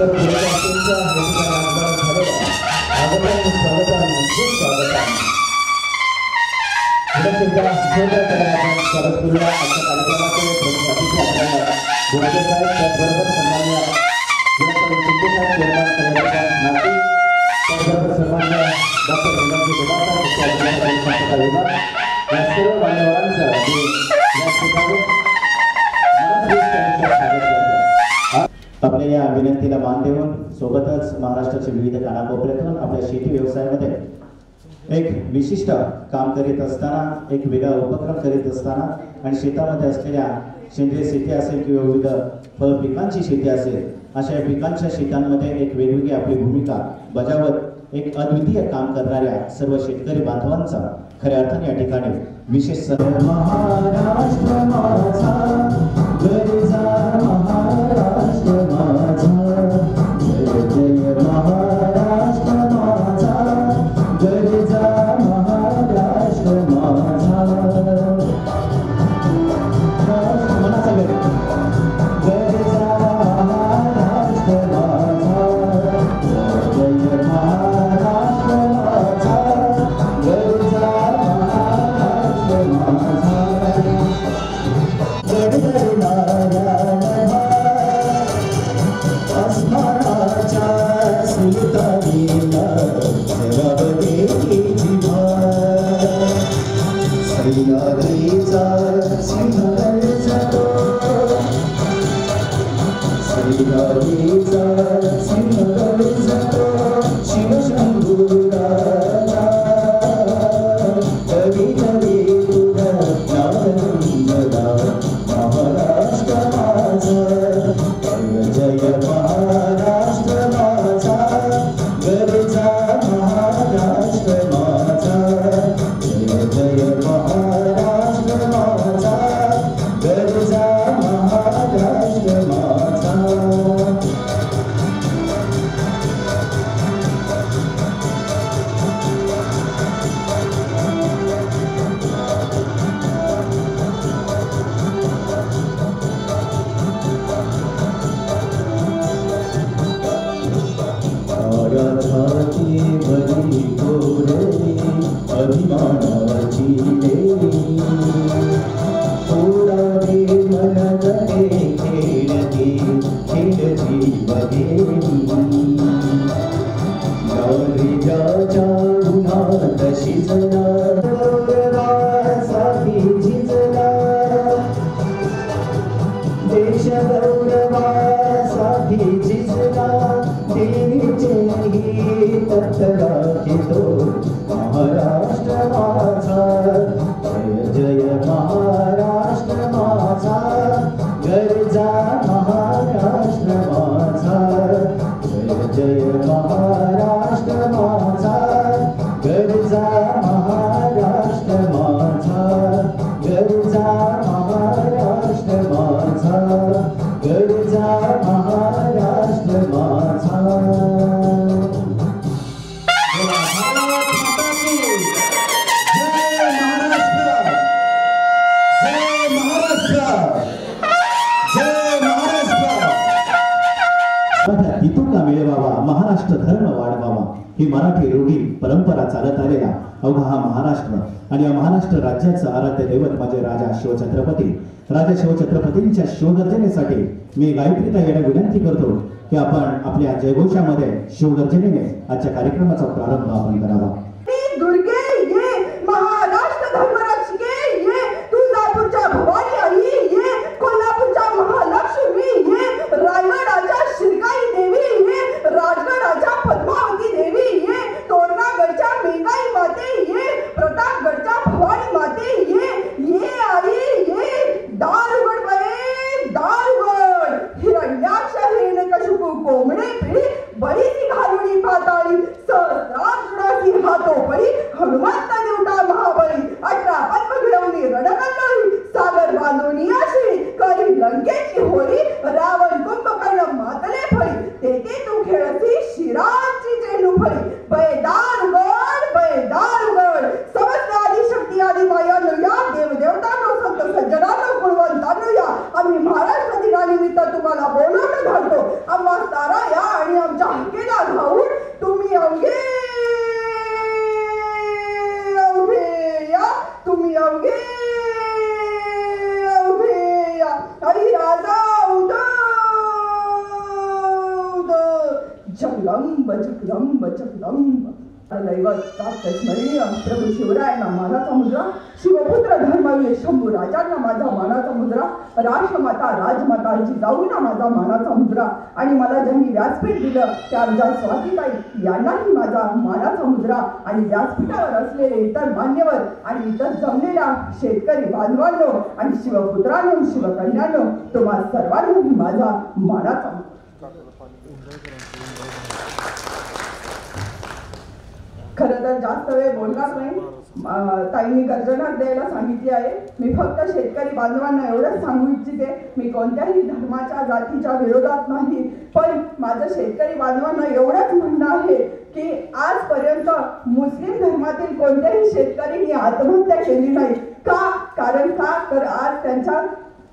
Terima kasih dengan berbeda. Sudah sudah semuanya. Dapat di शेतीला मान देऊन सोबतच महाराष्ट्राच्या विविध कानाकोपऱ्यातून आपल्या शेती व्यवसायामध्ये एक विशिष्ट काम करीत असताना एक वेगळा उपक्रम करीत असताना आणि शेतामध्ये असलेल्या सेंद्रिय शेती असेल किंवा विविध फळ पिकांची शेती असेल अशा पिकांच्या शेतांमध्ये एक वेगवेगळी आपली भूमिका बजावत एक अद्वितीय काम करणाऱ्या सर्व शेतकरी बांधवांचा खऱ्या अर्थाने या ठिकाणी विशेष खर तर जास्त वेळ बोलणार नाही. ताईंनी गर्जना द्यायला सांगितली आहे. मी फक्त शेतकरी बांधवांना एवढंच सांगू इच्छिते मी कोणत्याही धर्माच्या जातीच्या विरोधात नाही. पण माझं शेतकरी बांधवांना एवढंच म्हणणं आहे की आजपर्यंत मुस्लिम धर्मातील कोणत्याही शेतकऱ्यांनी आत्महत्या केली नाही. का? कारण का? तर आज त्यांच्या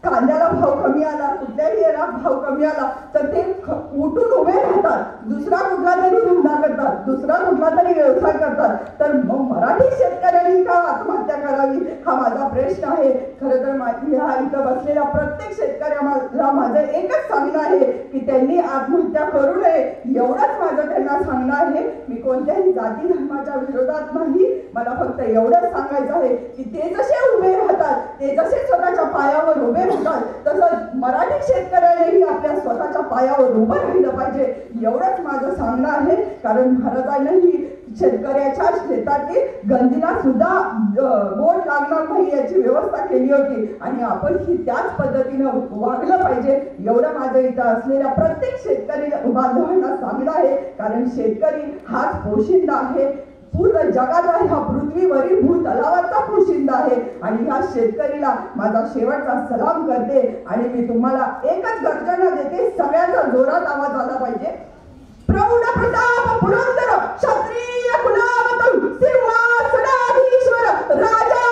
कांद्याला भाव कमी आला कुठल्याही याला भाव कमी आला तर ते ख- उठून उभे राहतात. दुसरा कुठला तरी धंदा करतात दुसरा कुठला तरी व्यवसाय करतात. तर मग मराठी शेतकऱ्यांनी का आत्महत्या करावी? हा माझा प्रश्न आहे. खरं तर माझी हा इथं बसलेल्या प्रत्येक शेतकऱ्याला माझं एकच सांगणं आहे की त्यांनी आत्महत्या करू नये. एवढंच माझं त्यांना सांगणं आहे. मी कोणत्याही जाती धर्माच्या विरोधात नाही. मला फक्त एवढंच सांगायचं आहे की ते जसे उभे राहतात ते जसे स्वतःच्या पायावर उभे राहतात तसंच मराठी शेतकऱ्यानेही आपल्या स्वतःच्या पायावर उभं राहिलं पाहिजे. एवढंच माझं सांगणं आहे. कारण महाराजांनीही शेतकऱ्याच्या शेतातील गंजीला सुद्धा बोट लागणार नाही याची व्यवस्था केली होती. आणि आपण ही त्याच पद्धतीनं वागलं पाहिजे. एवढं माझं इथं असलेल्या प्रत्येक शेतकरी बांधवांना सांगणं आहे. कारण शेतकरी हाच पोशिंदा आहे. पूर्ण जगाचा ह्या पृथ्वीवरील भूतलावरचा पोशिंदा आहे. आणि ह्या शेतकरीला माझा शेवटचा सलाम करते. आणि मी तुम्हाला एकच गर्जना देते. सगळ्यांचा जोरात आवाज आला पाहिजे. प्रौढ प्रताप पुरंदर क्षत्रिय कुलावतम सिंहासनाधीश्वर राजा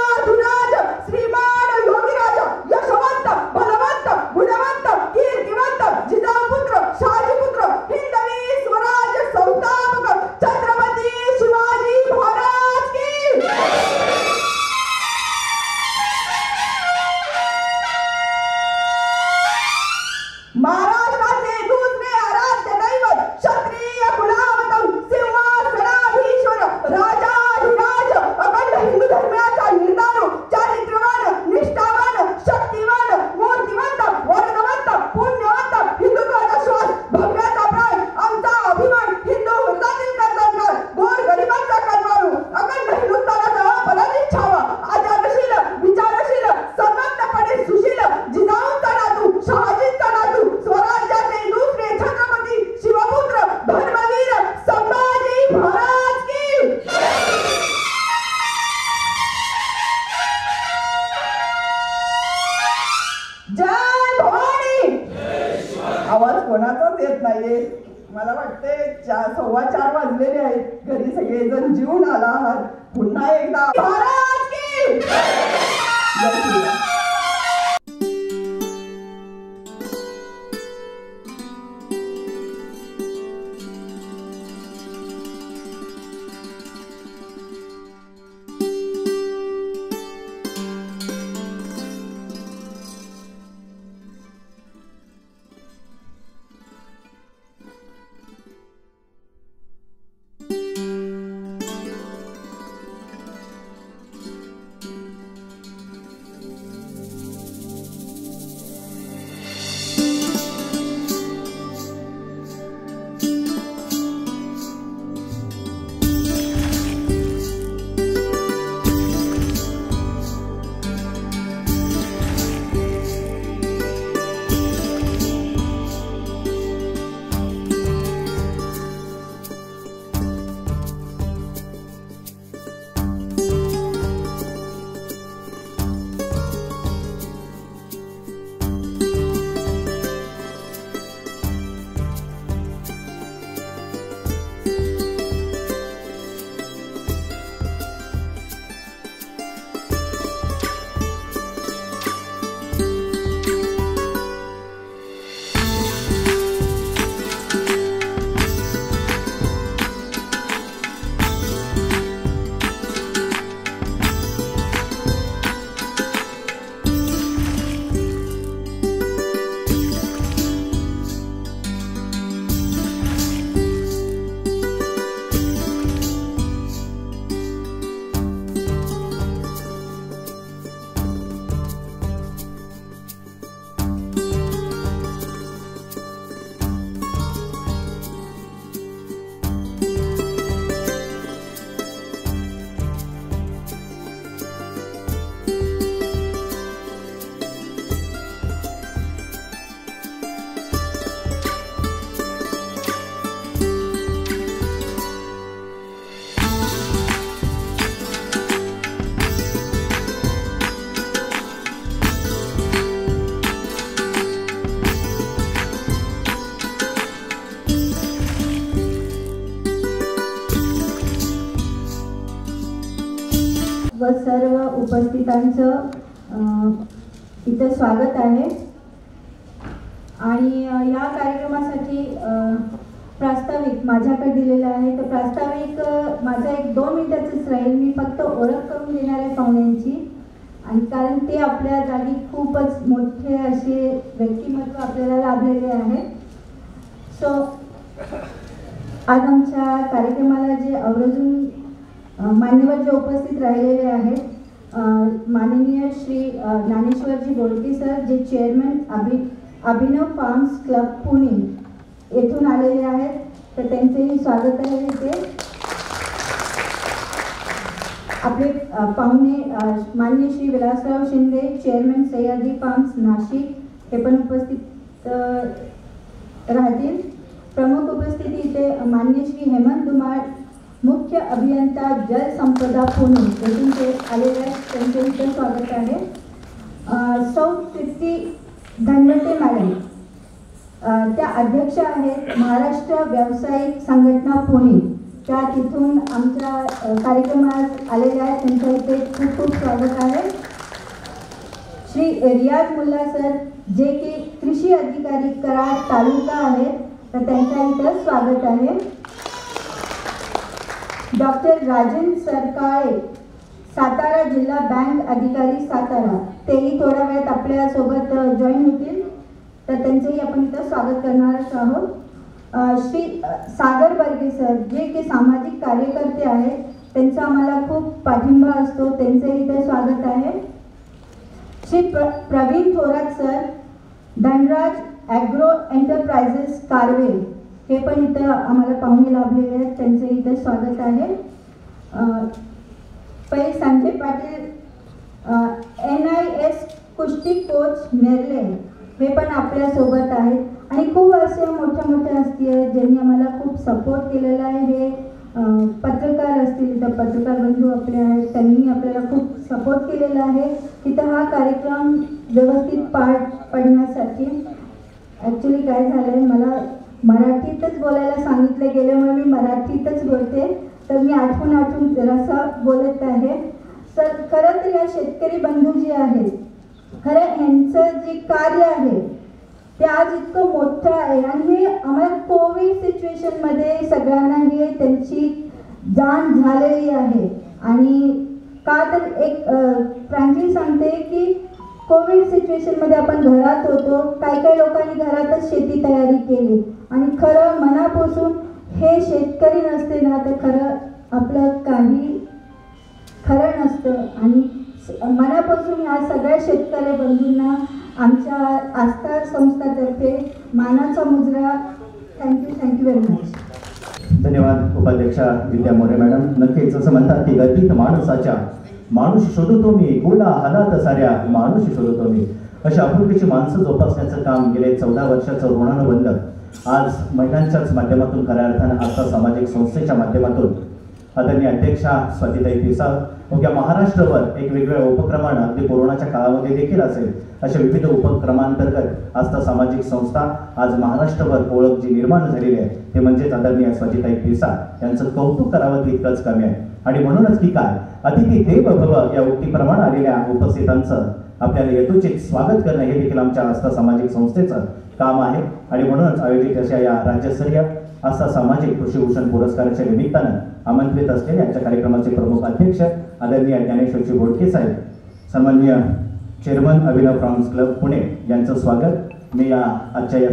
व सर्व उपस्थितांचं इथं स्वागत आहे. आणि या कार्यक्रमासाठी प्रास्ताविक माझ्याकडे दिलेलं आहे. तर प्रास्ताविक माझा एक दोन मिनिटाचंच राहील. मी फक्त ओळख करून देणार आहे पाहुण्यांची. आणि कारण ते आपल्या जागी खूपच मोठे असे व्यक्तिमत्व आपल्याला लाभलेले आहे. सो आज आमच्या कार्यक्रमाला जे आवर्जून मान्यवर जे उपस्थित राहिलेले आहेत. माननीय श्री ज्ञानेश्वरजी बोडके सर जे chairman Abhi Abhinav farms club Pune येथून आलेले आहेत. तर त्यांचेही स्वागत आहे इथे. आपले पाहुणे मान्य माननीय श्री विलासराव शिंदे चेअरमन सह्याद्री फार्म्स नाशिक हे पण उपस्थित राहतील. प्रमुख उपस्थिती इथे मान्य श्री हेमंत धुमाळ मुख्य अभियंता जलसंपदा पुणे. येथून ते आलेले त्यांचे इथे स्वागत आहे. सौ तृप्ती धनवटे मॅडम. त्या अध्यक्ष आहेत महाराष्ट्र व्यावसायिक संघटना पुणे. त्या तिथून आमच्या कार्यक्रमात आलेल्या आहेत. त्यांच्या इथे खूप खूप स्वागत आहे. श्री रियाज मुल्ला सर जे की कृषी अधिकारी करार तालुका आहेत तर त्यांच्या इथं स्वागत आहे. डॉक्टर राजन सरकाळे सातारा जिल्हा बँक अधिकारी सातारा. तेही थोड्या वेळात आपल्यासोबत जॉईन होतील. तर त्यांचंही आपण इथं स्वागत करणारच आहोत. श्री सागर बर्गे सर जे की सामाजिक कार्यकर्ते आहेत त्यांचा आम्हाला खूप पाठिंबा असतो. त्यांचंही इथं स्वागत आहे. श्री प्र Praveen Thorat sir Dhanraj agro enterprises Karve. हे पण इथं आम्हाला पाहुणे लाभलेले आहेत. त्यांचं इथं स्वागत आहे. पहिले पै पाटील एन आय एस कुस्ती कोच मेरले हे पण आपल्यासोबत आहेत. आणि खूप असे मोठ्या मोठ्या हस्ती आहेत ज्यांनी आम्हाला खूप सपोर्ट केलेला आहे. हे पत्रकार असतील इथं पत्रकार बंधू आपले आहेत त्यांनी आपल्याला खूप सपोर्ट केलेला आहे. तिथं हा कार्यक्रम व्यवस्थित पार पडण्यासाठी. ॲक्च्युली काय झालं आहे मला मराठीतच बोलायला सांगितलं गेल्यामुळे मी मराठीतच बोलते. तर मी आठवून आठवून जरासा बोलत आहे. सर खरं तर या शेतकरी बंधू जे आहेत खरं यांचं जे कार्य आहे ते आज इतकं मोठं आहे. आणि हे आम्हाला कोविड सिच्युएशनमध्ये सगळ्यांना हे त्यांची जाण झालेली आहे. आणि का तर एक फ्रँकली सांगते की कोविड सिच्युएशनमध्ये आपण घरात होतो. काही काही लोकांनी घरातच शेती तयारी केली. आणि खरं मनापासून हे शेतकरी नसते ना तर खरं आपलं काही खरं नसतं. आणि मनापासून या सगळ्या शेतकरी बंधूंना आमच्या आस्था संस्थातर्फे मानाचा मुजरा. थँक्यू थँक्यू व्हेरी मच धन्यवाद उपाध्यक्षा विद्या मोरे मॅडम. नक्कीच जसं म्हणतात की गतीत माणसाच्या माणूस शोधतो मी गोला हालात साऱ्या माणूस शोधतो मी. अशा आपुलकीची माणसं जोपासण्याचं काम गेले चौदा वर्षाचं ऋणानं बनलं आज महिलांच्याच माध्यमातून खऱ्या अर्थानं आजचा सामाजिक संस्थेच्या माध्यमातून आदरणीय अध्यक्षा स्वातीताई पिसाळ या महाराष्ट्रभर एक वेगवेगळ्या उपक्रमानं अगदी कोरोनाच्या काळामध्ये देखील असेल अशा विविध उपक्रमांतर्गत आस्था सामाजिक संस्था आज महाराष्ट्रभर ओळख जी निर्माण झालेली आहे ते म्हणजेच आदरणीय स्वातीताई पिसाळ यांचं कौतुक करावं तितकंच कमी आहे. आणि म्हणूनच की काय अतिथी देव भव या उक्तीप्रमाणे आलेल्या उपस्थितांचं आपल्याला यथोचित स्वागत करणं हे देखील आमच्या आस्था सामाजिक संस्थेचं काम आहे. आणि म्हणूनच आयोजित अशा या राज्यस्तरीय आस्था सामाजिक कृषीभूषण पुरस्काराच्या निमित्तानं आमंत्रित असलेले आजच्या कार्यक्रमाचे प्रमुख अध्यक्ष आदरणीय ज्ञानेश्वरजी बोडके साहेब सन्माननीय chairman Abhinav Fronx club Pune यांचं स्वागत. मी या आजच्या या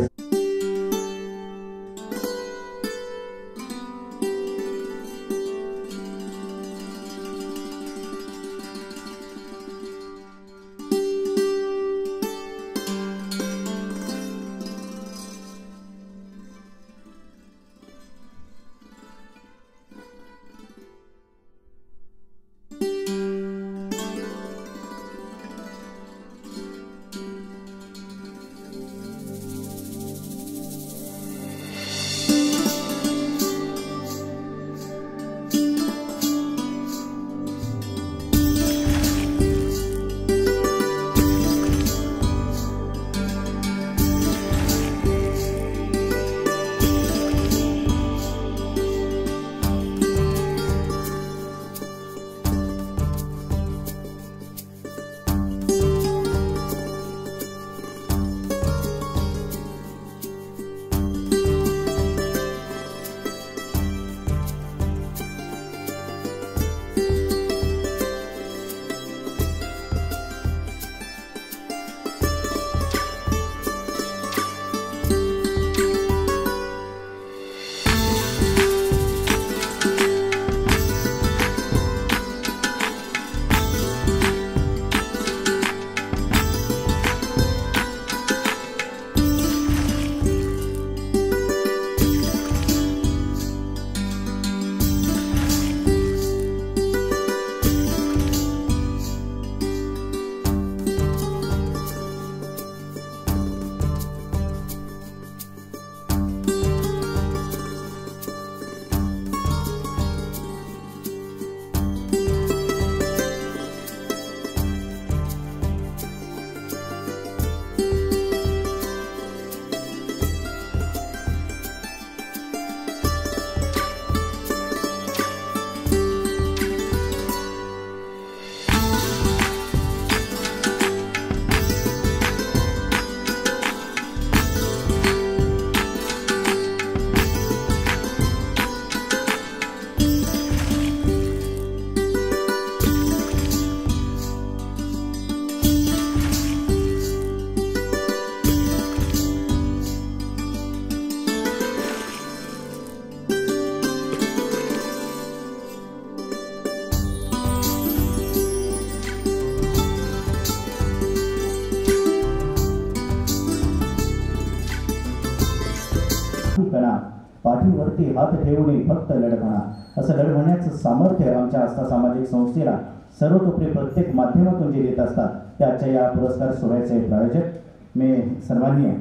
पाठीवरती ठेवणे फक्त लढ म्हणा असं लढ सामर्थ्य आमच्या आस्था सामाजिक संस्थेला सर्वतोपरी प्रत्येक माध्यमातून जे देत असतात त्याच्या या पुरस्कार सोहळ्याचे प्रायोजक मी सन्माननीय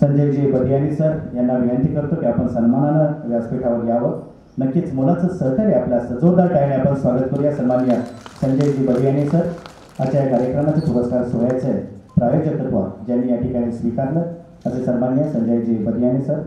संजयजी बदियानी सर यांना विनंती करतो की आपण सन्मानानं व्यासपीठावर यावं. नक्कीच मुलाचं सहकार्य आपल्या असतं जोरदार टाळ्याने आपण स्वागत करूया. सन्माननीय संजयजी बदियानी सर आजच्या या कार्यक्रमाचे पुरस्कार सोहळ्याचे प्रायोजकत्व ज्यांनी या ठिकाणी स्वीकारलं असे सन्मान्य संजयजी बदियानी सर.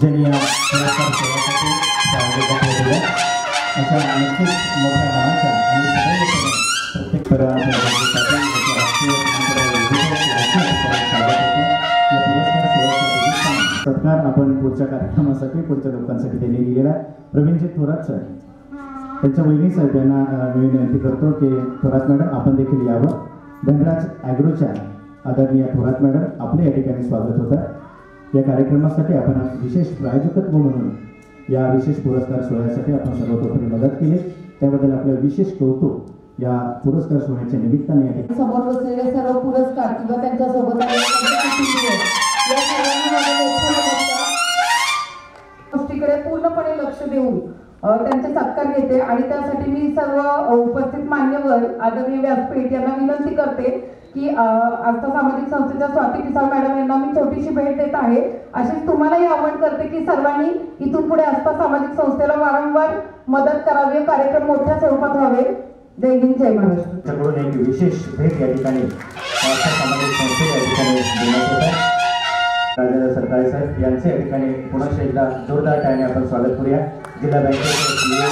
ज्यांनी या पुरस्कार सोहळ्यासाठी प्रायोजकत्व दिलं अशा नक्कीच मोठ्या मनाच्या आणि सदैव प्रत्येक परिवाराच्या राष्ट्रीय पुरस्कार सत्कार आपण पुढच्या कार्यक्रमासाठी पुढच्या लोकांसाठी त्यांनी गेला प्रवीणजी थोरात सर त्यांच्या वहिनी साहेब यांना मी विनंती करतो की थोरात मॅडम आपण देखील यावं. धनराज ॲग्रोच्या आदरणीय थोरात मॅडम आपले या ठिकाणी स्वागत होतं. या कार्यक्रमासाठी आपण विशेष प्रायोजकत्व म्हणून या विशेष पुरस्कार सोहळ्यासाठी आपण सर्वतोपरी मदत केली. त्याबद्दल आपलं विशेष कौतुक या पुरस्कार सोहळ्याच्या निमित्ताने या समोर बसलेले सर्व पुरस्कार किंवा त्यांच्यासोबत गोष्टीकडे पूर्णपणे लक्ष देऊन त्यांचे सत्कार घेते आणि त्यासाठी मी सर्व उपस्थित मान्यवर आदरणीय व्यासपीठ यांना विनंती करते की आस्था सामाजिक संस्थेच्या स्वाती पिसाळ मॅडम यांना मी छोटीशी भेट देत आहे. अशीच तुम्हालाही आवाहन करते की सर्वांनी इथून पुढे आस्था सामाजिक संस्थेला वारंवार मदत करावी कार्यक्रम मोठ्या स्वरूपात व्हावे. जय हिंद जय महाराष्ट्र. एक विशेष भेट या ठिकाणी आस्था सामाजिक संस्थेला या ठिकाणी देण्यात होत आहे. राजेंद्र सरकारे साहेब यांचे या ठिकाणी पुन्हा एकदा जोरदार टाळ्याने आपण स्वागत करूया. जिल्हा बँकेचे CEO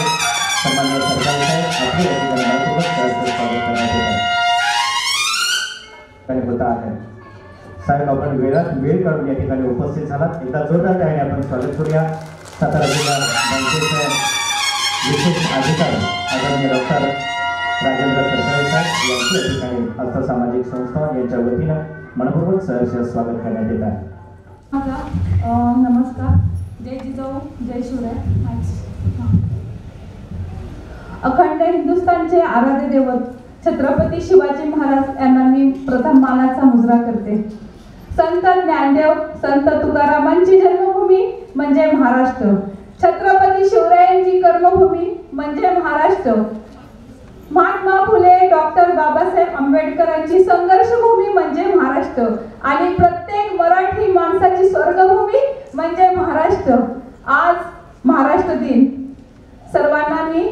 सन्माननीय सरकारे साहेब आपले या ठिकाणी स्वागत करण्यात येत आहे ठिकाणी होत आहे. साहेब आपण वेळात वेळ काढून या ठिकाणी उपस्थित झालात. एकदा जोरदार त्याने आपण स्वागत करूया. सातारा जिल्हा बँकेचे विशेष अधिकारी आदरणीय डॉक्टर राजेंद्र सरकारे साहेब यांची या ठिकाणी आस्था सामाजिक संस्था यांच्या वतीनं मनपूर्वक सहर्ष स्वागत करण्यात येत आहे. नमस्कार. जय जिजाऊ जय शिवराय. अखंड हिंदुस्थानचे आराध्य दैवत छत्रपती शिवाजी महाराज यांना मी प्रथम मानाचा मुजरा करते. संत ज्ञानदेव संत तुकारामांची जन्मभूमी म्हणजे महाराष्ट्र. छत्रपती शिवरायांची कर्मभूमी म्हणजे महाराष्ट्र. महात्मा फुले डॉक्टर बाबासाहेब आंबेडकरांची संघर्षभूमी म्हणजे महाराष्ट्र. आणि प्रत्येक मराठी माणसाची स्वर्गभूमी म्हणजे महाराष्ट्र. आज महाराष्ट्र दिन. सर्वांना मी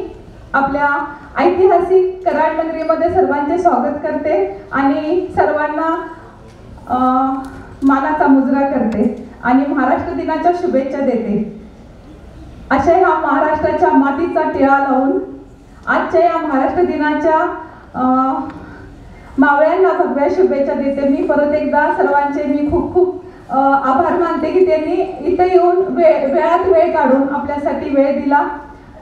आपल्या ऐतिहासिक कराड नगरीमध्ये सर्वांचे स्वागत करते आणि सर्वांना मानाचा मुजरा करते आणि महाराष्ट्र दिनाच्या शुभेच्छा देते. अशा ह्या महाराष्ट्राच्या मातीचा टिळा लावून आजच्या या महाराष्ट्र दिनाच्या मावळ्यांना भगव्या शुभेच्छा देते मी. परत एकदा सर्वांचे मी खूप खूप आभार मानते की त्यांनी इथे येऊन वेळ वेळात वेळ काढून आपल्यासाठी वेळ दिला.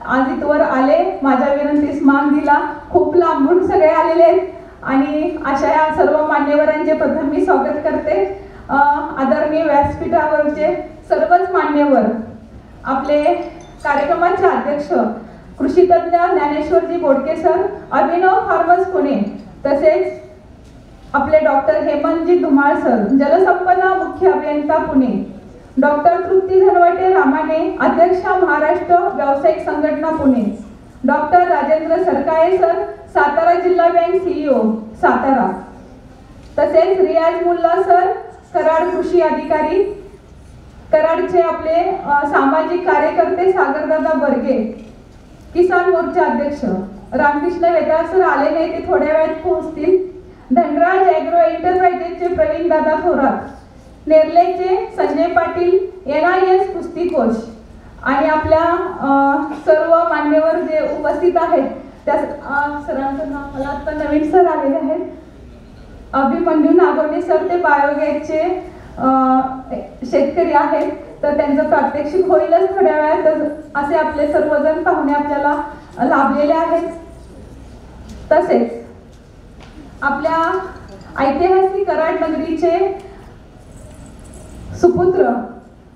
आज इथवर आले माझ्या विनंतीस मान दिला. खूप लांबून सगळे आलेले आहेत. आणि अशा या सर्व मान्यवरांचे प्रथम मी स्वागत करते. आदरणीय व्यासपीठावरचे सर्वच मान्यवर आपले कार्यक्रमाचे अध्यक्ष कृषी तज्ज्ञ ज्ञानेश्वरजी बोडके सर अभिनव फार्मर्स पुणे तसेच आपले डॉक्टर हेमंतजी धुमाळ सर जलसंपदा मुख्य अभियंता पुणे. डॉक्टर तृप्ती धनवटे रामाने अध्यक्ष महाराष्ट्र व्यावसायिक संघटना पुणे. डॉक्टर राजेंद्र सरकाळे सर सातारा जिल्हा बँक सीईओ सातारा. तसेच रियाज मुल्ला सर कराड कृषी अधिकारी. कराडचे आपले सामाजिक कार्यकर्ते सागरदादा बर्गे. किसान मोर्चा अध्यक्ष रामकृष्ण वेताळ सर आले नाही ते थोड्या वेळात पोहोचतील. धनराज ॲग्रो एंटरप्राइजेसचे प्रवीण दादा Thorat नेरलेचे Sanjay Patil N I S कुस्ती कोच आणि आपल्या सर्व मान्यवर जे उपस्थित आहेत त्या सरांचं नाव मला आता नवीन सर आलेले आहेत. अभिमन्यू नागवणे सर ते बायोगॅसचे शेतकरी आहेत तर त्यांचं प्रात्यक्षिक होईलच थोड्या वेळात असे आपले सर्वजण पाहुणे आपल्याला लाभलेले आहेत. तसेच आपल्या ऐतिहासिक कराड नगरीचे सुपुत्र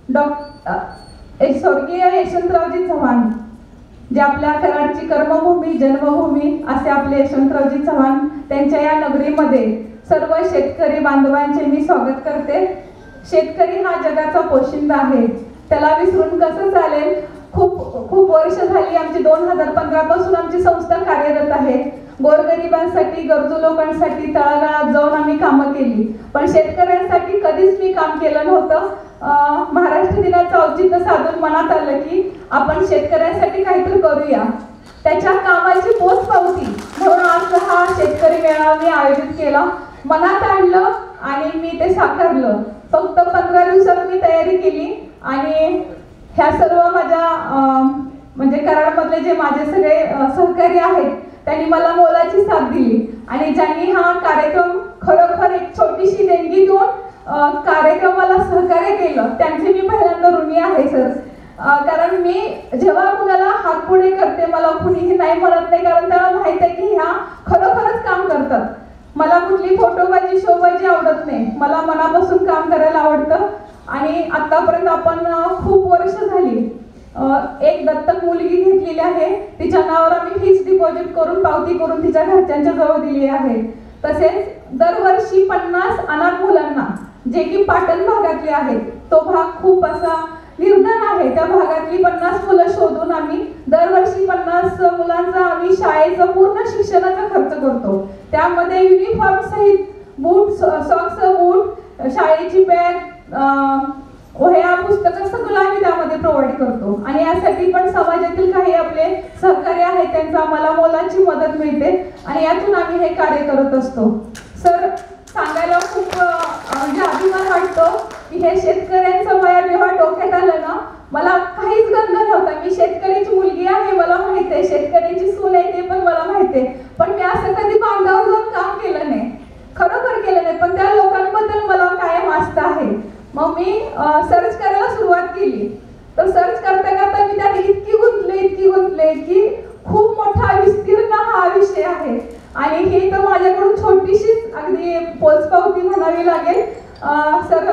डॉक्टर स्वर्गीय यशवंतरावजी चव्हाण जे आपल्या कराडची कर्मभूमी जन्मभूमी असे आपले यशवंतरावजी चव्हाण त्यांच्या या नगरीमध्ये सर्व शेतकरी बांधवांचे मी स्वागत करते. शेतकरी हा जगाचा पोशिंदा आहे. त्याला विसरून कसं चालेल? खूप खूप वर्ष झाली आमची दोन हजार पंधरा पासून आमची संस्था कार्यरत आहे. गोरगरिबांसाठी गरजू लोकांसाठी तळागाळात जाऊन आम्ही कामं केली. पण शेतकऱ्यांसाठी कधीच मी काम केलं नव्हतं. महाराष्ट्र दिनाचं औचित्य साधून मनात आलं की आपण शेतकऱ्यांसाठी काहीतरी करूया. त्याच्या कामाची पोच पावती म्हणून आज हा शेतकरी मेळावा मी आयोजित केला. मनात आणलं आणि मी ते साकारलं. फक्त पंधरा दिवसात मी तयारी केली आणि ह्या सर्व माझ्या म्हणजे कराडमधले जे माझे सगळे सहकारी आहेत त्यांनी मला मोलाची साथ दिली. आणि ज्यांनी हा कार्यक्रम खरोखर एक छोटीशी देणगी देऊन कार्यक्रमाला सहकार्य केलं त्यांचे मी पहिल्यांदा ऋणी आहे सर. कारण मी जेव्हा कुणाला हात पुढे करते मला कुणीही नाही म्हणत नाही कारण त्याला माहीत आहे की ह्या खरोखरच काम करतात. मला कुठली फोटोबाजी शोबाजी आवडत नाही. मला मनापासून काम करायला आवडतं. आणि आतापर्यंत आपण खूप वर्ष झाली एक दत्तक मुलगी घेतलेली आहे. तिच्या नावावर आम्ही फिक्स डिपॉझिट करून पावती करून तिच्या घरच्यांच्या जवळ दिली आहे. तसेच दरवर्षी पन्नास अनाथ मुलांना जे की पाटण भागातले आहेत तो भाग खूप असा निर्धन आहे. त्या भागातली पन्नास मुलं शोधून आम्ही दरवर्षी पन्नास मुलांचा आम्ही शाळेचा पूर्ण शिक्षणाचा खर्च करतो. त्यामध्ये युनिफॉर्म सहित बूट सॉक्स बूट शाळेची बॅग वह्या पुस्तकं सगळं आम्ही त्यामध्ये प्रोव्हाइड करतो. आणि यासाठी पण समाजातील काही आपले सहकार्य आहेत त्यांचा आम्हाला मोलाची मदत मिळते. आणि यातून आम्ही हे कार्य करत असतो. सर सांगायला खूप अं, म्हणजे अभिमान वाटतो की हे शेतकऱ्यांचं वया जेव्हा डोक्यात आलं ना मला काहीच गंध नव्हता. मी शेतकऱ्याची मुलगी आहे मला माहीत आहे. शेतकऱ्याची सून आहे ते पण मला माहीत आहे. पण मी असं कधी बांधावर जाऊन काम केलं नाही. खरोखर केलं नाही. पण त्या लोकांबद्दल मला कायम आस्था आहे. मग मी सर्च करायला सुरुवात केली. तर सर्च करता करता मी त्यात इतकी गुंतले इतकी गुंतले की खूप मोठा विस्तीर्ण हा विषय आहे. आणि ही तर माझ्याकडून छोटीशीच अगदी पोचपावती म्हणावी लागेल. सर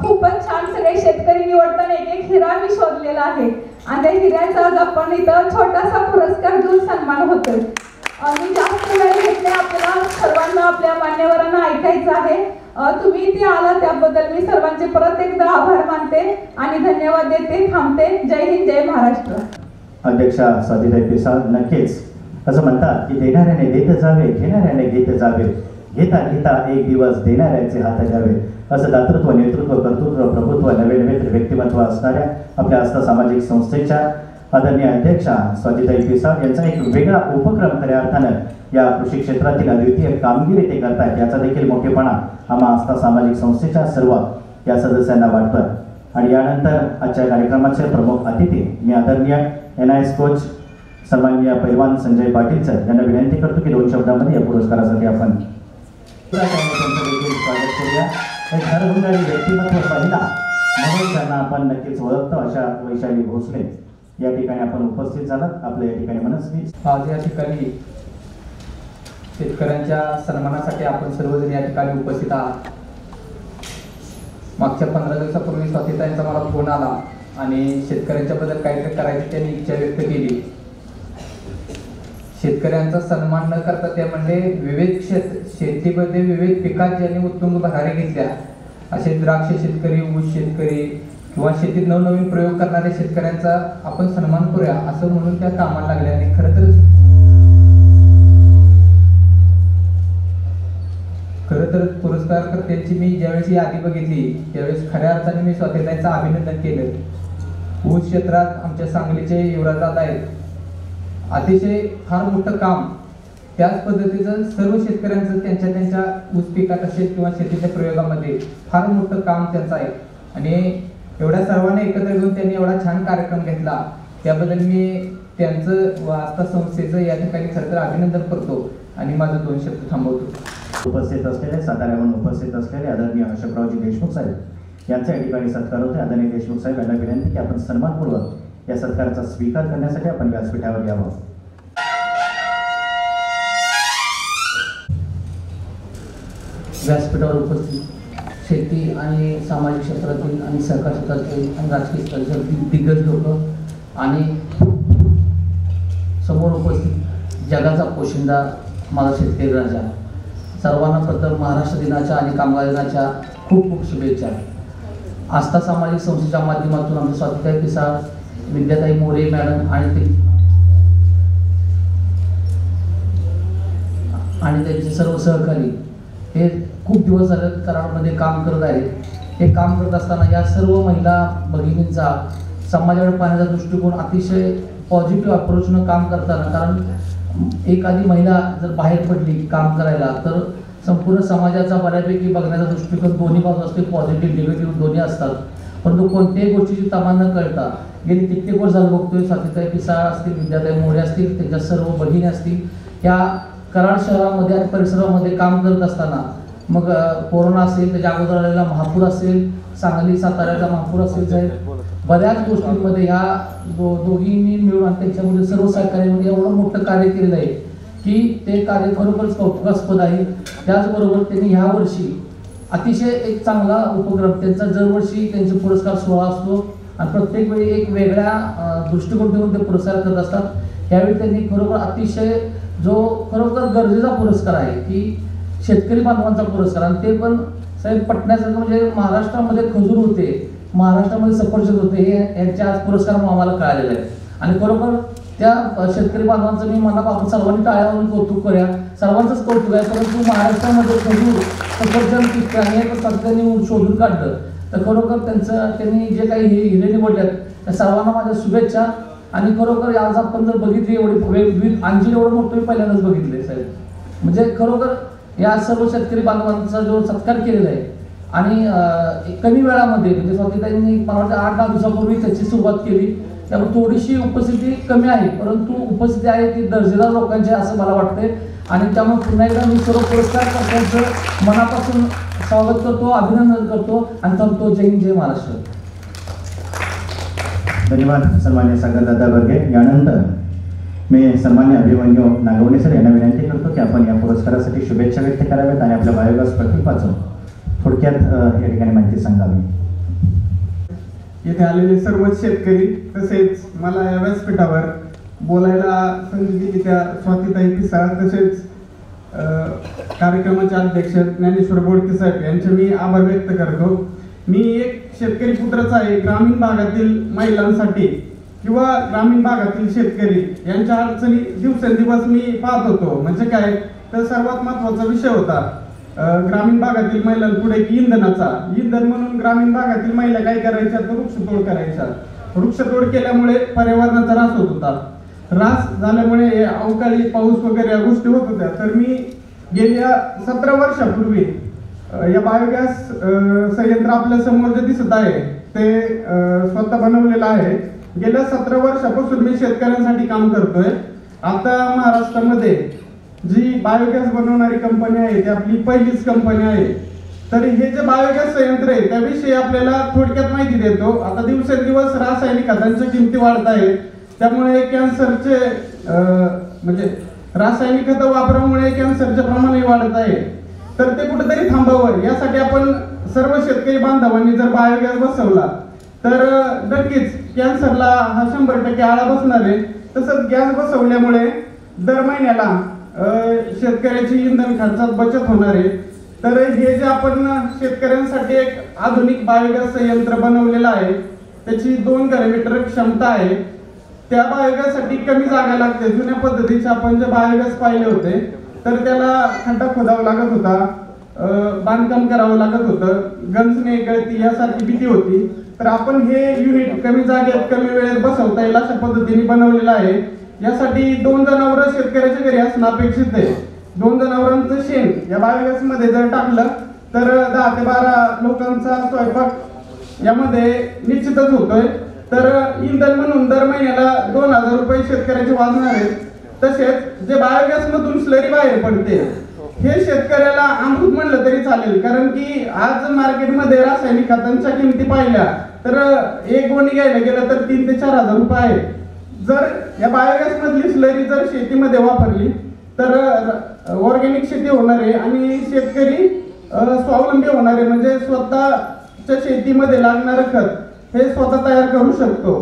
खूपच छान सगळे शेतकरी निवडताना एक एक हिरा मी शोधलेला आहे. आणि त्या हिऱ्याचा आज आपण इथं छोटासा पुरस्कार देऊन सन्मान होतोय. मी जास्त वेळ घेतले आपल्याला सर्वांना आपल्या मान्यवरांना ऐकायचं आहे. तुम्ही इथे आला त्याबद्दल मी सर्वांचे परत एकदा आभार मानते आणि धन्यवाद देते थांबते. जय हिंद जय महाराष्ट्र. अध्यक्षा स्वातीताई पिसाळ नक्कीच. असं म्हणतात की देणाऱ्याने देत जावे घेणाऱ्याने घेत जावे. घेता घेता एक दिवस देणाऱ्याचे हात द्यावे असं दातृत्व नेतृत्व कर्तृत्व प्रभुत्व नवे नवे व्यक्तिमत्व असणाऱ्या आपल्या आस्था सामाजिक संस्थेच्या आदरणीय अध्यक्षा स्वातीताई पिसाळ यांचा एक वेगळा उपक्रम खऱ्या अर्थानं या कृषी क्षेत्रातील अद्वितीय कामगिरी ते करतायत. याचा देखील मोठेपणा आम्हा आस्था सामाजिक संस्थेच्या सर्व या सदस्यांना वाटतोय आणि यानंतर आजच्या कार्यक्रमाचे प्रमुख अतिथी मी आदरणीय एन आय एस कोच सन्माननीय पैलवान संजय पाटील सर यांना विनंती करतो की दोन शब्दामध्ये या पुरस्कारासाठी आपण त्यांचं स्वागत करूया. एक घरगुंडाळी व्यक्तिमत्व पाहिला म्हणून त्यांना आपण नक्कीच ओळखतो अशा वैशाली भोसले. या ठिकाणी आपण उपस्थित झालात. आपल्या या ठिकाणी मनस्वी आज या ठिकाणी शेतकऱ्यांच्या सन्मानासाठी आपण सर्वजण या ठिकाणी उपस्थित आहात. मागच्या पंधरा दिवसापूर्वी स्वातीताईंचा मला फोन आला आणि शेतकऱ्यांच्या बद्दल काहीतरी करायची त्यांनी इच्छा व्यक्त केली. शेतकऱ्यांचा सन्मान न करता ते म्हणजे विविध शेत शेतीमध्ये विविध पिकात ज्यांनी उत्तुंग भरारी घेतल्या असे द्राक्ष शेतकरी ऊस शेतकरी किंवा शेतीत नवनवीन प्रयोग करणाऱ्या शेतकऱ्यांचा आपण सन्मान करूया असं म्हणून त्या कामाला लागल्या. आणि खरं तर खरं तर पुरस्कारकर्त्यांची मी ज्यावेळेस यादी बघितली त्यावेळेस खऱ्या अर्थाने मी स्वातंत्र्याचं अभिनंदन केलं. ऊस क्षेत्रात आमच्या सांगलीचे युवराजात आहेत. अतिशय फार मोठं काम. त्याच पद्धतीचं सर्व शेतकऱ्यांचं त्यांच्या त्यांच्या ऊस पिकात असेल किंवा शेतीच्या प्रयोगामध्ये फार मोठं काम त्यांचं आहे. आणि एवढ्या सर्वांना एकत्र घेऊन त्यांनी एवढा छान कार्यक्रम घेतला. त्याबद्दल मी त्यांचं व आस्था संस्थेचं या ठिकाणी खरं तर अभिनंदन करतो. आणि माझं दोन शब्द थांबवतो. उपस्थित असलेले साताऱ्याहून उपस्थित असलेले आदरणीय अशोकरावजी देशमुख साहेब. यांचा या ठिकाणी सत्कार होते. आदरणीय देशमुख साहेब यांना विनंती की आपण सन्मानपूर्वक या सत्काराचा स्वीकार करण्यासाठी आपण व्यासपीठावर यावं. व्यासपीठावर उपस्थित शेती आणि सामाजिक क्षेत्रातील आणि सहकार क्षेत्रातील आणि राजकीय क्षेत्रातील दिग्गज लोक आणि पोशिंदा माझा शेतकरी राजा. सर्वांना प्रथम महाराष्ट्र दिनाच्या आणि कामगार दिनाच्या खूप खूप शुभेच्छा. आस्था सामाजिक संस्थेच्या माध्यमातून आमचे स्वातिताई पिसाळ विद्याताई मोरे मॅडम आणि ते आणि त्यांचे सर्व सहकारी. हे खूप दिवस झाले कराडमध्ये काम करत आहेत. हे काम करत असताना या सर्व महिला भगिनींचा समाजाकडे पाहण्याचा दृष्टिकोन अतिशय पॉझिटिव्ह अप्रोचनं काम करताना कारण एखादी महिला जर बाहेर पडली काम करायला तर संपूर्ण समाजाचा बऱ्यापैकी बघण्याचा दृष्टिकोन दोन्ही बाजू असते. पॉझिटिव्ह निगेटिव्ह दोन्ही असतात. परंतु कोणत्याही गोष्टीची तमा न कळता गेली कित्येक वर्ष झालं बघतोय स्वातिताई पिसाळ असतील विद्याताई मोरे असतील त्यांच्या सर्व भगिनी असतील या कराड शहरामध्ये आणि परिसरामध्ये काम करत असताना मग कोरोना असेल त्याच्या अगोदर आलेला महापूर असेल सांगली साताऱ्याचा महापूर असेल साहेब. बऱ्याच गोष्टींमध्ये ह्या दो दोघींनी मिळून आणि त्यांच्यामध्ये सर्व सहकार्यामध्ये एवढं मोठं कार्य केलेलं आहे की ते कार्य खरोखरच कौतुकास्पद आहे. त्याचबरोबर त्यांनी ह्या वर्षी अतिशय एक चांगला उपक्रम त्यांचा दरवर्षी त्यांचे पुरस्कार सोहळा असतो आणि प्रत्येक वेळी एक वेगळ्या दृष्टिकोन ठेवून ते पुरस्कार करत असतात. त्यावेळी त्यांनी खरोखर अतिशय जो खरोखर गरजेचा पुरस्कार आहे की शेतकरी बांधवांचा पुरस्कार. आणि ते पण साहेब पटण्यासारखं म्हणजे महाराष्ट्रामध्ये खजूर होते. महाराष्ट्रामध्ये सफरचंद होते हे यांच्या आज पुरस्कार आम्हाला कळालेला आहे. आणि खरोखर त्या शेतकरी बांधवांचं मी मनापासून सर्वांनी टाळ्यावरून कौतुक करूया. सर्वांचंच कौतुक आहे परंतु महाराष्ट्रामध्ये खजूर सफरचंद पिकतं आणि हे सरकारने शोधून काढलं. तर खरोखर त्यांचं त्यांनी जे काही हे हिरे निवडल्यात त्या सर्वांना माझ्या शुभेच्छा. आणि खरोखर आज आपण जर बघितली एवढे विविध अंजीर एवढं मोठं मी पहिल्यांदाच बघितले साहेब. म्हणजे खरोखर या सर्व शेतकरी बांधवांचा जो सत्कार केलेला आहे आणि कमी वेळामध्ये म्हणजे स्वातीताईंनी मला वाटतं आठ दहा दिवसापूर्वी त्याची सुरुवात केली. त्यामुळे थोडीशी उपस्थिती कमी आहे परंतु उपस्थिती आहे ती दर्जेदार लोकांची असं मला वाटतंय. आणि त्यामुळे पुन्हा एकदा मी सर्व पुरस्कार करत्यांचं मनापासून स्वागत करतो अभिनंदन करतो आणि थांबतो. जय हिंद जय महाराष्ट्र. धन्यवाद सन्मान्य संगतदादा बर्गे यानंतर मी सन्मान्य अभिमन्यू नागवणे सर यांना विनंती करतो की आपण या पुरस्कारासाठी शुभेच्छा व्यक्त कराव्यात आणि आपल्या बायोगॅस प्रतीक वाचून थोडक्यात या ठिकाणी माहिती सांगावी. येथे आलेले सर्वच शेतकरी तसेच मला या व्यासपीठावर बोलायला संधी दिली त्या स्वातीताई पिसाळ तसेच कार्यक्रमाचे अध्यक्ष ज्ञानेश्वर बोडके साहेब यांचे मी आभार व्यक्त करतो. मी एक शेतकरी पुत्रच आहे. ग्रामीण भागातील महिलांसाठी किंवा ग्रामीण भागातील शेतकरी यांच्या अडचणी दिवसेंदिवस मी पाहत होतो. म्हणजे काय? तर सर्वात महत्त्वाचा विषय होता ग्रामीण भागातील महिलांपुढे की इंधनाचा इंधन म्हणून ग्रामीण भागातील महिला काय करायच्या? तर वृक्षतोड करायच्या. वृक्षतोड केल्यामुळे पर्यावरणाचा ऱ्हास होत होता. ऱ्हास झाल्यामुळे हे अवकाळी पाऊस वगैरे या गोष्टी होत होत्या. तर मी गेल्या सतरा वर्षापूर्वी या बायोगॅस संयंत्र आपल्यासमोर जे दिसत आहे ते स्वतः बनवलेलं आहे. गेल्या सतरा वर्षापासून मी शेतकऱ्यांसाठी काम करतोय. आता महाराष्ट्रामध्ये जी बायोगॅस बनवणारी कंपनी आहे ती आपली पहिलीच कंपनी आहे. तर हे जे बायोगॅस संयंत्र आहे त्याविषयी आपल्याला थोडक्यात माहिती देतो. आता दिवसेंदिवस रासायनिक खतांच्या किमती वाढत आहेत. त्यामुळे कॅन्सरचे म्हणजे रासायनिक खतं वापरामुळे कॅन्सरचे प्रमाणही वाढत आहे. तर ते कुठेतरी थांबावं. यासाठी आपण सर्व शेतकरी बांधवांनी जर बायोगॅस बसवला तर नक्कीच कॅन्सरला हा शंभर टक्के आळा बसणार आहे. तसंच गॅस बसवल्यामुळे दर महिन्याला शेतकऱ्याची इंधन खर्चात बचत होणार आहे. तर हे जे आपण शेतकऱ्यांसाठी एक आधुनिक बायोगॅस संयंत्र बनवलेलं आहे त्याची दोन घनमीटर क्षमता आहे. त्या बायोगॅससाठी कमी जागा लागते. जुन्या पद्धतीचे आपण जे बायोगॅस पाहिले होते तर त्याला खड्डा खोदावा लागत होता बांधकाम करावं लागत होतं गंजणे गळती यासारखी भीती होती. तर आपण हे युनिट कमी जागेत कमी वेळेत बसवता येईल अशा पद्धतीने बनवलेलं आहे. यासाठी दोन जनावर शेतकऱ्याच्या घरी असणं अपेक्षित आहे. दोन जनावरांचं शेण या बायोगॅसमध्ये जर टाकलं तर दहा ते बारा लोकांचा स्वयंपाक यामध्ये निश्चितच होतोय. तर इंधन म्हणून दर महिन्याला दोन हजार रुपये शेतकऱ्याचे वाजणार आहेत. तसेच जे बायोगॅस मधून स्लरी बाहेर पडते हे शेतकऱ्याला अमृत म्हणलं तरी चालेल. कारण की आज मार्केटमध्ये रासायनिक खतांच्या किमती पाहिल्या तर एक गोणी घ्यायला गेलं तर तीन ते चार हजार रुपये आहे. जर या बायोगॅस मधली स्लरी जर शेतीमध्ये वापरली तर ऑर्गॅनिक शेती होणार आहे आणि शेतकरी स्वावलंबी होणार आहे. म्हणजे स्वतःच्या शेतीमध्ये लागणारं खत हे स्वतः तयार करू शकतो.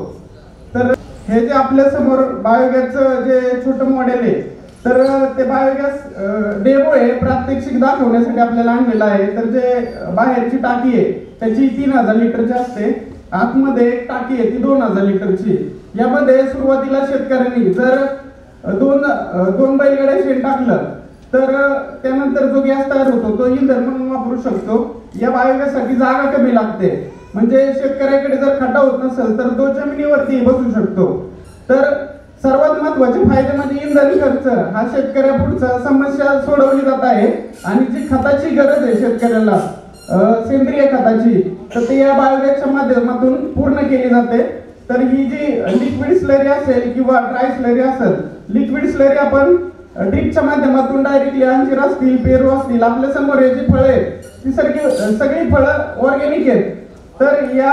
तर हे जे आपल्यासमोर बायोगॅसचं जे छोटं मॉडेल आहे तर ते बायोगॅस डेमो आहे प्रात्यक्षिक दाखवण्यासाठी आपल्याला आणलेलं आहे. तर जे बाहेरची टाकी आहे त्याची तीन हजार लिटरची असते. आतमध्ये एक टाकी आहे ती दोन हजार लिटरची आहे. यामध्ये सुरुवातीला शेतकऱ्यांनी जर दोन दोन बैलगाड्या शेण टाकलं तर त्यानंतर जो गॅस तयार होतो तो इंधन म्हणून वापरू शकतो. या बायोगॅससाठी जागा कमी लागते. म्हणजे शेतकऱ्याकडे जर खड्डा होत नसेल तर तो जमिनीवरती बसू शकतो. तर सर्वात महत्त्वाचे फायदे म्हणजे इंधन खर्च. हा शेतकऱ्या पुढचा समस्या सोडवली जात आहे. आणि जी खताची गरज आहे शेतकऱ्याला सेंद्रिय खताची तर ते या बायोगॅसच्या माध्यमातून पूर्ण केली जाते. तर ही जी लिक्विड स्लरी असेल किंवा ड्राय स्लरी असेल लिक्विड स्लरी आपण ड्रिपच्या माध्यमातून डायरेक्टली अंजीर असतील पेरू असतील आपल्यासमोर हे जी फळं आहेत ती सगळी सगळी फळं ऑर्गॅनिक आहेत. तर या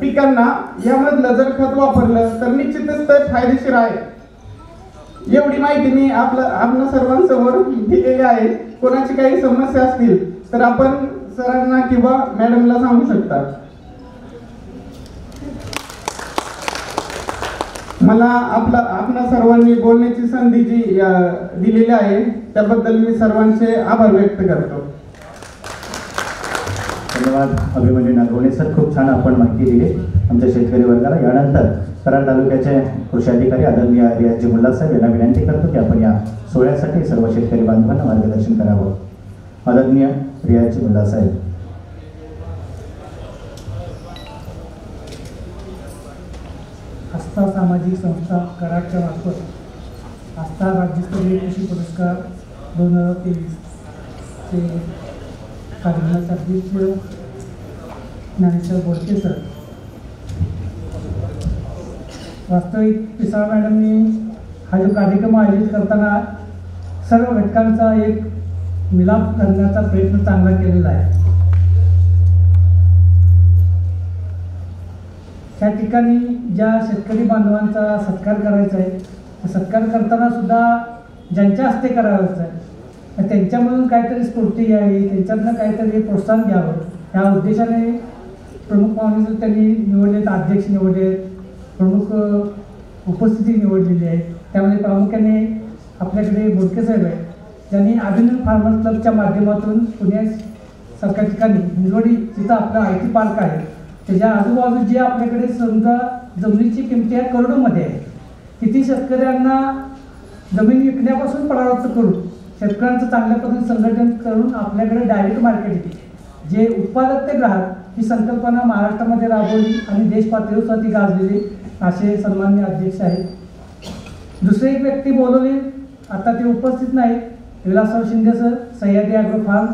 पिकांना यामधलं जर खत वापरलं तर निश्चितच ते फायदेशीर आहे. एवढी माहिती मी आपलं आपल्या सर्वांसमोर दिलेली आहे. कोणाची काही समस्या असतील तर आपण सरांना किंवा मॅडमला सांगू शकता. मला आपला आपल्या सर्वांनी बोलण्याची संधी जी दिलेली आहे त्याबद्दल मी सर्वांचे आभार व्यक्त करतो. धन्यवाद अभिमन्यू नागवणे सर. खूप छान आपण माहिती दिली. आमच्या शेतकरी वर्गाला यानंतर कराड तालुक्याचे कृषी अधिकारी आदरणीय रियाजी मुल्ला साहेब यांना विनंती करतो की आपण या सोहळ्यासाठी सर्व शेतकरी बांधवांना मार्गदर्शन करावं. आदरणीय रियाजी मुल्ला साहेब आस्था सामाजिक संस्था कराडच्या मार्फत आस्था राज्यस्तरीय कृषी पुरस्कार दोन हजार तेवीस ते कार्यक्रमाचे अध्यक्ष ज्ञानेश्वर बोडके सर. वास्तविक पिसाळ मॅडमनी हा जो कार्यक्रम आयोजित करताना सर्व घटकांचा एक मिलाप करण्याचा प्रयत्न चांगला केलेला आहे. त्या ठिकाणी ज्या शेतकरी बांधवांचा सत्कार करायचा आहे सत्कार करताना सुद्धा ज्यांच्या हस्ते करायचं आहे तर त्यांच्यामधून काहीतरी स्फूर्ती यावी त्यांच्यातनं काहीतरी प्रोत्साहन घ्यावं. या उद्देशाने प्रमुख पाहुणे त्यांनी निवडलेत अध्यक्ष निवडले प्रमुख उपस्थिती निवडलेली आहे. त्यामध्ये प्रामुख्याने आपल्याकडे बोडके साहेब आहेत. ज्यांनी अभिनंदन फार्मर्स क्लबच्या माध्यमातून पुण्यासारख्या ठिकाणी निवडी जिथं आपला आय टी पार्क आहे त्याच्या आजूबाजू जे आपल्याकडे समजा जमिनीची किमती आहे करोडोमध्ये आहे. किती शेतकऱ्यांना जमीन विकण्यापासून परावृत्त करून शेतकऱ्यांचं चांगल्या पद्धतीने संघटन करून आपल्याकडे डायरेक्ट मार्केटिंग जे उत्पादक ते ग्राहक ही संकल्पना महाराष्ट्रामध्ये राबवली आणि देश पातळीवर ती गाजलेली असे सन्मान्य अध्यक्ष आहेत. दुसरी एक व्यक्ती बोलवले आता ते उपस्थित नाही Vilasrao Shinde sir Sahyadri agro farm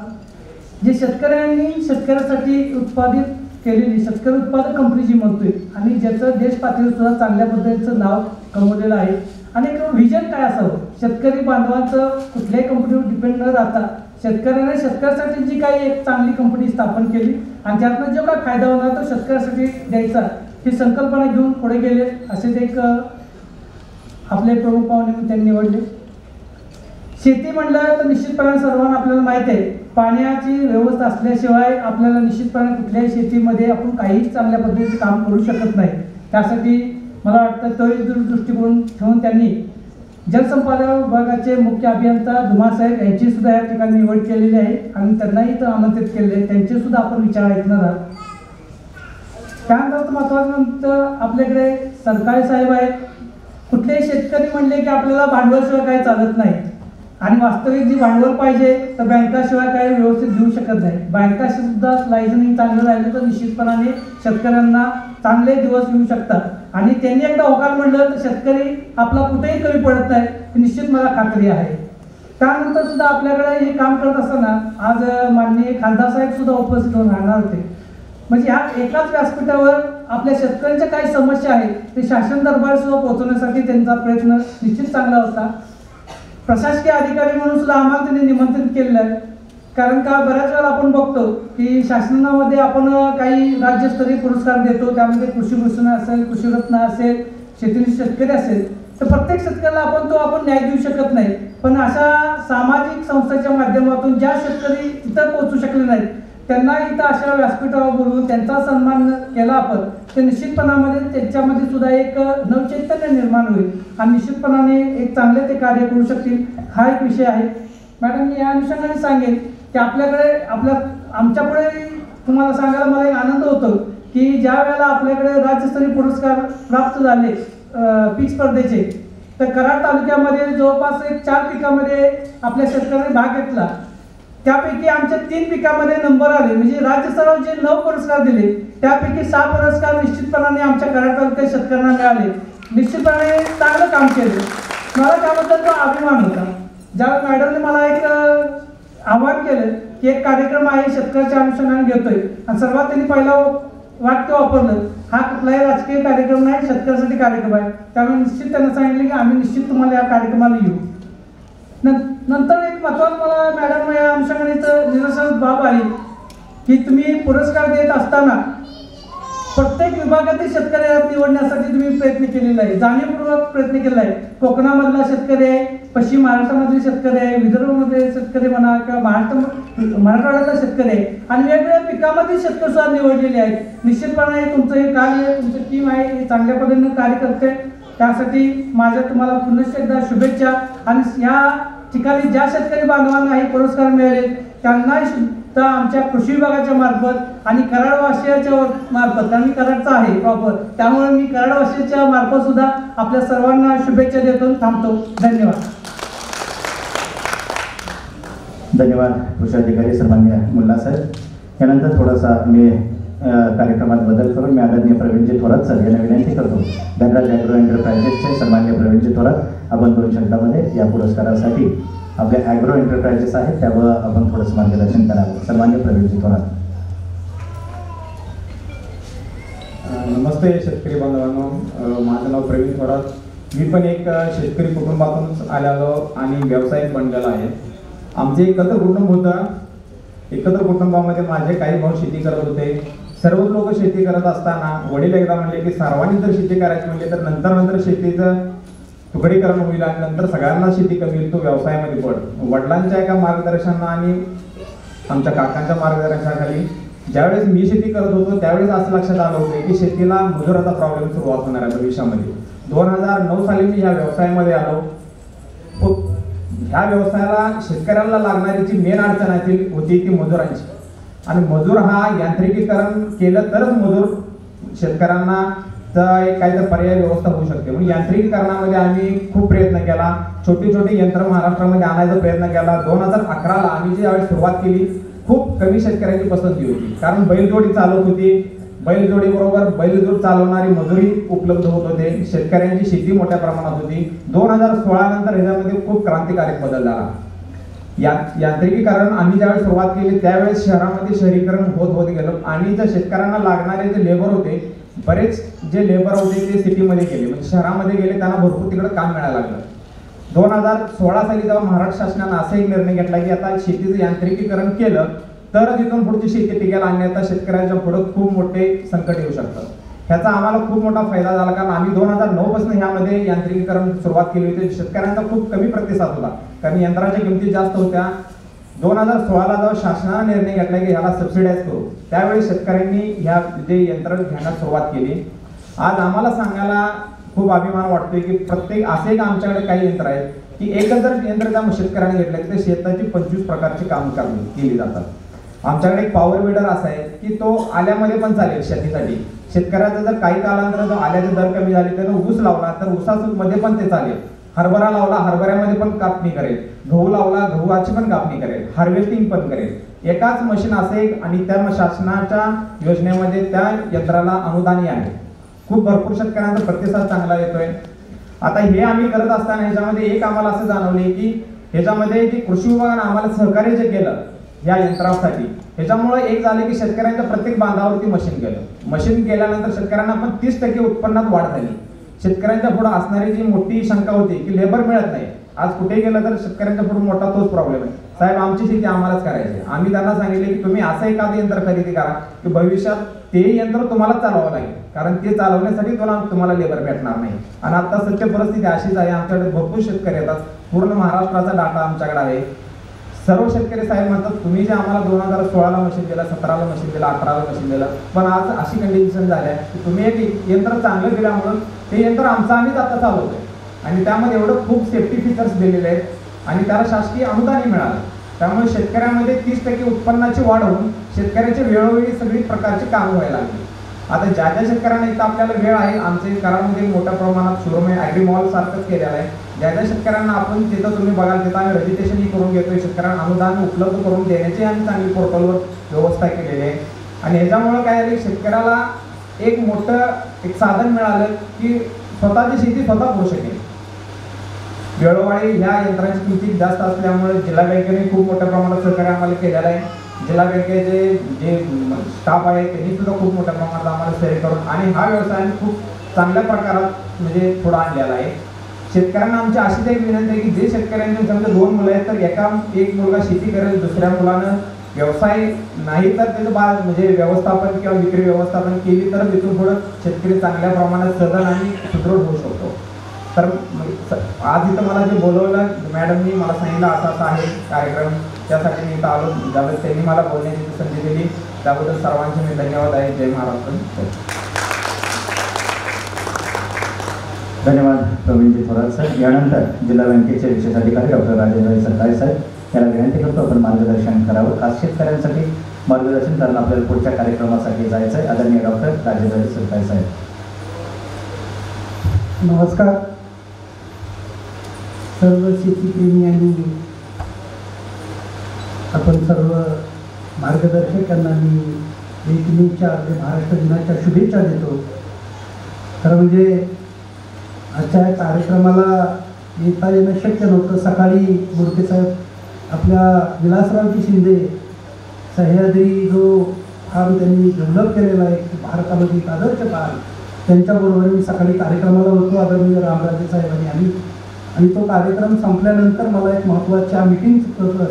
जे शेतकऱ्यांनी शेतकऱ्यासाठी उत्पादित केलेली शेतकरी उत्पादक कंपनी जी म्हणतोय आणि ज्याचं देश पातळीवर सुद्धा चांगल्या पद्धतीचं नाव कमवलेलं आहे. आणि एक व्हिजन काय असावं शेतकरी बांधवांचं कुठल्याही कंपनीवर डिपेंड न राहता शेतकऱ्याने शेतकऱ्यासाठी जी काही एक चांगली कंपनी स्थापन केली आणि त्यातनं जो काय फायदा होणार तो शेतकऱ्यासाठी द्यायचा ही संकल्पना घेऊन पुढे गेले असेच एक आपले प्रमुख पाहुणे त्यांनी निवडले. शेती म्हणलं तर निश्चितपणे सर्वांना आपल्याला माहीत आहे पाण्याची व्यवस्था असल्याशिवाय आपल्याला निश्चितपणे कुठल्याही शेतीमध्ये आपण काहीच चांगल्या पद्धतीचे काम करू शकत नाही. त्यासाठी मला वाटतं तळी दृष्टिकोन ठेवून त्यांनी जलसंपदा विभागाचे मुख्य अभियंता धुमासाहेब यांची सुद्धा या ठिकाणी निवड केलेली आहे आणि त्यांनाही इथं आमंत्रित केलेले आहे. त्यांचे सुद्धा आपण विचार ऐकणार आहोत. त्यानंतर महत्वाचं आपल्याकडे सरकारी साहेब आहेत. कुठलेही शेतकरी म्हणले की आपल्याला भांडवलशिवाय काही चालत नाही. आणि वास्तविक जी भांडवल पाहिजे तर बँकाशिवाय काही व्यवस्थित देऊ शकत नाही. बँकाशी सुद्धा लायसनिंग चांगलं राहिलं तर निश्चितपणाने शेतकऱ्यांना चांगले दिवस येऊ शकतात. आणि त्यांनी एकदा होकार म्हणलं तर शेतकरी आपला कुठेही कमी पडत नाही निश्चित मला खात्री आहे. त्यानंतर सुद्धा आपल्याकडे हे काम करत असताना आज माननीय खासदार साहेब सुद्धा उपस्थित होऊन राहणार होते. म्हणजे ह्या एकाच व्यासपीठावर आपल्या शेतकऱ्यांच्या काही समस्या आहेत ते शासन दरबार सुद्धा पोहोचवण्यासाठी त्यांचा प्रयत्न निश्चित चांगला होता. प्रशासकीय अधिकारी म्हणून सुद्धा आम्हाला त्यांनी निमंत्रित केलेलं आहे. कारण का? बऱ्याच वेळा आपण बघतो की शासनामध्ये आपण काही राज्यस्तरीय पुरस्कार देतो त्यामध्ये कृषी भूषण असेल कृषी रत्न असेल शेतीतील शेतकरी असेल तर प्रत्येक शेतकऱ्याला आपण तो आपण न्याय देऊ शकत नाही. पण अशा सामाजिक संस्थेच्या माध्यमातून ज्या शेतकरी तिथं पोहोचू शकले नाहीत त्यांना इथं अशा व्यासपीठावर बोलवून त्यांचा सन्मान केला आपण तर निश्चितपणामध्ये त्यांच्यामध्ये सुद्धा एक नवचैतन्य निर्माण होईल आणि निश्चितपणाने एक चांगले ते कार्य करू शकतील हा एक विषय आहे. मॅडम मी या अनुषंगाने सांगेन की आपल्याकडे आपल्या आमच्यापुढे तुम्हाला सांगायला मला एक आनंद होतो की ज्या वेळेला आपल्याकडे राज्यस्तरीय पुरस्कार प्राप्त झाले पीक स्पर्धेचे तर कराड तालुक्यामध्ये जवळपास एक चार पिकामध्ये आपल्या शेतकऱ्यांनी भाग घेतला. त्यापैकी आमच्या तीन पिकामध्ये नंबर आले. म्हणजे राज्यस्तरावर जे नऊ पुरस्कार दिले त्यापैकी सहा पुरस्कार निश्चितपणाने आमच्या कराड तालुक्यात शेतकऱ्यांना मिळाले. निश्चितपणे चांगलं काम केलं. मला त्याबद्दल तो अभिमान होता. ज्या मॅडमने मला एक आव्हान आवाहन केलं की एक कार्यक्रम आहे शेतकऱ्याच्या अनुषंगाने घेतोय. आणि सर्वात त्यांनी पहिला वाक्य वापरलं हा कुठलाही राजकीय कार्यक्रम नाही शेतकऱ्यासाठी कार्यक्रम आहे. त्यामुळे निश्चित त्यांना सांगितलं की आम्ही निश्चित तुम्हाला या कार्यक्रमाला येऊ. नंतर नंतर एक महत्वाचं मला मॅडम या अनुषंगाने इथं बाब आहे की तुम्ही पुरस्कार देत असताना प्रत्येक विभागातील शेतकरी निवडण्यासाठी तुम्ही प्रयत्न केलेला आहे. जाणीवपूर्वक प्रयत्न केलेला आहे. कोकणामधला शेतकरी आहे पश्चिम महाराष्ट्रामधले शेतकरी आहे विदर्भमध्ये शेतकरी म्हणा किंवा महाराष्ट्र मराठवाड्यातला शेतकरी आहे. आणि वेगवेगळ्या पिकामधील शेतकरी सुद्धा निवडलेले आहेत. निश्चितपणे तुमचं हे कार्य तुमचं टीम आहे हे चांगल्या पद्धतीने कार्य करते त्यासाठी माझ्या तुम्हाला पुनश्च एकदा शुभेच्छा. आणि या ठिकाणी ज्या शेतकरी बांधवांना हे पुरस्कार मिळाले त्यांनाही सुद्धा आमच्या कृषी विभागाच्या मार्फत आणि कराडवासियाच्या मार्फत कारण मी कराडचा आहे प्रॉपर त्यामुळे मी कराडवासियाच्या मार्फत सुद्धा आपल्या सर्वांना शुभेच्छा देतो थांबतो. धन्यवाद. धन्यवाद कृषी अधिकारी सर्वांनी मुल्ला साहेब यानंतर थोडासा मी कार्यक्रमात बदल करून मी आदरणीय प्रवीणजी थोरात सर यांना विनंती करतो. धनराज ॲग्रो एंटरप्राइजेसचे सन्मान्य प्रवीणजी थोरात आपण दोन शब्दामध्ये या पुरस्कारासाठी आपल्या ॲग्रो एंटरप्राइजेस आहेत त्यावर आपण थोडंसं मार्गदर्शन करावं. सर्वांनी प्रवेश थोरात नमस्ते शेतकरी बांधवांनो. माझं नाव प्रवीण थोरात. मी पण एक शेतकरी कुटुंबातूनच आलेलो आणि व्यावसायिक बनलेलो आहे. आमचे एकत्र कुटुंब होतं. एकत्र कुटुंबामध्ये माझे काही भाऊ शेती करत होते. सर्व लोक शेती करत असताना वडील एकदा म्हणले की सर्वांनी जर शेती करायची म्हणली तर नंतर नंतर शेतीचं तुकडीकरण होईल आणि नंतर सगळ्यांना शेती कमी होईल तो व्यवसायामध्ये पड. वडिलांच्या एका मार्गदर्शना आणि आमच्या काकांच्या मार्गदर्शनाखाली ज्यावेळेस मी शेती करत होतो त्यावेळेस असं लक्षात आलं होतं की शेतीला मजुराचा प्रॉब्लेम सुरुवात होणार आहे भविष्यामध्ये. दोन हजार नऊ साली मी ह्या व्यवसायामध्ये आलो. ह्या व्यवसायाला शेतकऱ्यांना लागणारी जी मेन अडचण आहे ती होती ती मजुरांची. आणि मजूर हा यांत्रिकीकरण केलं तरच मजूर शेतकऱ्यांना तर एक काहीतरी पर्याय व्यवस्था होऊ शकते. म्हणून यांत्रिकीकरणामध्ये आम्ही खूप प्रयत्न केला. छोटी छोटी यंत्र महाराष्ट्रामध्ये आणायचा प्रयत्न केला. दोन हजार अकराला आम्ही जी ज्यावेळी सुरुवात केली खूप कमी शेतकऱ्यांची पसंती होती. कारण बैलजोडी चालवत होती. बैलजोडी बरोबर बैलजोड चालवणारी मजुरी उपलब्ध होत होते. शेतकऱ्यांची शेती मोठ्या प्रमाणात होती. दोन हजार सोळा नंतर ह्याच्यामध्ये खूप क्रांतिकारक बदल झाला. या यांत्रिकीकरण आम्ही ज्यावेळेस सुरुवात केली त्यावेळेस शहरामध्ये शहरीकरण होत होत गेलं. आणि ज्या शेतकऱ्यांना लागणारे जे लेबर होते बरेच जे लेबर होते ते सिटीमध्ये गेले. म्हणजे शहरामध्ये गेले त्यांना भरपूर तिकडं काम मिळायला लागलं. दोन हजार सोळा साली जेव्हा महाराष्ट्र शासनानं असा एक निर्णय घेतला की आता शेतीचं यांत्रिकीकरण केलं तर तिथून पुढची शेती टिकेल आणि आता शेतकऱ्यांच्या पुढं खूप मोठे संकट येऊ शकतं. ह्याचा आम्हाला खूप मोठा फायदा झाला कारण आम्ही दोन हजार नऊ पासून ह्यामध्ये यांत्रिकीकरण सुरुवात केली होती. शेतकऱ्यांचा खूप कमी प्रतिसाद होता. कारण यंत्राच्या किमती जास्त होत्या दोन हजार सोळाला जेव्हा शासनाने निर्णय घेतला की ह्याला सबसिडाईज करू त्यावेळी शेतकऱ्यांनी ह्या जे यंत्र घ्यायला सुरुवात केली. आज आम्हाला सांगायला खूप अभिमान वाटतोय की प्रत्येक असे एक आमच्याकडे काही यंत्र आहेत की एकच जर यंत्र त्या शेतकऱ्याने घेतलं तर शेताची पंचवीस प्रकारची काम केली जातात. आमच्याकडे एक पॉवर विडर असा आहे की तो आल्यामध्ये पण चालेल शेतीसाठी. शेतकऱ्याचा जर काही कालांतर जो आल्याचे दर कमी झाले तर ऊस लावला तर ऊसामध्ये पण ते चालेल. हरभरा लावला हरभऱ्यामध्ये पण कापणी करेल. गहू लावला गव्हाची पण कापणी करेल. हार्वेस्टिंग पण करेल. एकाच मशीन असेल आणि त्या शासनाच्या योजनेमध्ये त्या यंत्राला अनुदानी आहे. खूप भरपूर शेतकऱ्यांचा प्रतिसाद चांगला येतोय. आता हे आम्ही करत असताना ह्याच्यामध्ये एक आम्हाला असं जाणवले की ह्याच्यामध्ये जी कृषी विभागानं आम्हाला सहकार्य जे केलं या यंत्रासाठी ह्याच्यामुळे एक झालं की शेतकऱ्यांच्या प्रत्येक बांधावरती मशीन गेलं मशीन केल्यानंतर शेतकऱ्यांना पण तीस टक्के उत्पन्नात वाढ झाली. शेतकऱ्यांच्या पुढे असणारी जी मोठी शंका होती की लेबर मिळत नाही. आज कुठे गेलं तर शेतकऱ्यांच्या पुढे मोठा तोच प्रॉब्लेम आहे. साहेब आमची शेती आम्हालाच करायची आहे. आम्ही त्यांना सांगितले की तुम्ही असं एखादं यंत्र खरेदी करा की भविष्यात ते यंत्र तुम्हाला चालवावं लागेल. कारण ते चालवण्यासाठी तुला तुम्हाला लेबर भेटणार नाही. आणि आता सत्य परिस्थिती अशीच आहे. आमच्याकडे भरपूर शेतकरी येतात. पूर्ण महाराष्ट्राचा डाटा आमच्याकडे आहे. सर्व शेतकरी साहेब म्हणतात तुम्ही जे आम्हाला दोन हजार सोळाला मशीन दिला सतराला मशीन दिला अठराला मशीन दिलं पण आज अशी कंडिशन झाल्या की तुम्ही एक यंत्र चांगलं म्हणून ते यंत्र आमचं आम्हीच आता चालवतोय. आणि त्यामध्ये एवढं खूप सेफ्टी फीचर्स दिलेले आहेत आणि त्याला शासकीय अनुदानही मिळालं. त्यामुळे शेतकऱ्यामध्ये तीस टक्के उत्पन्नाची वाढ होऊन शेतकऱ्याची वेळोवेळी सगळी प्रकारची कामं व्हायला लागली. आता ज्या ज्या शेतकऱ्यांना इथं आपल्याला वेळ आहे आमच्या कराडमध्ये मोठ्या प्रमाणात शोरूम आहे ॲग्री मॉल सारखंच केलेलं आहे. ज्या ज्या शेतकऱ्यांना आपण तिथं तुम्ही बघाल तिथं आम्ही रजिस्ट्रेशनही करून घेतोय. शेतकऱ्यांना अनुदान उपलब्ध करून देण्याची आम्ही चांगली पोर्टलवर व्यवस्था केलेली आहे. आणि ह्याच्यामुळं काय झालं शेतकऱ्याला एक मोठं एक साधन मिळालं की स्वतःची शेती स्वतः होऊ शकेल. वेळोवाळी ह्या यंत्रांची किंमती जास्त असल्यामुळे जिल्हा बँकेने खूप मोठ्या प्रमाणात सहकार्य आम्हाला केलेलं आहे. जिल्हा बँकेचे जे स्टाफ आहे त्यांनी सुद्धा खूप मोठ्या प्रमाणात आम्हाला सहकार्य करून आणि हा व्यवसाय आम्ही खूप चांगल्या प्रकारात म्हणजे थोडा आणलेला आहे. शेतकऱ्यांना आमची अशीच एक विनंती आहे की जे शेतकऱ्यांनी म्हणजे समजा दोन मुलं आहेत तर एका एक मुलगा शेती करेल दुसऱ्या मुलानं व्यवसाय नाही तर त्याचं बा म्हणजे व्यवस्थापन किंवा विक्री व्यवस्थापन केली तर तिथून पुढं शेतकरी चांगल्या प्रमाणात सदन आणि सुदृढ होऊ शकतो. तर आज इथं मला जे बोलवलं मॅडमनी मला सांगितलं असा असा आहे कार्यक्रम. त्यासाठी मी इथं आलो. त्यावेळेस त्यांनी मला बोलण्याची संधी दिली त्याबद्दल सर्वांचे मी धन्यवाद आहे. जय महाराष्ट्र. धन्यवाद प्रवीणजी थोरात साहेब यानंतर जिल्हा बँकेचे विशेष अधिकारी डॉक्टर राजेंद्र सरकारी साहेब याला विनंती करतो आपण मार्गदर्शन करावं. खास शेतकऱ्यांसाठी मार्गदर्शन कारण आपल्याला पुढच्या कार्यक्रमासाठी जायचं आहे आदरणीय डॉक्टर राजेंद्र सरकारी साहेब नमस्कार. सर्व शेतीप्रेमी आणि आपण सर्व मार्गदर्शकांना मी एकमेच्या म्हणजे महाराष्ट्र दिनाच्या शुभेच्छा देतो. खरं म्हणजे आजच्या कार्यक्रमाला येता येणं शक्य नव्हतं. सकाळी बोडके साहेब आपल्या विलासरावजी शिंदे सह्याद्री जो फार्म त्यांनी डेव्हलप केलेला आहे भारतामध्ये एक आदर्श फार्म त्यांच्याबरोबर मी सकाळी कार्यक्रमाला होतो. आदरणीय रामराजे साहेबांनी आम्ही आणि तो कार्यक्रम संपल्यानंतर मला एक महत्त्वाच्या मिटिंग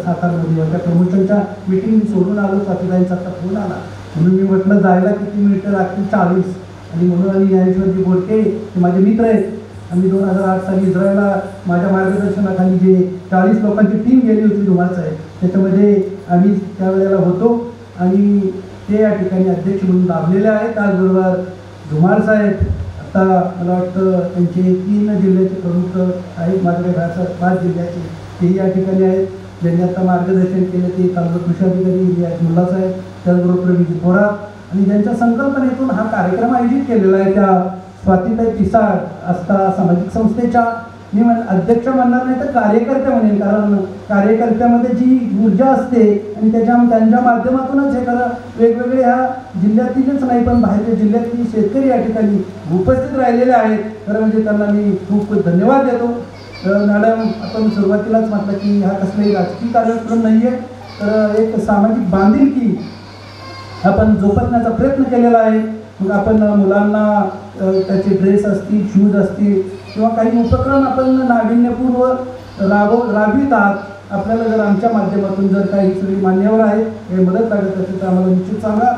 सातारमध्ये त्या प्रमोशनच्या मिटिंग सोडून आलो साथीदाईंचा आता फोन आला. म्हणून मी म्हटलं जायला किती मिनिटं लागतील? चाळीस. आणि म्हणून आम्ही यांच्यावरती बोलते ते माझे मित्र आहेत. आम्ही दोन हजार आठ साली इस्रायलला माझ्या मार्गदर्शनाखाली जे चाळीस लोकांची टीम गेली होती धुमाळ साहेब त्याच्यामध्ये आम्ही त्यावेळेला होतो. आणि ते या ठिकाणी अध्यक्ष म्हणून लाभलेले आहेत त्याचबरोबर धुमाळ साहेब आता मला वाटतं त्यांचे तीन जिल्ह्याचे प्रमुख आहेत. माझ्याकडे घराचं पाच जिल्ह्याचे तेही या ठिकाणी आहेत. ज्यांनी आता मार्गदर्शन केलं ते तालुका कृषी अधिकारी आहेत मुल्ला त्याचबरोबर प्रवीण थोरात आणि ज्यांच्या संकल्पनेतून हा कार्यक्रम आयोजित केलेला आहे त्या स्वातीताई पिसाळ असता सामाजिक संस्थेच्या मी म्हण अध्यक्ष म्हणणार नाही तर कार्यकर्ते म्हणेन कारण कार्यकर्त्यामध्ये जी ऊर्जा असते आणि त्याच्या त्यांच्या माध्यमातूनच हे खरं वेगवेगळे ह्या जिल्ह्यातीलच नाही पण बाहेरच्या जिल्ह्यातील शेतकरी या ठिकाणी उपस्थित राहिलेले आहेत. खरं म्हणजे त्यांना मी खूप धन्यवाद देतो. तर मॅडम आपण सुरुवातीलाच म्हटलं की हा कसलाही राजकीय कार्यक्रम नाही आहे तर एक सामाजिक बांधिलकी आपण जोपासण्याचा प्रयत्न केलेला आहे. मग आपण मुलांना त्याचे ड्रेस असतील शूज असतील किंवा काही उपक्रम आपण नाविन्यपूर्व राबव राबवित आहात आपल्याला जर आमच्या माध्यमातून जर काही सगळी मान्यवर आहे हे मदत लागत असेल तर आम्हाला निश्चित सांगा.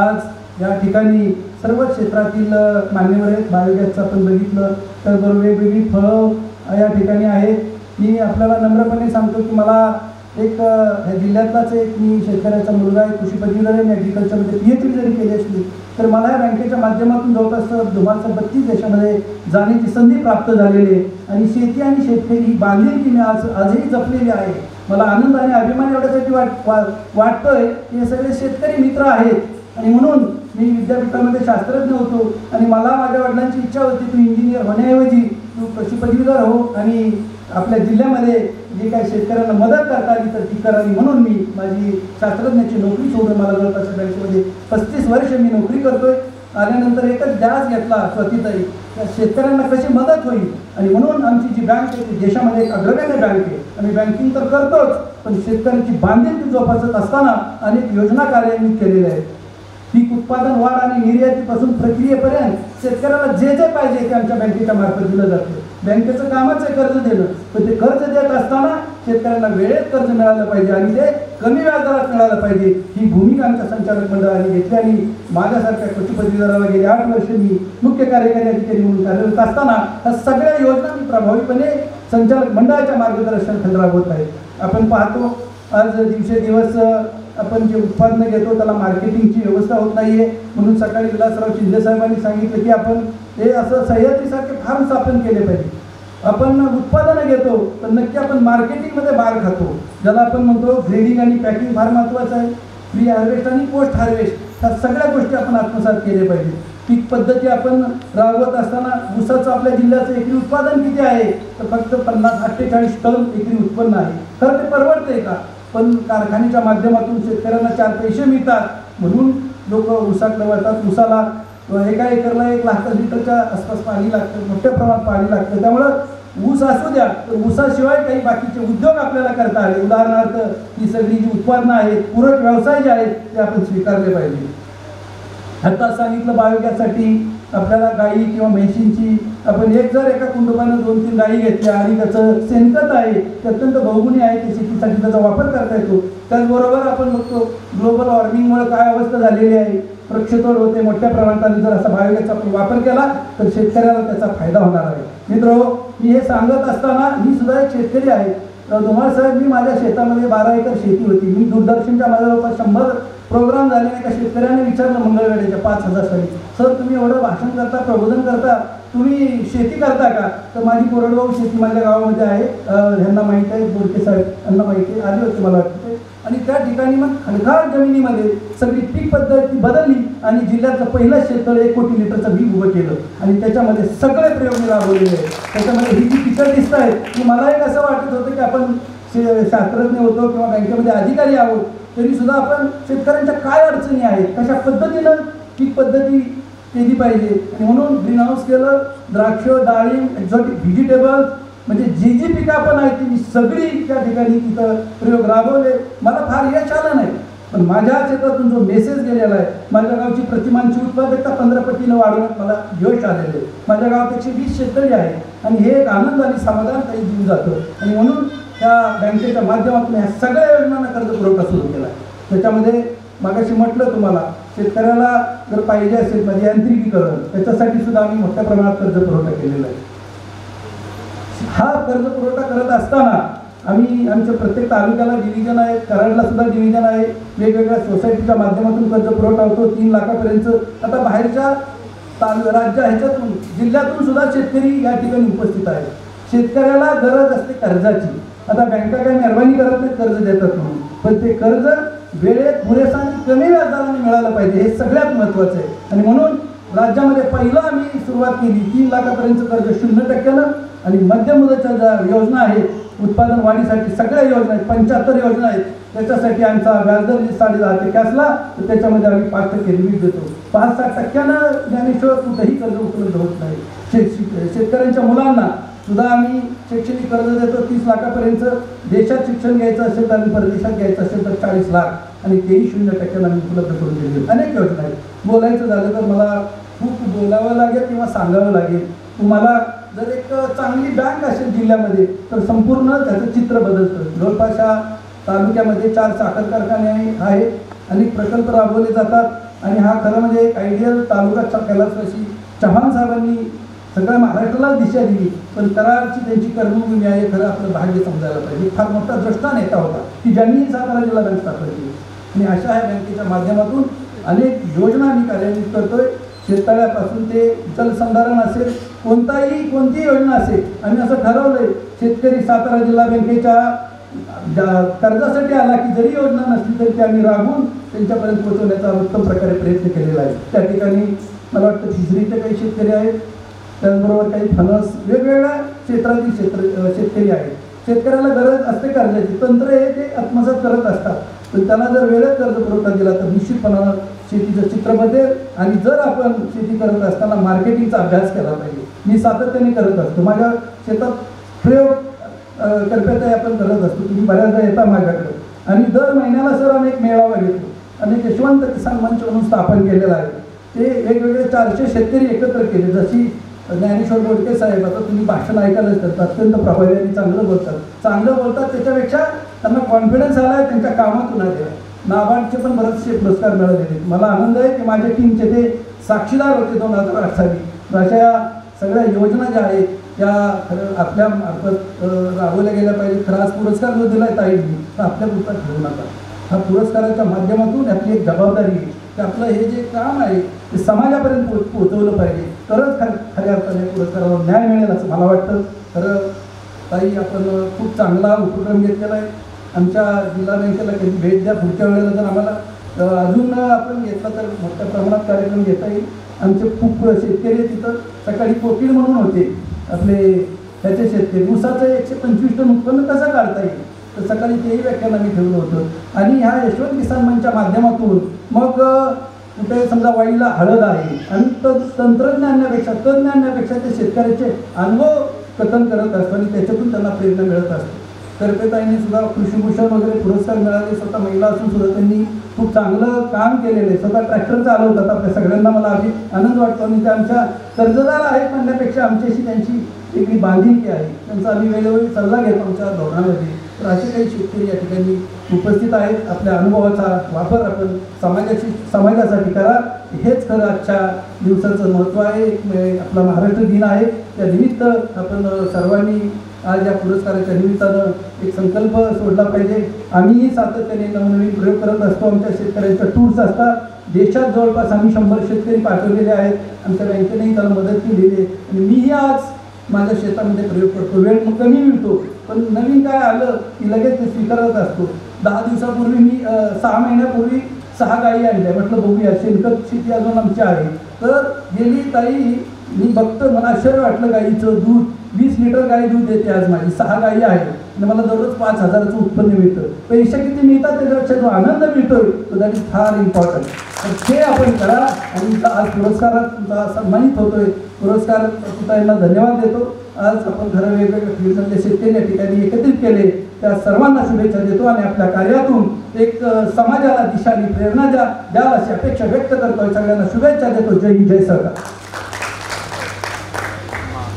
आज या ठिकाणी सर्व क्षेत्रातील मान्यवर आहेत. बायोगॅसचं आपण बघितलं त्याचबरोबर वेगवेगळी फळं या ठिकाणी आहेत. मी आपल्याला नम्रपणे सांगतो की मला एक ह्या जिल्ह्यातलाच एक मी शेतकऱ्याचा मुलगा आहे कृषी पदवीधर आहे ॲग्रिकल्चरमध्ये पी एच डी जरी केली असली तर मला या बँकेच्या माध्यमातून जवळपास दुमारच्या बत्तीस देशामध्ये जाण्याची संधी प्राप्त झालेली आहे. आणि शेती आणि शेतकरी ही बांधिलकी मी आज आजही जपलेली आहे. मला आनंद आणि अभिमान एवढ्यासाठी वाट वा- वाटतोय की हे सगळे शेतकरी मित्र आहेत. आणि म्हणून मी विद्यापीठामध्ये शास्त्रज्ञ होतो आणि मला माझ्या वडिलांची इच्छा होती तू इंजिनियर होण्याऐवजी तू कृषी पदवीधर हो आणि आपल्या जिल्ह्यामध्ये जे काही शेतकऱ्यांना मदत करता आली तर ती करावी म्हणून मी माझी शास्त्रज्ञाची नोकरी सोडून मला जवळपास बँकेमध्ये पस्तीस वर्ष मी नोकरी करतोय. आल्यानंतर एकच ध्यास घेतला स्वतीताई त्या शेतकऱ्यांना कशी मदत होईल? आणि म्हणून आमची जी बँक आहे ती देशामध्ये एक अग्रगण्य बँक आहे. आम्ही बँकिंग तर करतोच पण शेतकऱ्यांची बांधिलकी जोपासत असताना अनेक योजना कार्यान्वित केलेल्या आहेत. पीक उत्पादन वाढ आणि निर्यातीपासून प्रक्रियेपर्यंत शेतकऱ्याला जे जे पाहिजे ते आमच्या बँकेच्या मार्फत दिलं जातं. बँकेचं कामच आहे कर्ज देणं. पण ते कर्ज देत असताना शेतकऱ्यांना वेळेत कर्ज मिळालं पाहिजे आणि ते कमी व्याजदरात मिळालं पाहिजे. ही भूमिका आमच्या संचालक मंडळाने घेतली आणि माझ्यासारख्या कृषीपतीदाराला पदवीधराला गेली आठ वर्ष मी मुख्य कार्यकारी अधिकारी म्हणून कार्यरत असताना ह्या सगळ्या योजना मी प्रभावीपणे संचालक मंडळाच्या मार्गदर्शनाखाली राबवत आहे. आपण पाहतो आज दिवसेदिवस आपण जे उत्पादनं घेतो त्याला मार्केटिंगची व्यवस्था होत नाही आहे म्हणून सकाळी विलासराव शिंदे साहेबांनी सांगितलं की आपण हे असं सह्याद्रीसारखे फार्म स्थापन केले पाहिजे. आपण उत्पादनं घेतो तर नक्की आपण मार्केटिंगमध्ये बार खातो. ज्याला आपण म्हणतो ग्रेडिंग आणि पॅकिंग फार महत्त्वाचं आहे. प्री हार्वेस्ट आणि पोस्ट हार्वेस्ट ह्या सगळ्या गोष्टी आपण आत्मसात केल्या पाहिजे पीक पद्धती आपण राबवत असताना ऊसाचं आपल्या जिल्ह्याचं एकरी उत्पादन किती आहे? तर फक्त पन्नास अठ्ठेचाळीस टन एकरी उत्पन्न आहे. खरं ते परवडते का? पण कारखान्याच्या माध्यमातून शेतकऱ्यांना चार पैसे मिळतात. म्हणून लोक ऊसाकडे वळतात ऊसाला एका एकरला एक लाख लिटरच्या आसपास पाणी लागतं. मोठ्या प्रमाणात पाणी लागतं. त्यामुळं ऊस असू द्या तर ऊसाशिवाय काही बाकीचे उद्योग आपल्याला करता आले. उदाहरणार्थ ही सगळी जी उत्पन्नं आहेत पूरक व्यवसाय जे आहेत ते आपण स्वीकारले पाहिजे. आता सांगितलं बायोगॅससाठी आपल्याला गाई किंवा म्हैशींची आपण एक जर एका कुटुंबानं दोन तीन गाई घेतल्या आणि त्याचं शेणखत आहे ते अत्यंत बहुगुणी आहे ते शेतीसाठी त्याचा वापर करता येतो. त्याचबरोबर आपण बघतो ग्लोबल वॉर्मिंगमुळे काय अवस्था झालेली आहे? वृक्षतोड होते मोठ्या प्रमाणात जर असा बायोगॅसचा आपण वापर केला तर शेतकऱ्याला त्याचा फायदा होणार आहे. मित्र मी हे सांगत असताना मी सुद्धा एक शेतकरी आहे. धुमाळ साहेब मी माझ्या शेतामध्ये बारा एकर शेती होती. मी दूरदर्शनच्या माझ्या जवळपास शंभर प्रोग्राम झाले एका शेतकऱ्याने विचारलं मंगळवेळेच्या पाच हजार साली सर तुम्ही एवढं भाषण करता प्रबोधन करता तुम्ही शेती करता का? तर माझी कोरडवाहू शेती माझ्या गावामध्ये आहे. ह्यांना माहीत आहे बोरके साहेब यांना माहिती आहे आली होती मला वाटतं आणि त्या ठिकाणी मग खडकाळ जमिनीमध्ये सगळी पीक पद्धती बदलली आणि जिल्ह्यातलं पहिलं शेततळ एक कोटी लिटरचं बी उभं केलं. आणि त्याच्यामध्ये सगळे प्रयोग राबवलेले आहेत. त्याच्यामध्ये ही जी पिक्चर दिसत आहे की मला एक असं वाटत होतं की आपण शे- शास्त्रज्ञ होतो किंवा बँकेमध्ये अधिकारी आहोत तरी सुद्धा आपण शेतकऱ्यांच्या काय अडचणी आहेत कशा पद्धतीनं पीक पद्धती केली पाहिजे? आणि म्हणून ग्रीन हाऊस केलं द्राक्ष डाळिंब एक्झॉटिक व्हेजिटेबल म्हणजे जी जी पिकं आपण आहेत ती मी सगळी त्या ठिकाणी तिथं प्रयोग राबवले. मला फार यश आलं नाही पण माझ्या क्षेत्रातून जो मेसेज गेलेला आहे माझ्या गावची प्रतिमांची उत्पादकता पंधरा पटीनं वाढवण्यात मला यश आलेलं आहे. माझ्या गावात एकशे वीस शेतकरी आहे आणि हे एक आनंद आणि समाधान काही देऊन जातं. आणि म्हणून त्या बँकेच्या माध्यमातून ह्या सगळ्या योजनांना कर्ज पुरवठा सुरू केला. आहे त्याच्यामध्ये मागाशी म्हटलं तुम्हाला शेतकऱ्याला जर पाहिजे असेल म्हणजे यांत्रिकीकरण त्याच्यासाठी सुद्धा आम्ही मोठ्या प्रमाणात कर्ज पुरवठा केलेला आहे. हा कर्ज पुरवठा करत असताना आम्ही आमच्या प्रत्येक तालुक्याला डिव्हिजन आहे कराडला सुद्धा डिव्हिजन आहे. वेगवेगळ्या सोसायटीच्या माध्यमातून कर्ज पुरवठा होतो तीन लाखापर्यंत. आता बाहेरच्या तालु राज्य ह्याच्यातून जिल्ह्यातून सुद्धा शेतकरी या ठिकाणी उपस्थित आहेत. शेतकऱ्याला गरज असते कर्जाची. आता बँका काही मेहरबानी करत नाही कर्ज देतात म्हणून. पण ते कर्ज वेळेत पुरेसा आणि कमी व्याजदराने मिळालं पाहिजे हे सगळ्यात महत्त्वाचं आहे. आणि म्हणून राज्यामध्ये पहिलं आम्ही सुरुवात केली तीन लाखापर्यंत कर्ज शून्य टक्क्यानं. आणि मध्यम मुदतच्या ज्या योजना आहेत उत्पादन वाढीसाठी सगळ्या योजना आहेत पंच्याहत्तर योजना आहेत त्याच्यासाठी आमचा व्याजदर जे साडे दहा टक्के असला तर त्याच्यामध्ये आम्ही पाच टक्के रिलीज देतो. पाच साठ टक्क्यानं ज्ञानेश्वर कुठंही कर्ज उपलब्ध होत नाही. शेत- शेतकऱ्यांच्या मुलांना सुद्धा आम्ही शैक्षणिक कर्ज देतो तीस लाखापर्यंत देशात शिक्षण घ्यायचं असेल तर आम्ही परदेशात घ्यायचं असेल तर चाळीस लाख आणि तेही शून्य टक्क्यानं आम्ही उपलब्ध करून दिले अनेक योजना आहेत. बोलायचं झालं तर मला खूप बोलावं लागेल किंवा सांगावं लागेल. तुम्हाला जर एक चांगली बँक असेल जिल्ह्यामध्ये तर संपूर्ण त्याचं चित्र बदलतं. जवळपास या तालुक्यामध्ये चार साखर कारखाने आहेत. अनेक प्रकल्प राबवले जातात. आणि हा खरं म्हणजे एक आयडियल तालुका कैलासवासी चव्हाण साहेबांनी सगळ्या महाराष्ट्रालाच दिशा दिली पण करारची त्यांची कर्मभूमी आहे खरं आपलं भाग्य समजायला पाहिजे. फार मोठा द्रष्टा नेता होता की ज्यांनी सातारा जिल्हा बँक स्थापन केली. आणि अशा ह्या बँकेच्या माध्यमातून अनेक योजना आम्ही कार्यान्वित करतोय. शेततळ्यापासून ते जलसंधारण असेल कोणताही कोणतीही योजना असेल आम्ही असं ठरवलंय शेतकरी सातारा जिल्हा बँकेच्या ज्या- कर्जासाठी आला की जरी योजना नसली तरी ते आम्ही राबून त्यांच्यापर्यंत पोहोचवण्याचा उत्तम प्रकारे प्रयत्न केलेला आहे. त्या ठिकाणी मला वाटतं फिजरीचे काही शेतकरी आहेत. त्याचबरोबर काही फणस वेगवेगळ्या क्षेत्रातील क्षेत्र शेतकरी आहेत. शेतकऱ्याला गरज असते कर्जाची. तंत्र हे ते आत्मसात करत असतात. पण त्यांना जर वेळेत कर्ज पुरवठा दिला तर निश्चितपणानं शेतीचं चित्र बदलेल. आणि जर आपण शेती करत असताना मार्केटिंगचा अभ्यास केला पाहिजे. मी सातत्याने करत असतो. माझ्या शेतात प्रयोग अ, कल्पताही आपण करत असतो. तुम्ही बऱ्याचदा येता माझ्याकडे. आणि दर महिन्याला सर आम्ही एक मेळावा घेतो. आणि यशवंत किसान मंच म्हणून स्थापन केलेला आहे. ते वेगवेगळे चारशे शेतकरी एकत्र केले. जशी ज्ञानेश्वर बोडके साहेब आता तुम्ही भाषण ऐकायलाच करतात अत्यंत प्रभावी आणि चांगलं बोलतात. चांगलं बोलतात त्याच्यापेक्षा त्यांना कॉन्फिडन्स आला आहे त्यांच्या कामातून आलेला आहे. नाबार्डचे पण बरेचसे पुरस्कार मिळालेले मला आनंद आहे की माझ्या टीमचे ते साक्षीदार होते दोन हजार आठ साली. अशा सगळ्या योजना ज्या आहेत त्या खरं आपल्या मार्फत राबवल्या गेल्या पाहिजे खरं आज पुरस्कार जो दिला आहे ताईंनी तर आपल्या पुरता ठेवू नका. हा पुरस्काराच्या माध्यमातून आपली एक जबाबदारी आहे. तर आपलं हे जे काम आहे ते समाजापर्यंत पो पोहोचवलं पाहिजे. तरच खर खऱ्या अर्थाने पुरस्कारावर न्याय मिळेल असं मला वाटतं. खरं ताई आपण खूप चांगला उपक्रम घेतलेला आहे. आमच्या जिल्हा बँकेला कधी भेट द्या. पुढच्या वेळेला जर आम्हाला अजून आपण घेतला तर मोठ्या प्रमाणात कार्यक्रम घेता येईल. आमचे खूप शेतकरी तिथं. सकाळी कोकीळ म्हणून होते आपले त्याचे शेतकरी. ऊसाचं एकशे पंचवीस टन उत्पन्न कसं काढता येईल? तर सकाळी तेही व्याख्यान आम्ही ठेवलं होतं. आणि ह्या यशवंत किसान मंचच्या माध्यमातून मग कुठे समजा वाईला हळद आहे आणि त तंत्रज्ञानापेक्षा तज्ज्ञानापेक्षा ते शेतकऱ्याचे अनुभव कथन करत असतो आणि त्याच्यातून त्यांना प्रेरणा मिळत असते. तर्फेताईंनी सुद्धा कृषीभूषण वगैरे पुरस्कार मिळाले स्वतः महिला असून सुद्धा त्यांनी खूप चांगलं काम केलेलं आहे. स्वतः ट्रॅक्टर चालवतात आपल्या सगळ्यांना मला अगदी आनंद वाटतो. आणि ते आमच्या कर्जदार आहेत म्हणण्यापेक्षा आमच्याशी त्यांची वेगळी बांधिलकी आहे. त्यांचा आम्ही वेळोवेळी सल्ला घेतो आमच्या धोरणामध्ये. तर असे काही शेतकरी या ठिकाणी उपस्थित आहेत. आपल्या अनुभवाचा वापर आपण समाजाशी समाजासाठी करा. हेच खरं आजच्या दिवसाचं महत्त्व आहे. म्हणजे आपला महाराष्ट्र दिन आहे. त्या निमित्त आपण सर्वांनी आज या पुरस्काराच्या निमित्तानं एक संकल्प सोडला पाहिजे. आम्हीही सातत्याने नवनवीन प्रयोग करत असतो. आमच्या शेतकऱ्यांच्या टूर्स असतात. देशात जवळपास आम्ही शंभर शेतकरी पाठवलेले आहेत. आमच्या बँकेनेही त्याला मदत केलेली आहे. आणि मीही आज माझ्या शेतामध्ये प्रयोग करतो. वेळ मग कमी मिळतो. पण नवीन काय आलं की लगेच ते स्वीकारत असतो. दहा दिवसापूर्वी मी सहा महिन्यापूर्वी सहा गायी आणल्या. म्हटलं बघूया शेणखत शेती अजून आमची आहे. तर गेली ताई मी बघतो मला आश्चर्य वाटलं गाईचं दूध. वीस लिटर गाई दूध देते आज माझी. सहा गायी आहेत. आणि मला दररोज पाच हजाराचं उत्पन्न मिळतं. पैसे किती मिळतात त्याच्यापेक्षा जो आनंद मिळतोय तो दॅट इज फार इम्पॉर्टंट तर ते आपण करा आणि आज पुरस्कारात तुमचा सन्मानित होतोय. पुरस्कार सुद्धा यांना धन्यवाद देतो. आज आपण घर वेगवेगळ्या फील्डमधले शेतकरी या ठिकाणी एकत्रित केले. त्या सर्वांना शुभेच्छा देतो आणि आपल्या कार्यातून एक समाजाला दिशा आणि प्रेरणा द्या. द्या अशी अपेक्षा व्यक्त करतोय. सगळ्यांना शुभेच्छा देतो. जय हिंद जय सरकार.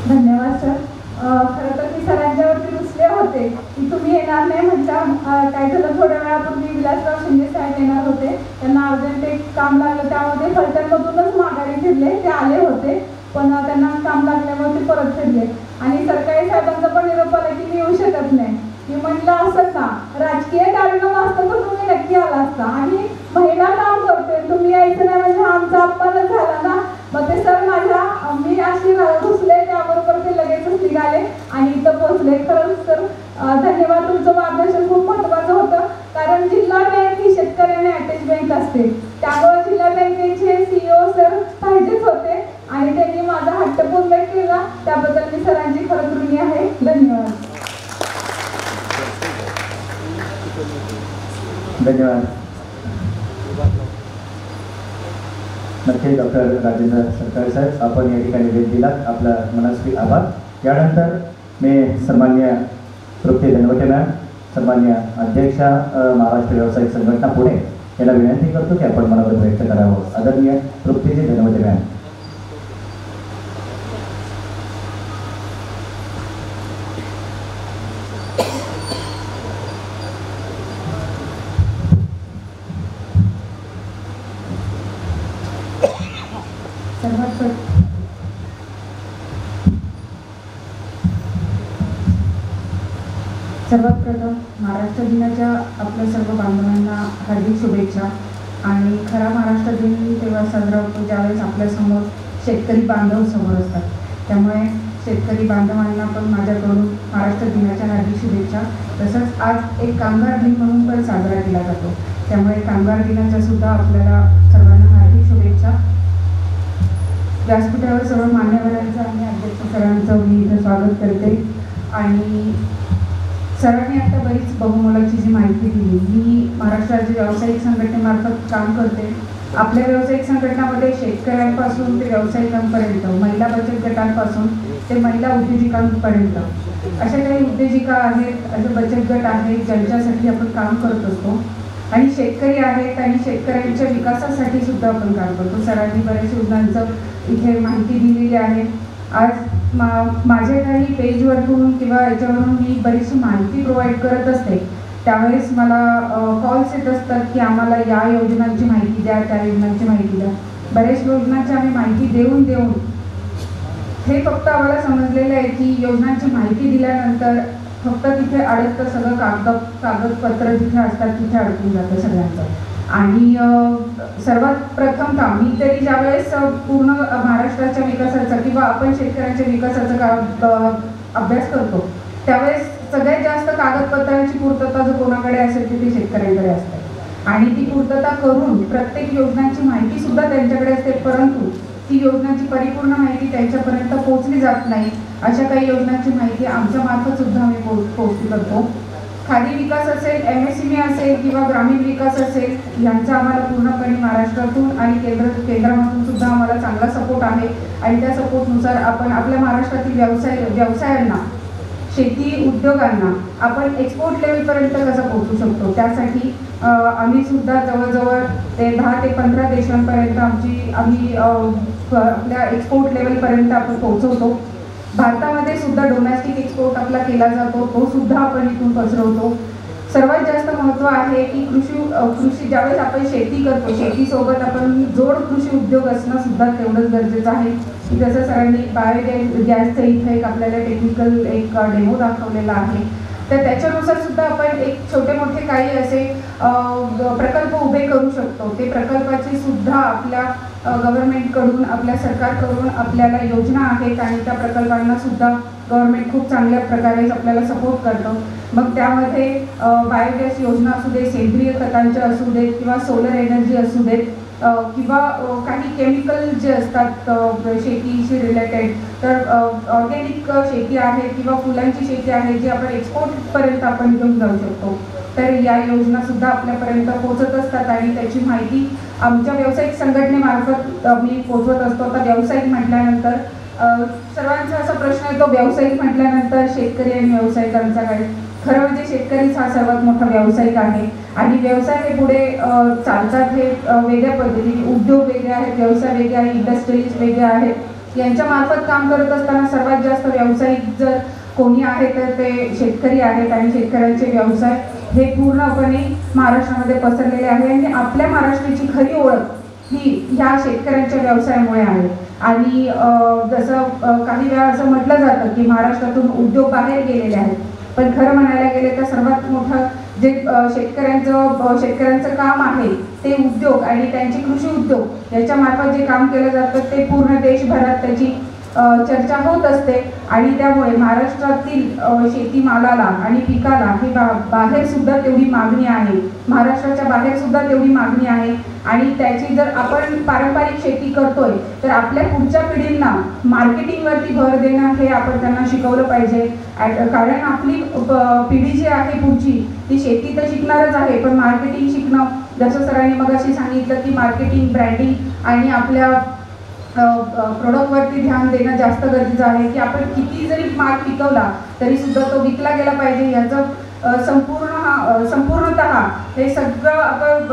धन्यवाद सर. खरं तर मी सरांच्यावरती होते. की तुम्ही येणार नाही म्हटलं काय झालं? थोड्या वेळापूर्वी विलासराव शिंदे साहेब येणार होते. त्यांना अर्जंट एक काम लागलं. त्यामध्ये फलटणमधूनच माघारी फिरले. ते आले होते पण त्यांना काम लागल्यामुळे ते परत फिरले. आणि सरकारी साहेबांचा पण निरोप आला की मी येऊ शकत नाही. मी म्हटलं असं का? राजकीय कार्यक्रम असतं तर तुम्ही नक्की आला असता. आणि महिला काम करते तुम्ही यायचं नाही म्हणजे आमचा अपमानच झाला ना? मग ते सर माझ्या मी अशी घुसले त्याबरोबर ते लगेच निघाले. आणि इथं पोहोचले. खरंच तर धन्यवाद. तुमचं मार्गदर्शन खूप महत्त्वाचं होतं. कारण जिल्हा बँक ही शेतकऱ्यांना अटॅच बँक असते. त्यामुळे जिल्हा बँकेचे सीईओ सर पाहिजेच होते. आणि त्यांनी माझा हट्ट पूर्ण केला. त्याबद्दल मी सरांची खरंच ऋणी आहे. धन्यवाद. धन्यवाद. नक्की डॉक्टर राजेंद्र सरकार साहेब आपण या ठिकाणी भेट दिलात. आपला मनस्वी आभार. यानंतर मी सन्मान्य तृप्ती धनवटे मॅम सन्मान्य अध्यक्षा महाराष्ट्र व्यावसायिक संघटना पुणे यांना विनंती करतो की आपण मला व्यक्त करावं. आदरणीय तृप्तीजी धनवटे मॅम सर्वात प्र- सर्वात प्रथम महाराष्ट्र दिनाच्या आपल्या सर्व बांधवांना हार्दिक शुभेच्छा. आणि खरा महाराष्ट्र दिन तेव्हा साजरा होतो ज्यावेळेस आपल्यासमोर शेतकरी बांधव समोर असतात. त्यामुळे शेतकरी बांधवांना पण माझ्याकडून महाराष्ट्र दिनाच्या हार्दिक शुभेच्छा. तसंच आज एक कामगार दिन म्हणून पण साजरा केला जातो. त्यामुळे कामगार दिनाच्या सुद्धा आपल्याला सर्वांना हार्दिक शुभेच्छा. व्यासपीठावर सर्व मान्यवरांचं आणि अध्यक्ष सरांचं मी इथं स्वागत करते. आणि सरांनी आता बरीच बहुमोलाची जी माहिती दिली मी महाराष्ट्र राज्य व्यावसायिक संघटनेमार्फत काम करते. आपल्या व्यावसायिक संघटनामध्ये शेतकऱ्यांपासून ते व्यावसायिकांपर्यंत महिला बचत गटांपासून ते महिला उद्योजिकांपर्यंत अशा काही उद्योजिका आहेत असे बचत गट आहेत ज्यांच्यासाठी आपण काम करत असतो. आणि शेतकरी आहेत आणि शेतकऱ्यांच्या विकासासाठी सुद्धा आपण काम करतो. सरांनी बऱ्याच योजनांचं इथे माहिती दिलेली आहे. आज मा माझ्या काही पेजवरतून किंवा याच्यावरून मी बरीचशी माहिती प्रोव्हाइड करत असते. त्यावेळेस मला कॉल्स येत असतात की आम्हाला या योजनांची माहिती द्या त्या योजनांची माहिती द्या. बऱ्याच योजनांची आम्ही माहिती देऊन देऊन. हे फक्त आम्हाला समजलेलं आहे की योजनांची माहिती दिल्यानंतर फक्त तिथे अडकतं सगळं कागद कागदपत्र जिथे असतात तिथे अडकून जातं सगळ्यांचं. आणि सर्वात प्रथमतः मी तरी ज्यावेळेस पूर्ण महाराष्ट्राच्या विकासाचा किंवा आपण शेतकऱ्यांच्या विकासाचा का अभ्यास करतो त्यावेळेस सगळ्यात जास्त कागदपत्रांची पूर्तता जर कोणाकडे असेल तर ती शेतकऱ्यांकडे असते. आणि ती पूर्तता करून प्रत्येक योजनांची माहिती सुद्धा त्यांच्याकडे असते परंतु ती योजनांची परिपूर्ण माहिती त्यांच्यापर्यंत पोहोचली जात नाही अशा काही योजनांची माहिती आमच्या मार्फत सुद्धा आम्ही पोच पोहोचली करतो. खादी विकास असेल एम एस सी असेल किंवा ग्रामीण विकास असेल यांचा आम्हाला पूर्णपणे महाराष्ट्रातून आणि केंद्र केंद्रामधून सुद्धा आम्हाला चांगला सपोर्ट आहे. आणि त्या सपोर्टनुसार आपण आपल्या महाराष्ट्रातील व्यवसाय व्यवसायांना शेती उद्योगांना आपण एक्सपोर्ट लेवलपर्यंत कसं पोहोचू शकतो? त्यासाठी आम्ही सुद्धा जवळजवळ ते दहा ते पंधरा देशांपर्यंत आमची आम्ही आपल्या एक्सपोर्ट लेवलपर्यंत आपण पोहोचवतो. भारतामध्ये सुद्धा डोमेस्टिक एक्सपोर्ट आपला केला जातो तो सुद्धा आपण इथून पसरवतो. सर्वात जास्त महत्त्व आहे की कृषी कृषी ज्यावेळेस आपण शेती करतो शेतीसोबत आपण जोड कृषी उद्योग असणं सुद्धा तेवढंच गरजेचं आहे. की जसं सरांनी बायोगॅस गॅसचं इथं एक आपल्याला टेक्निकल एक डेमो दाखवलेला आहे. तर त्याच्यानुसार सुद्धा आपण एक छोटे मोठे काही असे प्रकल्प उभे करू शकतो. ते प्रकल्पाची सुद्धा आपल्या गव्हर्नमेंटकडून आपल्या सरकारकडून आपल्याला योजना आहेत आणि त्या प्रकल्पांना सुद्धा गव्हर्नमेंट खूप चांगल्या प्रकारे आपल्याला सपोर्ट करतं. मग त्यामध्ये बायोगॅस योजना असू दे सेंद्रिय खतांच्या असू देत किंवा सोलर एनर्जी असू देत किंवा काही केमिकल जे असतात शेतीशी रिलेटेड तर ऑर्गॅनिक शेती आहे किंवा फुलांची शेती आहे जी आपण एक्सपोर्टपर्यंत आपण घेऊन जाऊ शकतो. तर या योजना सुद्धा आपल्यापर्यंत पोहोचत असतात आणि त्याची माहिती आमच्या व्यावसायिक संघटनेमार्फत मी पोहोचवत असतो. तर व्यावसायिक म्हटल्यानंतर सर्वांचा असा प्रश्न येतो व्यावसायिक म्हटल्यानंतर शेतकरी आणि व्यावसायिकांचा काय? खरं म्हणजे शेतकरीच हा सर्वात मोठा व्यावसायिक आहे. आणि व्यवसाय हे पुढे चालतात हे वेगळ्या पद्धतीने. उद्योग वेगळे आहेत व्यवसाय वेगळे आहेत इंडस्ट्रीज वेगळे आहेत. यांच्या मार्फत काम करत असताना सर्वात जास्त व्यावसायिक जर कोणी आहे तर ते शेतकरी आहेत आणि शेतकऱ्यांचे व्यवसाय हे पूर्णपणे महाराष्ट्रामध्ये पसरलेले आहे. आणि आपल्या महाराष्ट्राची खरी ओळख ही ह्या शेतकऱ्यांच्या व्यवसायामुळे आहे. आणि जसं काही वेळा असं म्हटलं जातं की महाराष्ट्रातून उद्योग बाहेर गेलेले आहेत. पण खरं म्हणायला गेलं तर सर्वात मोठं जे शेतकऱ्यांचं शेतकऱ्यांचं काम आहे ते उद्योग आणि त्यांचे कृषी उद्योग याच्या मार्फत जे काम केलं जातं ते पूर्ण देशभरात त्याची चर्चा होत असते आणि त्यामुळे महाराष्ट्रातील शेतीमालाला आणि पिकाला ही बा बाहेर सुद्धा तेवढी मागणी आहे. महाराष्ट्राच्या बाहेर सुद्धा तेवढी मागणी आहे. आणि त्याची जर आपण पारंपरिक शेती करतोय तर आपल्या पुढच्या पिढींना मार्केटिंगवरती भर देणं हे आपण त्यांना शिकवलं पाहिजे. कारण आपली पिढी जी आहे पुढची ती शेती तर शिकणारच आहे पण मार्केटिंग शिकणं जसं सरांनी मग सांगितलं की मार्केटिंग ब्रँडिंग आणि आपल्या प्रोडक्टवरती ध्यान देणं जास्त गरजेचं आहे की आपण किती जरी माल पिकवला तरी सुद्धा तो विकला गेला पाहिजे. याचं संपूर्ण हा संपूर्णतः हे सगळं आपण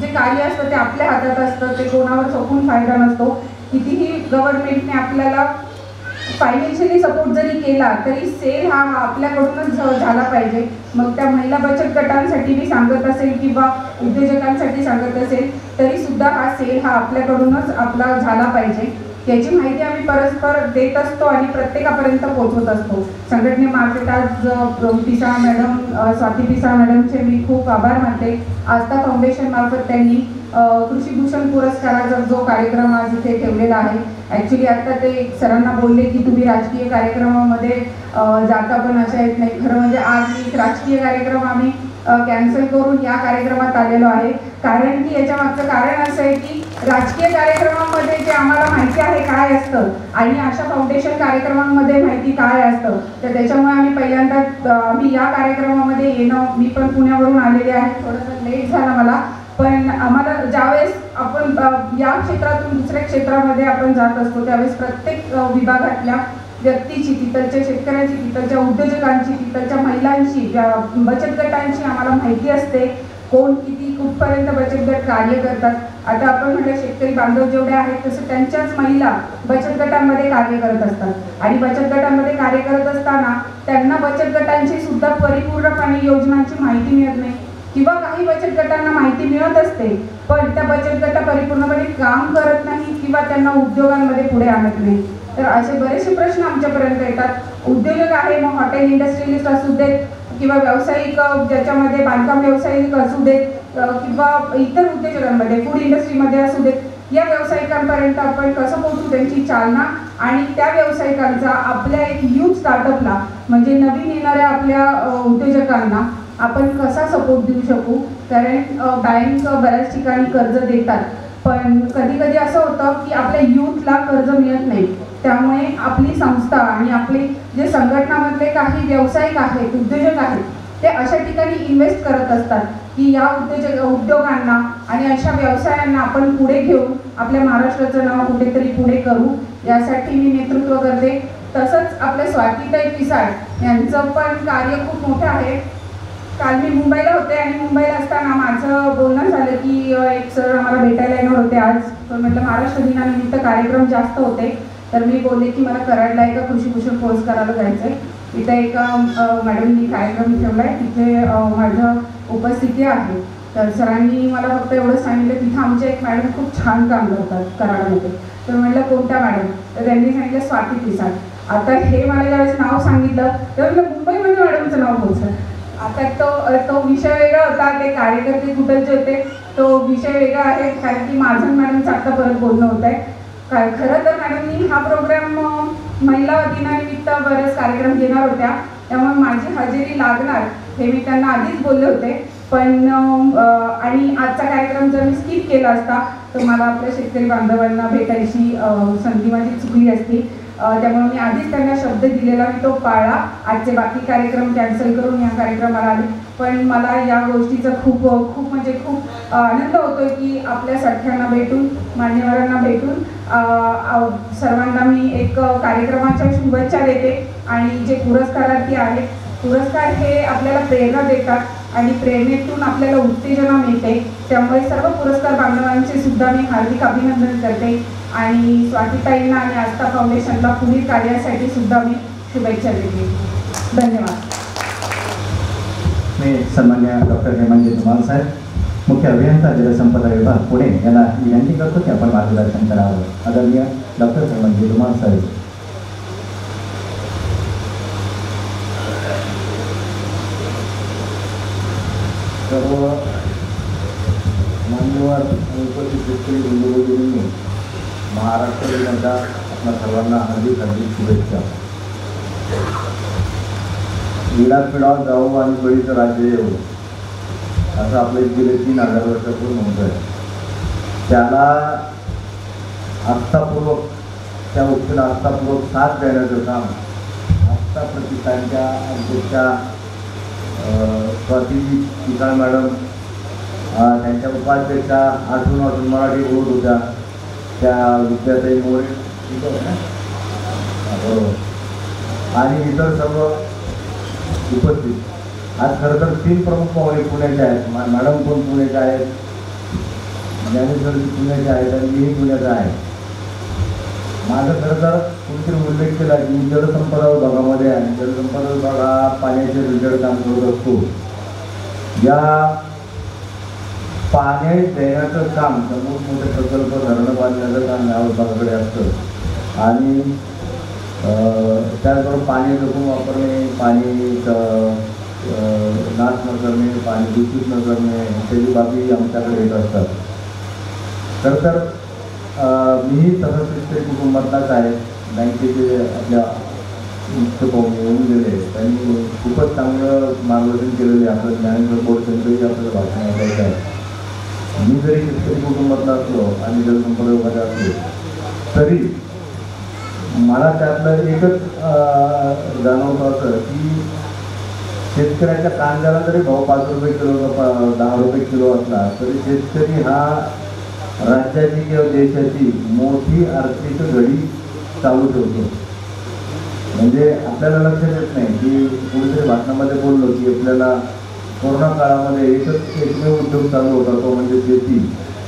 जे कार्य असतं ते आपल्या हातात असतं ते कोणावर सोपून फायदा नसतो. कितीही गव्हर्नमेंटने आपल्याला फायनान्शियली सपोर्ट जरी केला तरी सेल हा आपल्याकडूनच झाला पाहिजे. मग त्या महिला बचत गटांसाठी मी सांगत असेल किंवा उद्योजकांसाठी सांगत असेल तरी सुद्धा हा सेल हा आपल्याकडूनच आपला झाला पाहिजे. याची माहिती आम्ही परस्पर देत असतो आणि प्रत्येकापर्यंत पोहोचवत असतो. संघटनेमार्फत आज अ, पिसा मॅडम स्वाती पिसा मॅडमचे मी खूप आभार मानते. आस्था फाउंडेशन मार्फत त्यांनी कृषीभूषण पुरस्काराचा जो कार्यक्रम आज इथे ठेवलेला आहे ॲक्च्युली आता ते सरांना बोलले की तुम्ही राजकीय कार्यक्रमामध्ये जाता पण अशा येत नाही. खरं म्हणजे आज एक राजकीय कार्यक्रम आम्ही कॅन्सल करून या कार्यक्रमात आलेलो आहे. कारण की याच्या मागचं कारण असं आहे की राजकीय कार्यक्रमामध्ये जे आम्हाला माहिती आहे काय असतं आणि अशा फाउंडेशन कार्यक्रमांमध्ये माहिती काय असतं तर त्याच्यामुळे आम्ही पहिल्यांदा मी या कार्यक्रमामध्ये येणं मी पण पुण्यावरून आलेले आहे. थोडंसं लेट झालं मला. पण आम्हाला ज्यावेळेस आपण या क्षेत्रातून दुसऱ्या क्षेत्रामध्ये आपण जात असतो त्यावेळेस प्रत्येक विभागातल्या व्यक्तीची तिथलच्या शेतकऱ्यांची तिथलच्या उद्योजकांची तिथलच्या महिलांची बचत गटांची आम्हाला माहिती असते कोण किती कुठपर्यंत बचत गट कार्य करतात. आता आपण म्हटलं शेतकरी बांधव जेवढे आहेत तसं त्यांच्याच महिला बचत गटांमध्ये कार्य करत असतात. आणि बचत गटांमध्ये कार्य करत असताना त्यांना बचत गटांची सुद्धा परिपूर्णपणे योजनांची माहिती मिळत नाही. किंवा काही बचत गटांना माहिती मिळत असते पण त्या बचत गटा परिपूर्णपणे काम करत नाही किंवा त्यांना उद्योगांमध्ये पुढे आणत नाही. तर असे बरेचसे प्रश्न आमच्यापर्यंत येतात. उद्योजक आहे मग हॉटेल इंडस्ट्रियलिस्ट असू देत किंवा व्यावसायिक ज्याच्यामध्ये बांधकाम व्यावसायिक असू देत किंवा इतर उद्योजकांमध्ये फूड इंडस्ट्रीमध्ये असू देत या व्यावसायिकांपर्यंत आपण कसं पोहोचू त्यांची चालना? आणि त्या व्यावसायिकांचा आपल्या एक यूथ स्टार्टअपला म्हणजे नवीन येणाऱ्या आपल्या उद्योजकांना आपण कसा सपोर्ट देऊ शकू? कारण बँक बऱ्याच ठिकाणी कर्ज देतात. पण कधी कधी असं होतं की आपल्या यूथला कर्ज मिळत नाही. त्यामुळे आपली संस्था आणि आपले जे संघटनामधले काही व्यावसायिक आहेत उद्योजक आहेत ते अशा ठिकाणी इन्व्हेस्ट करत असतात की या उद्योजक उद्योगांना आणि अशा व्यवसायांना आपण पुढे घेऊन आपल्या महाराष्ट्राचं नाव कुठेतरी पुढे करू. यासाठी मी नेतृत्व करते. तसंच आपल्या स्वातीताई पिसाळ यांचं पण कार्य खूप मोठं आहे. काल मी मुंबईला होते आणि मुंबईला असताना माझं बोलणं झालं की एक सर आम्हाला भेटायला येणार होते आज. तर म्हटलं महाराष्ट्र दिनानिमित्त कार्यक्रम जास्त होते. तर मी बोलले की मला कराडला एका कृषी भूषण कोर्स करायला जायचं आहे तिथे एका मॅडमनी कार्यक्रम ठेवला आहे तिथे माझं उपस्थिती आहे. तर सरांनी मला फक्त एवढं सांगितलं तिथं आमच्या एक मॅडम खूप छान काम करतात कराडमध्ये. तर म्हटलं कोणत्या मॅडम तर त्यांनी सांगितलं स्वाती पिसाळ. आता हे मला ज्यावेळेस नाव सांगितलं तर म्हटलं मुंबईमध्ये मॅडमचं नाव बोलचं आता तो तो विषय वेगळा होता ते कार्यकर्ते कुठलचे होते तो विषय वेगळा आहे कारण की माझं आणि मॅडमचं आत्ता परत बोलणं होत आहे. काय खरं तर मॅडमनी हा प्रोग्राम महिला दिनानिमित्त बरेच कार्यक्रम घेणार होत्या. त्यामुळे माझी हजेरी लागणार हे मी त्यांना आधीच बोलले होते. पण आणि आजचा कार्यक्रम जर मी स्किप केला असता तर मला आपल्या शेतकरी बांधवांना भेटायची संधी माझी चुकली असती. त्यामुळे मी आधीच त्यांना शब्द दिलेला मी तो पाळला आजचे बाकी कार्यक्रम कॅन्सल करून या कार्यक्रमाला आले. पण मला या गोष्टीचा खूप खूप म्हणजे खूप आनंद होतोय की आपल्या सख्यांना भेटून मान्यवरांना भेटून सर्वांना मी एक कार्यक्रमाच्या शुभेच्छा देते. आणि जे पुरस्कारार्थी आहेत पुरस्कार हे आपल्याला प्रेरणा देतात आणि प्रेरणेतून आपल्याला उत्तेजना मिळते. त्यामुळे सर्व पुरस्कार बांधवांचे सुद्धा मी हार्दिक अभिनंदन करते. आणि स्वातीताईंना आणि आस्था फाउंडेशनला पुढील कार्यासाठी सुद्धा मी शुभेच्छा दिली धन्यवाद. मी सन्मान्य डॉक्टर हेमंत धुमाल साहेब मुख्य अभियंता जलसंपदा विभाग पुणे यांना विनंती करतो की आपण मार्गदर्शन करावं. आदरणीय डॉक्टर हेमंत धुमाल साहेब. सर्व मान्यवर उपस्थित शेतकरी महाराष्ट्र दिनाच्या आपल्या सर्वांना हार्दिक हार्दिक शुभेच्छा. विडा पिढा जाऊ आणि बळीचं राज्य येऊ असं आपले गेले तीन हजार वर्षापूर्वी म्हणत आहे. त्याला आस्थापूर्वक त्या गोष्टीला आस्थापूर्वक साथ देण्याचं काम आस्था प्रतिष्ठानच्या अध्यक्षा स्वाती पिकाळ मॅडम त्यांच्या उपाध्यक्षा आठवून आठवून मराठी बोलत होत्या. त्या विद्याताई मोरे बरोबर. आणि इतर सर्व उपस्थित. आज खरं तर तीन प्रमुख पाहुणे पुण्याचे आहेत. मॅडम पण पुण्याचे आहेत. ज्ञानेश्वरी पुण्याचे आहेत आणि मीही पुण्याचा आहे. माझं खरं तर कोणतरी उल्लेख केला की मी जलसंपदा विभागामध्ये आहे जलसंपदा विभाग हा पाण्याचे रिजल्ट काम करत असतो. या पाणी देण्याचं काम मोठमोठे प्रकल्प धरणं बांधण्याचं काम या विभागाकडे असतं. आणि त्याचबरोबर पाणी जपून वापरणे पाणी नाश न करणे पाणी दूषित न करणे इत्यादी बाबी आमच्याकडे येत असतात. खरं तर मीही तसं शेतकरी कुटुंबातलाच आहे. बँकेचे आपल्या मुख्य पाहुणे येऊन गेले. त्यांनी खूपच चांगलं मार्गदर्शन केलेले आपलं ज्ञानेश्वर बोर्ड त्यांचंही आपल्याला भाषण ऐकायचं आहे मी जरी शेतकरी कुटुंबातला असलो आणि जलसंपदा विभागात असलो तरी मला त्यातलं एकच जाणवलं जाणवतं असं की शेतकऱ्याच्या कांद्याला जरी भाव पाच रुपये किलो दहा रुपये किलो असला तरी शेतकरी हा राज्याची किंवा देशाची मोठी आर्थिक घडी चालू ठेवतो. म्हणजे आपल्याला लक्षात येत नाही की कुणीतरी भाषणामध्ये बोललो की आपल्याला कोरोना काळामध्ये एकच एकमेव उद्योग चालू होता तो म्हणजे शेती.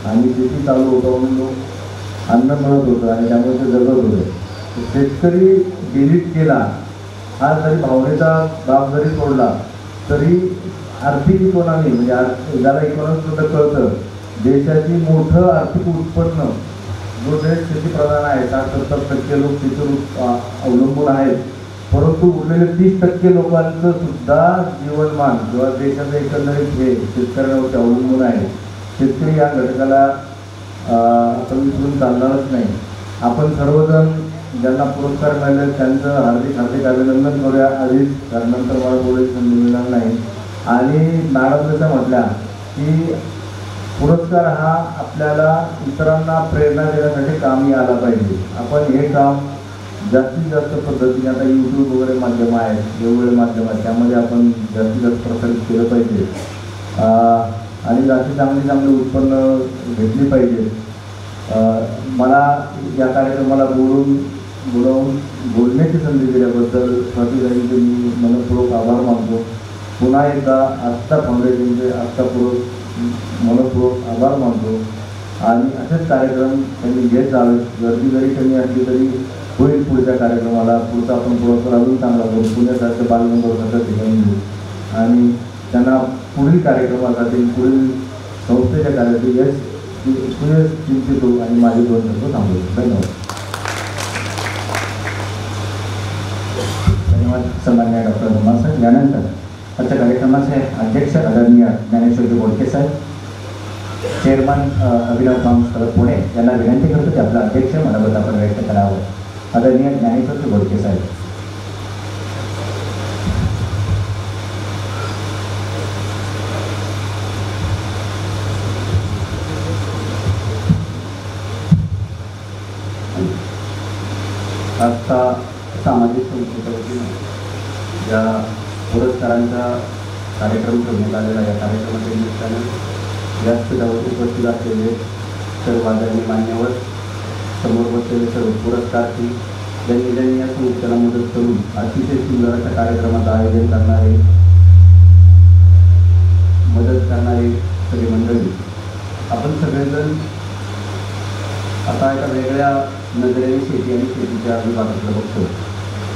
आणि शेती चालू होतं म्हणून लोक अन्न मिळत होतं आणि त्यामुळे ते जगत होते. शेतकरी डिलीट केला हा जरी भावनेचा बाब जरी सोडला तरी आर्थिक इकॉनॉमी म्हणजे आर्थ- ज्याला इकॉनॉमी सुद्धा कळतं देशाची मोठं आर्थिक उत्पन्न जो देश शेतीप्रधान आहे साठ सत्तर टक्के लोक तिथून अवलंबून आहेत परंतु उरलेले तीस टक्के लोकांचं सुद्धा जीवनमान किंवा देशाचं एकंदरीत हे शेतकऱ्यांवरती अवलंबून आहे. शेतकरी या घटकाला अ, आपण विसरून चालणारच नाही. आपण सर्वजण ज्यांना पुरस्कार मिळाले त्यांचं हार्दिक हार्दिक अभिनंदन करूया. आधीच कारण नंतर मला बोलायची संधी मिळणार नाही. आणि नाराजच्या म्हटल्या की पुरस्कार हा आपल्याला इतरांना प्रेरणा देण्यासाठी कामी आला पाहिजे. आपण हे काम जास्तीत जास्त पद्धतीने आता यूट्यूब वगैरे माध्यम आहेत वेगवेगळे माध्यम आहेत त्यामध्ये आपण जास्तीत जास्त प्रसारित केलं पाहिजे. आणि जास्तीत चांगली चांगली उत्पन्न घेतली पाहिजे. मला या कार्यक्रमाला बोलून बोलावून बोलण्याची संधी दिल्याबद्दल स्वातीताईंचे मी मनपूर्वक आभार मानतो. पुन्हा एकदा आस्था फाउंडेशनचे आस्थापूर्वक मनपूर्वक आभार मानतो. आणि असेच कार्यक्रम त्यांनी घेत जावेत गर्दी जरी कमी असली तरी होईल पुढच्या कार्यक्रमाला पुढचा आपण पुरस्कार अजून चांगला करू. पुण्यासारखं बालगंधर्वासारखं ठिकाणी घेऊ आणि त्यांना पुढील कार्यक्रमासाठी पुढील संस्थेच्या कार्याचे यश सुयश चिंतितो आणि माझे दोन शब्द थांबवतो धन्यवाद. धन्यवाद सन्मान्य डॉक्टर रमण साहेब यानंतर आजच्या कार्यक्रमाचे अध्यक्ष आदरणीय ज्ञानेश्वरजी बोडके साहेब चेअरमन अभिनव कांस पुणे यांना विनंती करतो की आपला अध्यक्ष मनोगत आपण व्यक्त करावं. आदरणीय ज्ञानेश्वरजी बोडके साहेब. आजचा सामाजिक संस्थेच्या वतीनं ज्या पुरस्कारांचा कार्यक्रम करण्यात आलेला आहे या कार्यक्रमाच्या निमित्तानं व्यासपीठावर उपस्थित असलेले सर्व आदरणीय मान्यवर समोर बसलेले सर्व पुरस्कार्थी ज्यांनी ज्यांनी या संस्थेला मदत करून अतिशय सुंदर अशा कार्यक्रमाचं आयोजन करणारे मदत करणारे सगळी मंडळी. आपण सगळेजण आता एका वेगळ्या नजरेने शेती आणि शेतीच्या विभागाकडे बघतो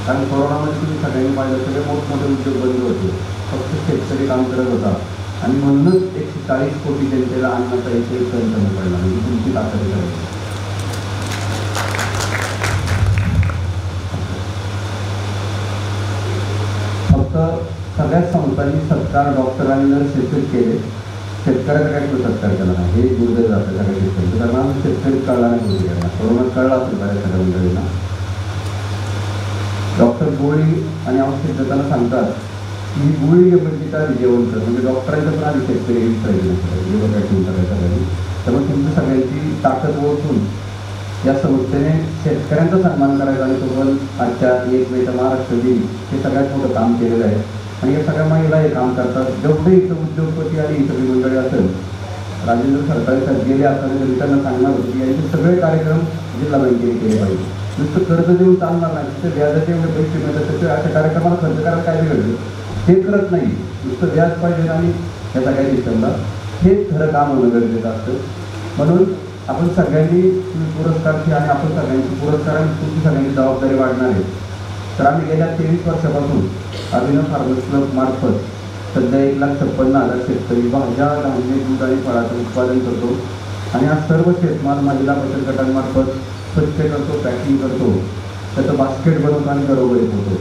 कारण कोरोनामध्ये तुम्ही सगळ्यांनी पाहिलं सगळे मोठमोठे उद्योग बंद होते. फक्त शेतकरी काम करत होता. आणि म्हणूनच एकशे चाळीस कोटी जनतेला अन्नाचा एकही सण पडला म्हणजे तुमची ताकद करायची फक्त लोकांनी सत्कार डॉक्टरांना शेतकरी केले शेतकऱ्याचा काय तो सत्कार केला नाही? हे दुर्दैव जातं सगळ्या शेतकऱ्यांचं कारण आम्ही शेतकरी कळला नाही गोष्टी केला कळला असेल बऱ्याच सगळ्या मंडळींना. डॉक्टर गोळी आणि औषध देताना सांगतात की ही गोळी म्हणजे काय जेवण कर. म्हणजे डॉक्टरांचं पण आधी शेतकरी विचारायचं जेवण काय ठेवून करायचं काही त्यामुळे तुमच्या सगळ्यांची ताकद ओळखून या संस्थेने शेतकऱ्यांचा सन्मान करायचा आणि सोबत आजच्या एक वेळचा महाराष्ट्र दिन हे सगळ्यात मोठं काम केलेलं आहे. आणि या सगळ्या महिला हे काम करतात. जेवढे इथं उद्योगपती आणि ही सगळी मंडळी असेल राजेंद्र सरकारी साहेब गेले असताना तरी त्यांना सांगणार होती यांचे सगळे कार्यक्रम जिल्हा बँकेने केले पाहिजे. नुसतं कर्ज देऊन चालणार नाही तिथे व्याजाचे एवढे पैसे मिळतात त्याचे अशा कार्यक्रमाला खर्च करायला काय बिघडलं? ते करत नाही. नुसतं व्याज पाहिजे आणि याचा काही सिस्टमला हेच खरं काम होणं गरजेचं असतं. म्हणून आपण सगळ्यांनी पुरस्कार पुरस्कारची आणि आपण सगळ्यांची पुरस्कार आणि तुमची सगळ्यांची जबाबदारी वाढणार आहे. तर आम्ही गेल्या तेवीस वर्षापासून अभिनव फार्मर्स क्लब मार्फत सध्या एक लाख छप्पन्न हजार शेतकरी भाज्या धान्य दूध आणि फळाचं उत्पादन करतो. आणि हा सर्व शेतमाल महिला बचत गटांमार्फत स्वच्छ करतो पॅकिंग करतो. त्याचं बास्केट बनवतो आणि घरोघरी होतो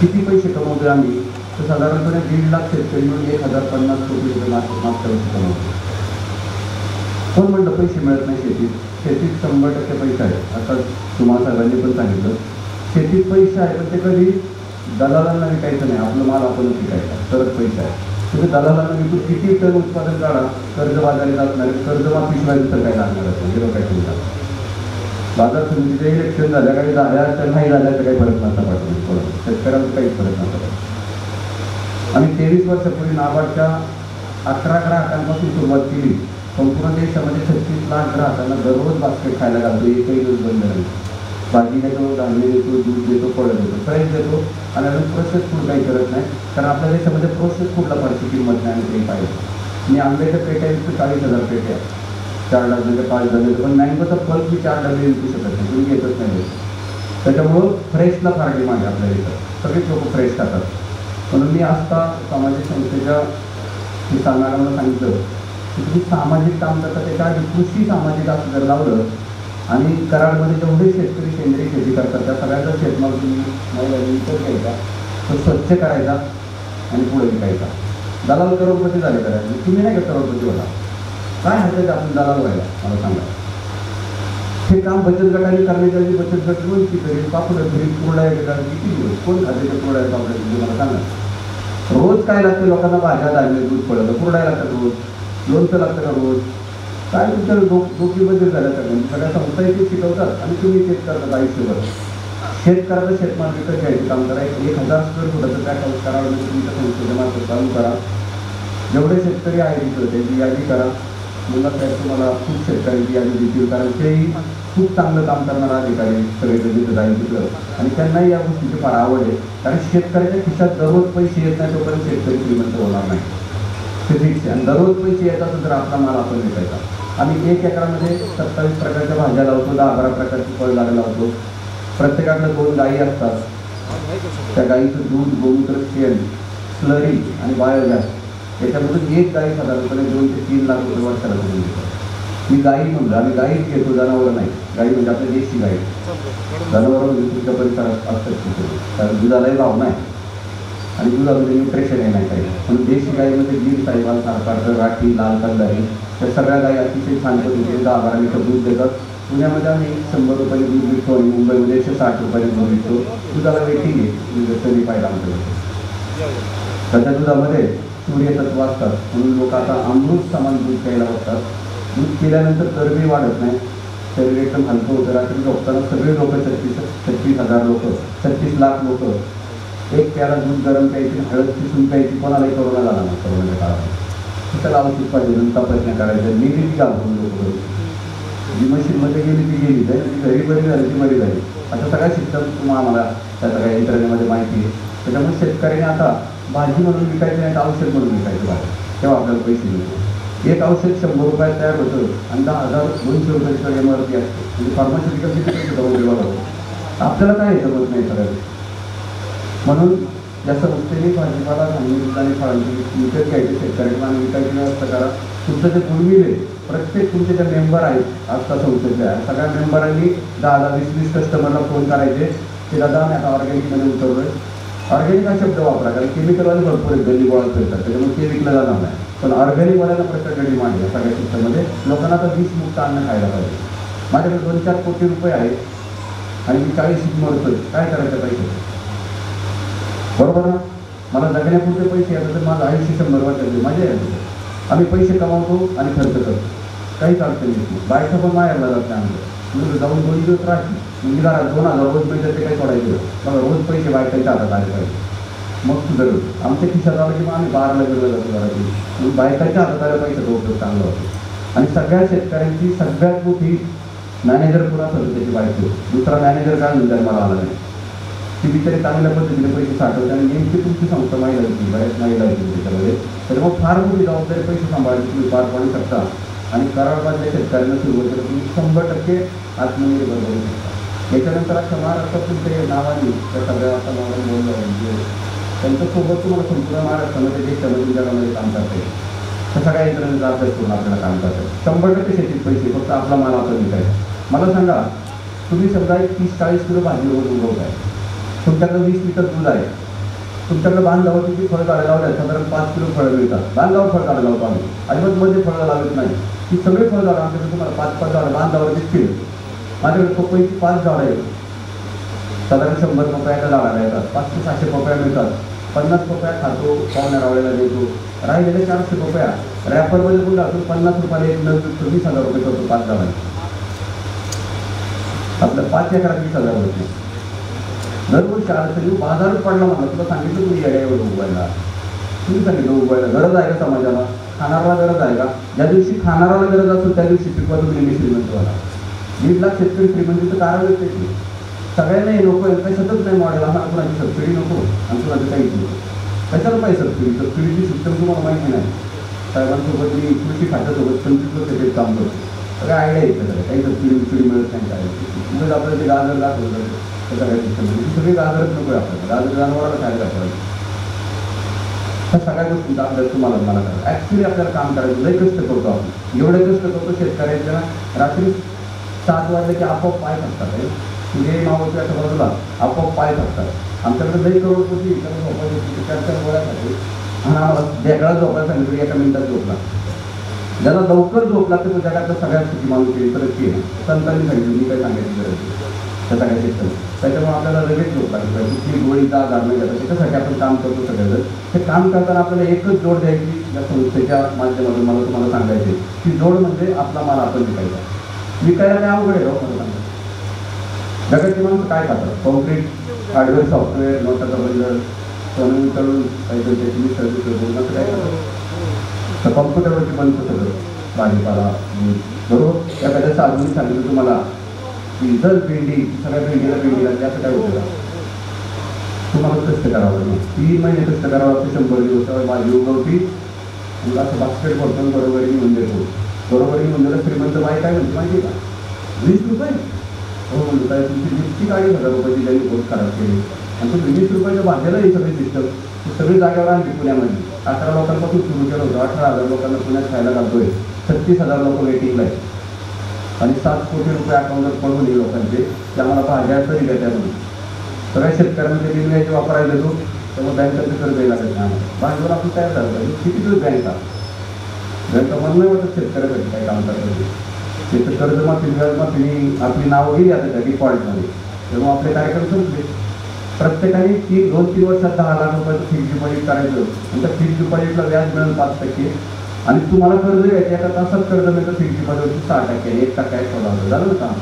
किती पैसे कमवतोय आम्ही? तर साधारणपणे दीड लाख शेतकरी म्हणून एक हजार पन्नास कोटी रुपये मागच्या वर्षी कमवतो. कोण म्हणलं पैसे मिळत नाही शेतीत? शेतीत शंभर टक्के पैसे आहे आता तुम्हाला सगळ्यांनी पण सांगितलं. शेतीत पैसे आहे पण ते कधी दलालांना विकायचं नाही. आपलं माल आपणच विकायचा तरच पैसे आहे. तुम्ही दलालांना विकून किती टन उत्पादन काढा कर्जबाजारी असणार कर्ज शिवाय तर काय लागणार असं हे काय तुमचा बाजार समितीचे इलेक्शन झाल्या काही झाल्या तर नाही झाल्या तर काही फरक नसता पडतो शेतकऱ्यांचा काहीच फरक नसता आणि आम्ही तेवीस वर्षापूर्वी नाबार्डच्या अकरा ग्राहकांपासून सुरुवात केली. संपूर्ण देशामध्ये छत्तीस लाख ग्राहकांना दररोज बास्केट खायला घालतो. एकही दिवस बंद नाही. भाजी देतो धान्य देतो दूध देतो फळं देतो फ्रेश देतो. आणि अजून प्रोसेस फूड काही करत नाही. कारण आपल्या देशामध्ये प्रोसेस फूडला फारशी किंमत नाही आणि ते पाहिजे. मी आंब्याच्या पेट्या विकतो चाळीस हजार पेट्या चार डब्याचे पाच डबे पण मँगोचा फल मी चार डबे विकू शकत नाही. तुम्ही घेतच नाही त्याच्यामुळं फ्रेशला फार डिमांड आहे आपल्या इथं. सगळेच लोक फ्रेश खातात. म्हणून मी आता सामाजिक संस्थेच्या सांगणाऱ्यांना सांगितलं की तुम्ही सामाजिक काम करता त्याच्या आधी कृषी सामाजिक असं जर लावलं आणि कराडमध्ये जेवढे शेतकरी सेंद्रिय शेती करतात त्या सगळ्यांचा शेतमाल तुम्ही विकत घ्यायचा तो स्वच्छ करायचा आणि पुढे विकायचा. दलाल करोडपती झाले करायचे. तुम्ही नाही का करोडपती होता? काय हरकत आपण दलाल व्हायला? मला सांगा. हे काम बचत गटाने करण्याच्या आधी बचत गट कोणती पापडं पापड घरी कुरड्या वेगळ्या किती दिवस? कोण खाते ते कुरड्या पापड्या तुम्ही मला सांगा. रोज काय लागतं? लोकांना भाज्या धान्य दूध पडलं कुरडाय लागतात रोज. लोणचं लागतं का रोज? काय तुमच्या डो झाल्या सगळ्यांनी म्हणजे सगळ्या संस्था इथे शिकवतात आणि तुम्ही तेच करतात आयुष्यभर शेतकऱ्याचं शेतमाल विकत घ्यायचं काम करा. एक हजार स्क्वेअर फुटाचं काय काम करा म्हणजे तुमच्या संस्थेच्या मार्फत चालू करा. जेवढे शेतकरी आहेत तिथं त्यांची यादी करा. मुलगा साहेब तुम्हाला खूप शेतकऱ्यांची यादी देतील कारण तेही खूप चांगलं काम करणारा अधिकारी सगळीकडे तिथं जाईल तिथं आणि त्यांनाही या गोष्टीची फार आवड आहे. कारण शेतकऱ्याच्या खिशात दररोज पैसे येत नाही तोपर्यंत शेतकरी श्रीमंत होणार नाही. फिजिक्स आणि दररोज पैसे येतात तर आपला माल आपण विकायचा. आम्ही एक एकरामध्ये सत्तावीस प्रकारच्या भाज्या लावतो दहा बारा प्रकारची फळझाडं लावतो. प्रत्येकाकडे दोन गायी असतात. त्या गाईचं दूध गोमूत्र शेण स्लरी आणि बायोगॅस याच्यामधून एक गाई साधारणपणे दोन ते तीन लाख रुपये वर्षाला करून देतो. मी गाई म्हणलं आम्ही गाईच घेतो जनावर नाही. गाई म्हणजे आपल्या देशी गाई जनावर म्हणजे तुमच्या परिसरात असतात कारण दुधालाही भाव नाही. आणि दुधामध्ये न्यूट्रिशन आहे नाही. देशी गाईमध्ये गीर साईबाल सारखा राठी लाल कंदारी. त्या सगळ्या गाई अतिशय छान पद्धतीने दहा बारा लिटर दूध देतात. पुण्यामध्ये आम्ही शंभर रुपयाने दूध विकतो आणि मुंबईमध्ये एकशे साठ रुपयाने दूध विकतो दुधाला वेटिंग आहे. म्हणजे तरी पाहिजे आमच्याकडे त्याच्या दुधामध्ये सूर्यतत्व असतात. म्हणून लोक आता अमृत समान दूध प्यायला बघतात दूध पिल्यानंतर चरबी वाढत नाही. शरीर एकदम हलकं होतं. रात्री झोपताना सगळे लोक छत्तीस छत्तीस हजार लोक छत्तीस लाख लोक एक प्याला दूध गरम प्यायची हळद पिसून प्यायची कोणालाही करोना झाला नाही करोनाच्या काळात. त्याला औषध पाहिजे करायचा. करायच्या नेहमी ती घालून लोक जी मशीनमध्ये गेली ती गेली. तर ती घरी बरी झाली ती बरी झाली. अशा सगळ्या सिस्टम तुम्हाला आम्हाला त्या सगळ्या यंत्रणेमध्ये माहिती आहे. त्याच्यामुळे शेतकऱ्याने आता भाजी म्हणून विकायची नाही तर औषध म्हणून विकायचं भाजी. तेव्हा आपल्याला पैसे मिळतो एक औषध शंभर रुपयात तयार होतं आणि दहा हजार दोनशे रुपयाची एम आर पी असते. म्हणजे फार्मास्युटिकल किती पैसे जाऊन आपल्याला काय जमत नाही सगळं म्हणून या संस्थेने भाजीपाला धान्य दूध आणि फळांची विकत घ्यायचे शेतकऱ्यांना आणि विकायची व्यवस्था करा तुमचं जे पूर्वीले प्रत्येक तुमचे ज्या मेंबर आहेत आजचा आहे सगळ्या मेंबरांनी दहा दहा वीस वीस कस्टमरला फोन करायचे की दादा मी आता ऑर्गॅनिकमध्ये उतरलोय ऑर्गॅनिक हा शब्द वापरा कारण केमिकलवाले भरपूर आहेत गल्ली गोळा फिरतात त्याच्यामुळे ते विकलं जाणार नाही. पण ऑर्गॅनिकवाल्याला प्रचंड डिमांड आहे सगळ्या क्षेत्रामध्ये. लोकांना आता वीस मुक्त अन्न खायला पाहिजे. माझ्याकडे दोन चार कोटी रुपये आहेत आणि मी चाळीस मरतोय काय करायचं पाहिजे बरोबर ना? मला जगण्यापुरते पैसे आले तर माझं आयुष्य शंभर वर्षाचे मजा येते. आम्ही पैसे कमावतो आणि खर्च करतो. काहीच अडचण येत नाही. बायका पण मायाला जात नाही आमचं जाऊन दोन दिवस राहते मी जरा दोन हजार रोज मिळतात ते काही सोडायचं मला रोज पैसे बायकाच्या हातात आले पाहिजे. मग तुझं आमच्या खिशात आलं की मग आम्ही बाराला गेलो जातो घरातून मग बायकाच्या हातात आल्या पैशाचा उपयोग चांगला होतो. आणि सगळ्या शेतकऱ्यांची सगळ्यात मोठी मॅनेजर पुन्हा होतं त्याची बायको. दुसरा मॅनेजर काय म्हणतात मला आला नाही. ती चांगल्या पद्धतीने पैसे साठवते आणि नेमकी तुमची संस्था महिला होती बऱ्याच महिला होती त्याच्यामध्ये. तर मग फार मोठी जबाबदारी पैसे सांभाळून तुम्ही पार पाडू शकता. आणि कराडमधल्या शेतकऱ्यांना सुरुवात सुरुवातीला तुम्ही शंभर टक्के आत्मनिर्भर बनवू शकता. त्याच्यानंतर अख्खा महाराष्ट्रात तुमच्या नावाने त्या सगळ्या आता मला बोललं म्हणजे त्यांच्यासोबत तुम्हाला संपूर्ण महाराष्ट्रामध्ये देशामध्ये जगामध्ये काम करता येईल. त्या सगळ्या यंत्रणेचा अभ्यास करून आपल्याला काम करता येईल. शंभर टक्के शेतीत पैसे फक्त आपला माल आपण विकायचा. मला सांगा तुम्ही समजा एक तीस चाळीस किलो भाजी वगैरे उगवताय. तुमच्याकडे वीस लिटर दूध आहे. तुमच्याकडे बांधावर किती फळं झाडं लावले? आहेत साधारण पाच किलो फळं मिळतात. बांधावर फळ काढायला लावतो आम्ही. अजिबात मध्ये फळं लावत नाही. ती सगळी फळं झाडं आमच्याकडे तुम्हाला पाच पाच झाडं बांधावर दिसतील. माझ्याकडे पपईची पाच झाडं आहेत. साधारण शंभर पपयाच्या झाडाला येतात. पाचशे सहाशे पपया मिळतात. पन्नास पपया खातो पाहुण्या रावळ्याला देतो. राहिलेले चारशे पपया. रॅपरमध्ये पण घालून पन्नास रुपयाला एक नग वीस हजार रुपये करतो पाच झाडांना आपलं पाच एकरात वीस हजार रुपये. दरवर्षी अडचणी बाजारात पडला म्हणलं तुला सांगितलं तुम्ही येड्यावर उगवायला तुम्ही सांगितलं उगवायला गरज आहे का समाजाला? खाणाराला गरज आहे का? ज्या दिवशी खाणाराला गरज असतो त्या दिवशी पिकवा तुम्ही नेहमी श्रीमंत व्हायला दीड लाख शेतकरी श्रीमंतीचं कारणच ते. सगळ्यांना हे नको आहे कशातच नाही मॉडेल आम्हाला कुणाची सबसिडी नको? आणि कुणाचं काहीच नको कशाला पाहिजे सबसिडी सबसिडीची सिस्टम तुम्हाला माहिती नाही. साहेबांसोबत मी कृषी खात्यासोबत पंचवीस वर्ष ते काम करतो. सगळ्या आयडिया येतं सगळं काही सबसिडी बिस्सिडी मिळत नाही काय तिथं आपल्याला ते गाजर दाखवलं त्याचा काही नाही सगळी गाजरच नको आहे आपल्याला. गाजर जनावराला काय दाखवायचं ह्या सगळ्या गोष्टी अभ्यास तुम्हाला मला करा. ॲक्च्युली आपल्याला काम करायचं. लय कष्ट करतो आपण. एवढे कष्ट करतो शेतकऱ्यांच्या रात्री सात वाजले की आपोआप पाय थकतात आहे तुझे मावळच्या बाजूला आपोआप पाय थकतात. आमच्याकडे लई करोडपती होती. झोपायचे गोळ्यासाठी आणि आम्हाला वेगळा झोपायला सांगितलं एका मिनिटात झोपला. ज्याला लवकर झोपला तर तो जगातला सगळ्यात सुखी माणूस येईल तर संतांनी सांगितलं मी काय सांगायची गरज नाही. त्याचा काही शिक्षण त्याच्यामुळे आपल्याला लगेच जोड लागली पाहिजे कुठली गोळी जा घालणं जातात त्याच्यासाठी आपण काम करतो सगळ्याजण हे काम करताना आपल्याला एकच जोड द्यायची या संस्थेच्या माध्यमातून मला तुम्हाला सांगायचे की जोड म्हणजे आपला माल आपण विकायचा. विकायला काय अवघड आहे हो मला सांगा जगाची माणसं काय खातात? कॉन्क्रीट हार्डवेअर सॉफ्टवेअर नोटाचा बंदर सोनं करून काहीतरी त्याची मी करून असं काय करतात तर कॉम्प्युटरवरती बनतं सगळं. भाजीपाला बरोबर बरोबर? एखाद्या अजून सांगितलं तुम्हाला जर भेंडी सगळ्या भेंडीला भेंडी लागली असं काय होतं तुम्हाला कष्ट करावं लागेल. तीन महिने कष्ट करावं लागतं शंभर दिवस. माझी उगवती तुला असं बास्केट भरतो बरोबरी घेऊन देतो. बरोबरी घेऊन दिलं श्रीमंत बाई काय म्हणते माहिती का? वीस रुपये? हो म्हणतो काय तुमची जितकी गाडी हजार रुपयाची त्यांनी बहुत खराब केली. आणि तुम्ही वीस रुपयाच्या भाज्याला ही सगळी सिस्टम सगळी जागेवर आणली पुण्यामध्ये. अकरा लोकांपासून सुरू केलं होतं. अठरा हजार लोकांना पुण्यात खायला घालतोय. छत्तीस हजार लोक वेटिंगला आहे आणि सात कोटी रुपये अकाउंटवर पडून दिले लोकांचे ते आम्हाला भाज्या तरी द्या म्हणून सगळ्या शेतकऱ्यांना ते निर्णयाचे वापरायला देतो त्यामुळे बँकाचं कर्ज लागत नाही आम्हाला. भांडवल आपण तयार झालं पाहिजे. किती दिवस बँका बँका मला नाही वाटत शेतकऱ्यासाठी काय काम करतात त्याचं व्याज माफी आपली नावं गेली आता त्या डिफॉल्टमध्ये तेव्हा आपले कार्यक्रम संपले. प्रत्येकाने तीन दोन तीन वर्षात दहा लाख रुपयाचं फिक्स डिपॉझिट करायचं. आणि त्या फिक्स डिपॉझिटला व्याज मिळेल पाच टक्के. आणि तुम्हाला कर्ज घ्यायचे एका तासात कर्ज मिळतं फिक्स साठ सहा टक्के एक टक्का एक सोळा हजार झालं का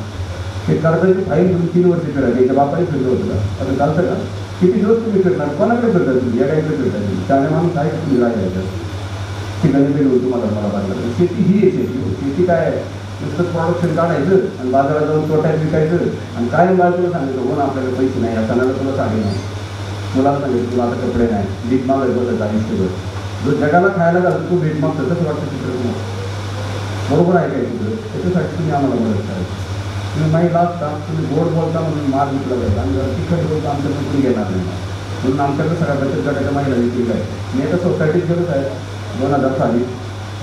हे कर्जाची फाईल दोन तीन वर्ष फिरायची एका बापाने फिरलं होतं का असं चालतं का? किती दिवस तुम्ही फिरणार? कोणाकडे फिरता तुम्ही? या गाडीकडे फिरता तुम्ही. त्याने माणूस काय तुम्ही राहायचं ठिकाणी बिल तुम्हाला मला बांधलं शेती ही आहे शेती हो. शेती काय आहे? नुसतं प्रोडक्शन काढायचं आणि बाजारात जाऊन तोट्यात विकायचं आणि काय मला तुला सांगितलं हो ना आपल्याकडे पैसे नाही या सणाला तुला सांगेल नाही. मुलाला सांगितलं तुला आता कपडे नाही. भीक मागायचं बसत सगळं जो जगाला खायला घालतो तो भीक मागतो तसं वाटतं चित्रकुमार तुम्हाला. बरोबर आहे काय तिकडं? त्याच्यासाठी तुम्ही आम्हाला मदत करायची. तुम्ही नाही असता तुम्ही गोड बोलता म्हणून माल विकला जायचा. आणि जर तिखट बोलता आमच्याकडे कुठून घेणार नाही. म्हणून आमच्याकडे सगळ्या बचत गटाच्या महिला ठीक आहे. मी आता सोसायटीत गेलो आहे दोन हजार साली.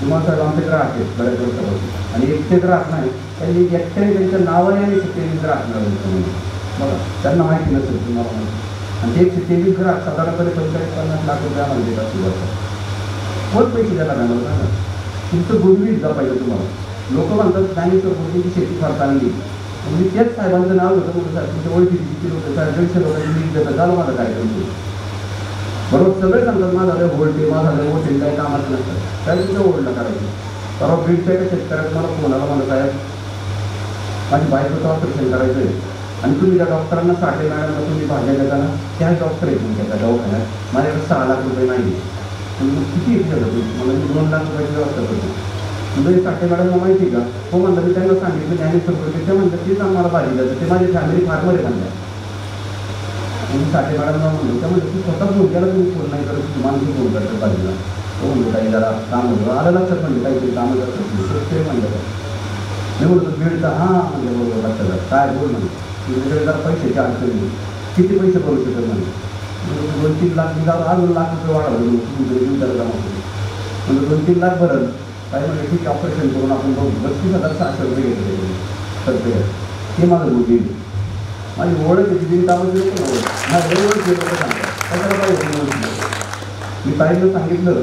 तुम्हाला साहेब आमच्याकडे आहेत बऱ्याच वर्षापासून. आणि एकटे तर नाही त्यांनी एकट्याने त्यांच्या नावाने आणि तेवीस ग्राहक मिळवले बघा त्यांना माहिती नसेल तुम्हाला. माहिती आणि ते एकशे तेवीस ग्राहक साधारणपणे पंचेचाळीस पन्नास लाख रुपये आम्हाला देतात सुरुवात कोण पैसे द्यायला लागणार मला सांगा तुमचं गुडविल जपायचं तुम्हाला. लोक म्हणतात ज्ञानेश्वर गुरुजींची शेती फार चांगली म्हणजे त्याच साहेबांचं नाव होतं म्हणतो साहेब तुमच्या ओळखीची किती लोक साहेब दीडशे लोकांची लीड देतात झालं माझा कार्यक्रम बरोबर सगळे सांगतात माझा लय होल्टे माझा लय मोठे काही कामाचं नसतं. काय तुमच्या ओढलं करायचं. परवा बीडच्या एका शेतकऱ्यात मला फोन आला मला साहेब माझी बायकोचं ऑपरेशन करायचं आहे आणि तुम्ही त्या डॉक्टरांना साठे मॅडमला तुम्ही भाज्या देताना त्याच डॉक्टर आहेत तुमच्या त्या दवाखान्यात. माझ्याकडे सहा लाख रुपये नाही पण मग किती इच्छा तुम्ही? मला मी दोन लाख रुपयाची व्यवस्था करतो. म्हणजे साठे मॅडमला माहिती का? हो म्हणलं मी त्यांना सांगितलं ज्ञानेश्वर करते ते म्हणतात तेच आम्हाला भाजी जातं. ते माझी फॅमिली फार्मर आहे म्हणल्या मी साठे मॅडमला म्हणलो त्यामुळे तू स्वतः मुलग्याला तुम्ही फोन नाही करत तुम्ही फोन करतो बाजूला. तो म्हणतो काही जरा काम होतं. आलं लक्षात म्हणजे काहीतरी कामं करतात हो, ते म्हणलं. मी म्हणतो बीडचा हां म्हणजे बरोबर लक्षात काय बोल म्हणजे तुझ्याकडे जरा पैशाची अडचण आहे. किती पैसे करू शकत म्हणजे दोन तीन लाख मी अजून लाख रुपये वाढवलं तुमच्या म्हणजे दोन तीन लाख भरत काय म्हणजे ठीक ऑपरेशन करून आपण बघू. बत्तीस हजार सहाशे रुपये घेतले सध्या. हे माझं मुलगी माझी ओळख आहे दिन कामं नाही. मी ताईला सांगितलं